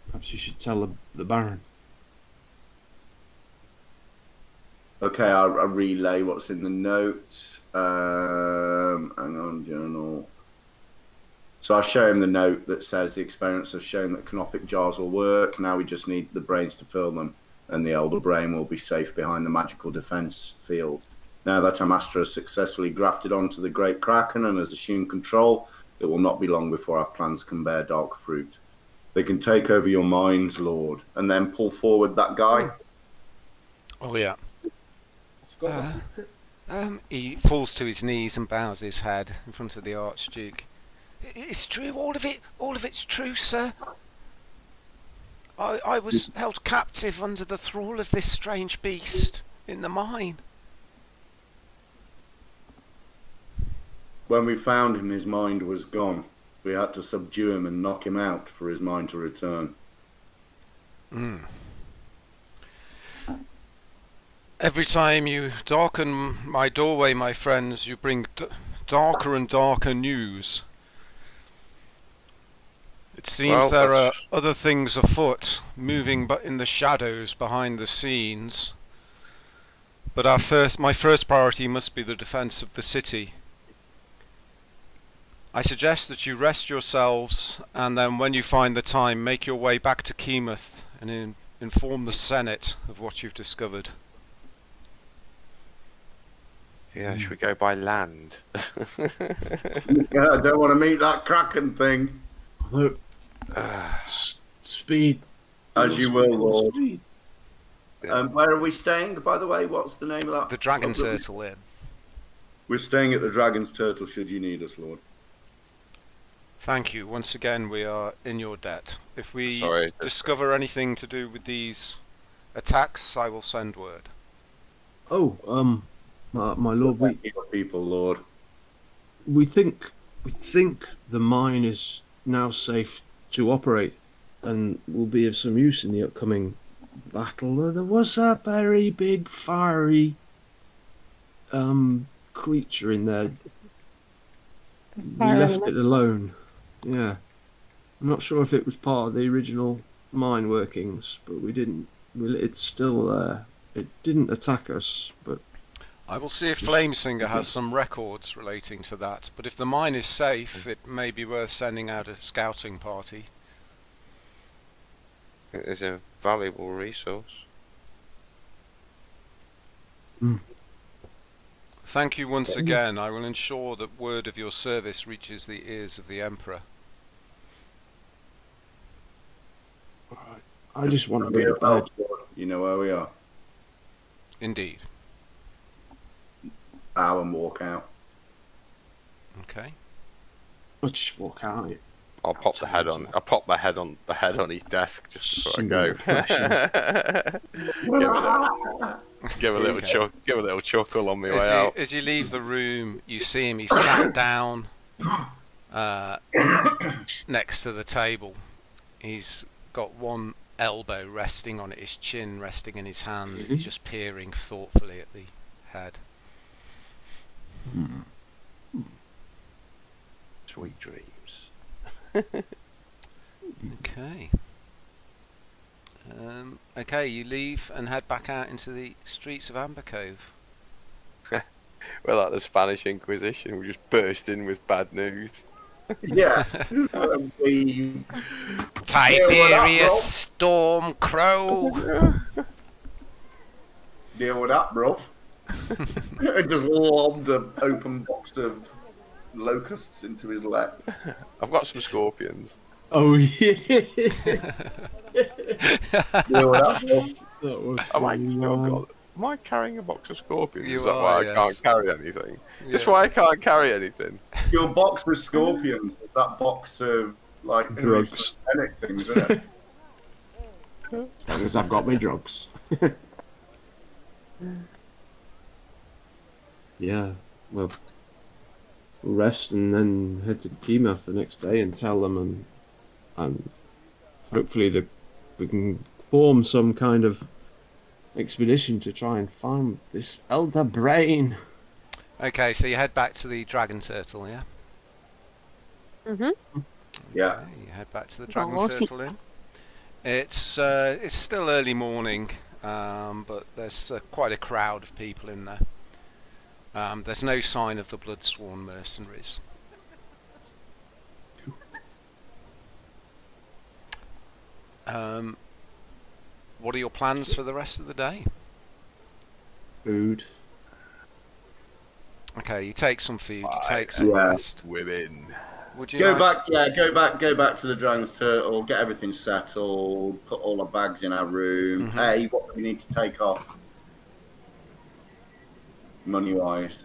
Perhaps you should tell the, the Baron. Okay, I'll, I'll relay what's in the notes. Um, hang on, journal. So I show him the note that says the experiments have shown that canopic jars will work. Now we just need the brains to fill them, and the elder brain will be safe behind the magical defense field. Now that Amastra has successfully grafted onto the Great Kraken and has assumed control, it will not be long before our plans can bear dark fruit. They can take over your minds, Lord, and then pull forward that guy. Oh yeah. Uh, um, he falls to his knees and bows his head in front of the Archduke. It's true, all of it, all of it's true, sir. I, I was held captive under the thrall of this strange beast in the mine. When we found him, his mind was gone. We had to subdue him and knock him out for his mind to return. Mm. Every time you darken my doorway, my friends, you bring d- darker and darker news. It seems Well, there are other things afoot, moving but in the shadows behind the scenes. But our first, my first priority must be the defence of the city. I suggest that you rest yourselves, and then when you find the time, make your way back to Keymouth and in, inform the Senate of what you've discovered. Yeah, should we go by land? Yeah, I don't want to meet that Kraken thing. Although, s- speed. As you will, Lord. Speed. Um, where are we staying, by the way? What's the name of that? The Dragon pub that we- Turtle Inn. We're staying at the Dragon's Turtle should you need us, Lord. Thank you. Once again, we are in your debt. If we Sorry. discover anything to do with these attacks, I will send word. Oh, um, my, my lord, we, people, Lord. we think we think the mine is now safe to operate and will be of some use in the upcoming battle. There was a very big fiery um creature in there. We Fire left it alone. Yeah. I'm not sure if it was part of the original mine workings, but we didn't. We, it's still there. It didn't attack us, but I will see if Flamesinger has some records relating to that. But if the mine is safe, it may be worth sending out a scouting party. It is a valuable resource. Hmm. Thank you once again. I will ensure that word of your service reaches the ears of the Emperor. I just want to Be go to of help, bed. Lord. You know where we are. Indeed. Bow and walk out. Okay. I'll just walk out. I'll pop the head on. I'll pop my head on the head on his desk just before Some I go. give, a, give a little Okay. chuck, give a little chuckle on my way As you, out. as you leave the room, you see him. He's sat down uh, next to the table. He's got one elbow resting on it, his chin resting in his hand. He's just peering thoughtfully at the head. Sweet dreams. Okay. Um, okay, you leave and head back out into the streets of Amber Cove. We're like the Spanish Inquisition. We just burst in with bad news. Yeah. Just be- Tiberius Rob? Storm Crow. Deal with that, bruv. I just lobbed an open box of locusts into his lap. I've got some scorpions. Oh yeah. Deal with that, bruv. that was Am I funny, still man. got? Am I carrying a box of scorpions? You Is that are, why yes. I can't carry anything? Just why I can't carry anything? Your box with scorpions is that box of like Drugs. hallucinogenic things, isn't it? As long as I've got my drugs. yeah, well, we'll rest and then head to Keymouth the next day and tell them, and and hopefully the, we can form some kind of expedition to try and find this elder brain. Okay, so you head back to the Dragon Turtle, yeah? Mhm. Yeah. Okay, you head back to the Dragon Awesome. Turtle Inn. It's uh, it's still early morning, um, but there's uh, quite a crowd of people in there. Um, there's no sign of the Bloodsworn mercenaries. Um, what are your plans for the rest of the day? Food. Okay, you take some food, you take some Yeah. rest. Women. Would you Go like- back, yeah, go back, go back to the Dragon's Turtle, get everything settled, put all our bags in our room. Mhm. Hey, what do we need to take off? Money wise.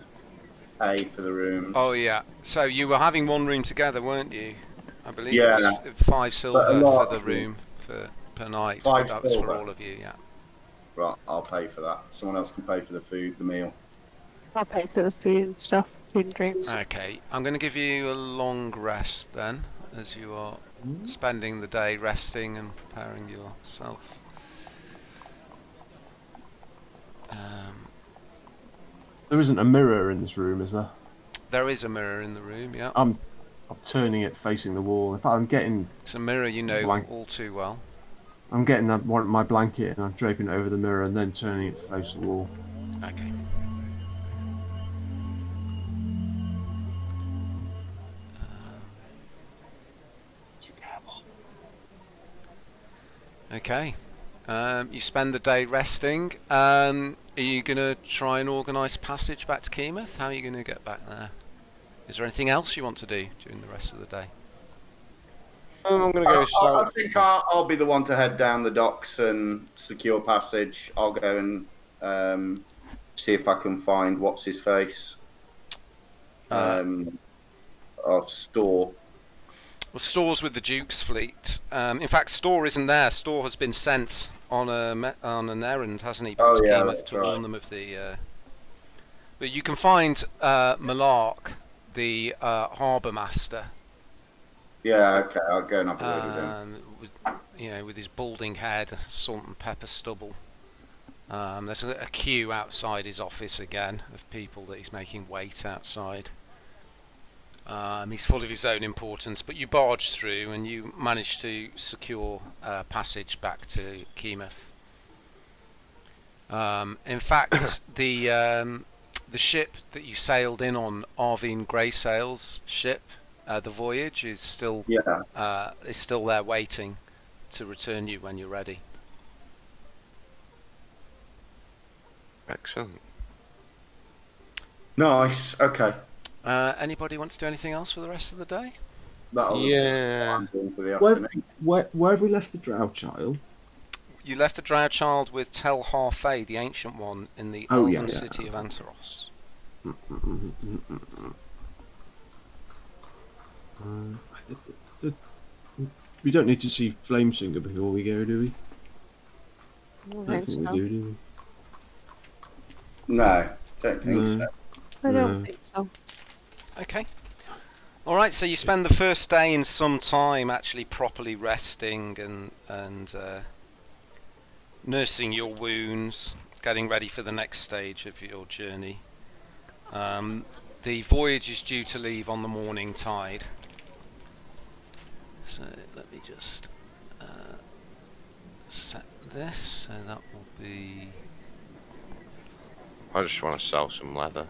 Pay for the room. Oh yeah. So you were having one room together, weren't you? I believe Yeah. it was five silver for the room for per night. Five that was for all of you, yeah. Right, I'll pay for that. Someone else can pay for the food, the meal. I'll pay for the food and stuff, food and drinks. Okay, I'm going to give you a long rest then, as you are spending the day resting and preparing yourself. Um, There isn't a mirror in this room, is there? there is a mirror in the room, yeah. I'm, I'm turning it facing the wall. In fact, I'm getting, It's a mirror you know Blank. all too well. I'm getting that one, my blanket and I'm draping it over the mirror and then turning it to face the wall. Okay. Okay. Um, you spend the day resting. Um, are you going to try and organise passage back to Keymouth? How are you going to get back there? Is there anything else you want to do during the rest of the day? Um, I'm going to go. I, I think I'll, I'll be the one to head down the docks and secure passage. I'll go and um, see if I can find what's his face. Uh, Um, or store. Well, Store's with the Duke's fleet. Um, in fact, Store isn't there. Store has been sent on a on an errand, hasn't he, back Oh, to yeah, that's to warn them of the. Uh... But you can find uh, Malark, the uh, harbour master, Yeah, okay, I'll go and have a word with him. um, with, you know, with his balding head, salt and pepper stubble. Um, there's a, a queue outside his office again of people that he's making wait outside. Um, he's full of his own importance, but you barge through and you manage to secure uh, passage back to Keymouth. Um, in fact, the um, the ship that you sailed in on, Arvine Greysail's ship, uh, the voyage is still Yeah, uh, is still there waiting to return you when you're ready. Excellent. nice. Okay, Uh, anybody want to do anything else for the rest of the day? that'll Yeah. I'm for the Where, where, where have we left the drow child? You left the Drow Child with Tel Harfei, the ancient one, in the Oh, elven yeah, yeah. city of Antaros. The- the- we don't need to see Flamesinger before we go, do we? I don't I don't think think so. we do, do No, don't think No. so. I don't No. think so. Okay. All right. So you spend the first day in some time actually properly resting and and uh, nursing your wounds, getting ready for the next stage of your journey. Um, the voyage is due to leave on the morning tide. So let me just uh, set this. So that will be. I just want to sell some leather.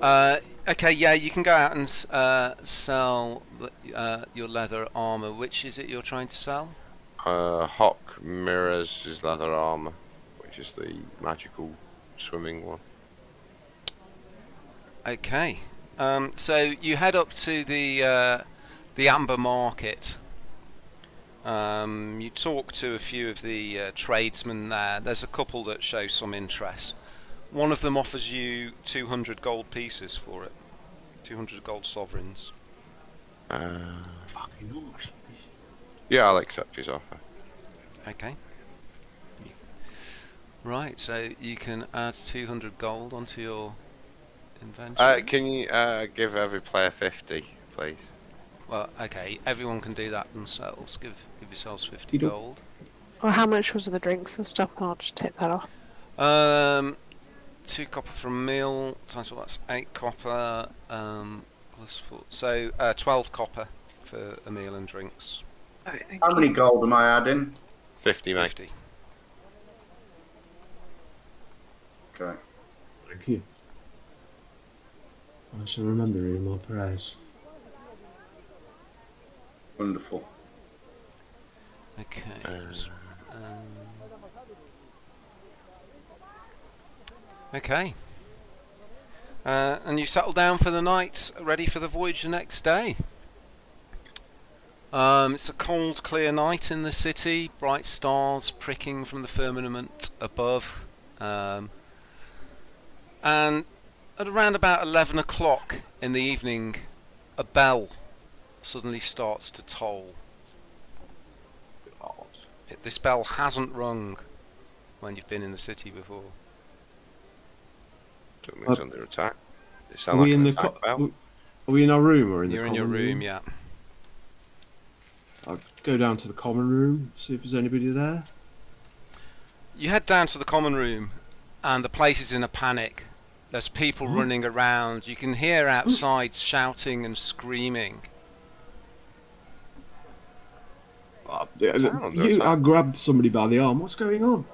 Uh, okay, yeah, you can go out and uh, sell the- uh, your leather armor. Which is it you're trying to sell? Uh, Hawk mirrors his leather armor, which is the magical swimming one. Okay. Um, so you head up to the uh, the Amber Market. Um, you talk to a few of the uh, tradesmen there. There's a couple that show some interest. One of them offers you 200 gold pieces for it. 200 gold sovereigns. Uh, yeah, I'll accept his offer. Okay. Right, so you can add 200 gold onto your inventory. Uh, can you uh, give every player 50, please? Well, okay, everyone can do that themselves. Give give yourselves 50 You gold. Well, how much was the drinks and stuff? And I'll just take that off. Um, two copper for a meal times well, that's eight copper. Um, plus four, so uh, 12 copper for a meal and drinks. Alright, thank How you. many gold am I adding? 50, mate. 50. Okay. Thank you. I shall remember in my prayers. Wonderful. Okay. So, um, okay. Uh, and you settle down for the night, ready for the voyage the next day. Um, it's a cold, clear night in the city. Bright stars pricking from the firmament above. Um, and at around about 11 o'clock in the evening, a bell suddenly starts to toll. It- This bell hasn't rung when you've been in the city before. Something's Uh, under attack. Does Are sound we like in an the attack co- bell? Are we in our room or in You're the in your common room, yeah. I'll go down to the common room, see if there's anybody there. You head down to the common room, and the place is in a panic. There's people running around. You can hear outside shouting and screaming. Uh, yeah, you. I grab somebody by the arm. What's going on?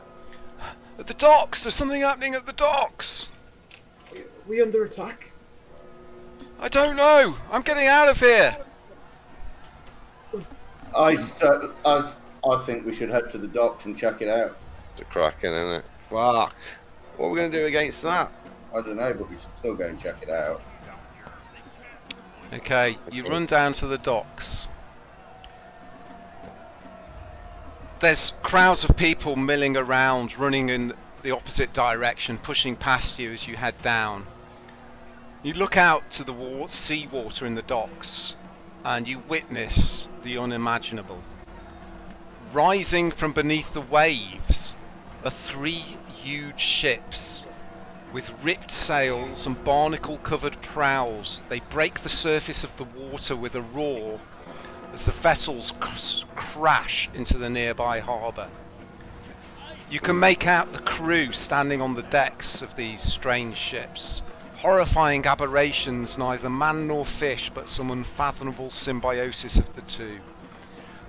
At the docks! There's something happening at the docks! Are we under attack? I don't know! I'm getting out of here! I, uh, I, I think we should head to the docks and check it out. It's a kraken, isn't it? Fuck. What are we going to do against that? I don't know, but we should still go and check it out. Okay, you run down to the docks. There's crowds of people milling around, running in the opposite direction, pushing past you as you head down. You look out to the sea water in the docks, and you witness the unimaginable. Rising from beneath the waves are three huge ships with ripped sails and barnacle covered prows. They break the surface of the water with a roar as the vessels crash into the nearby harbour. You can make out the crew standing on the decks of these strange ships. Horrifying aberrations, neither man nor fish, but some unfathomable symbiosis of the two.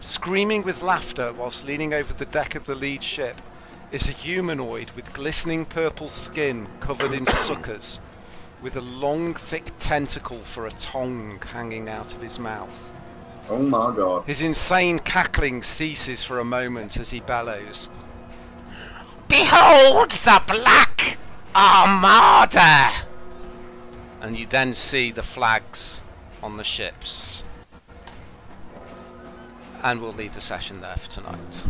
Screaming with laughter whilst leaning over the deck of the lead ship is a humanoid with glistening purple skin covered in suckers, with a long, thick tentacle for a tongue hanging out of his mouth. Oh my god. His insane cackling ceases for a moment as he bellows. Behold the Black Armada! And you then see the flags on the ships. And we'll leave the session there for tonight.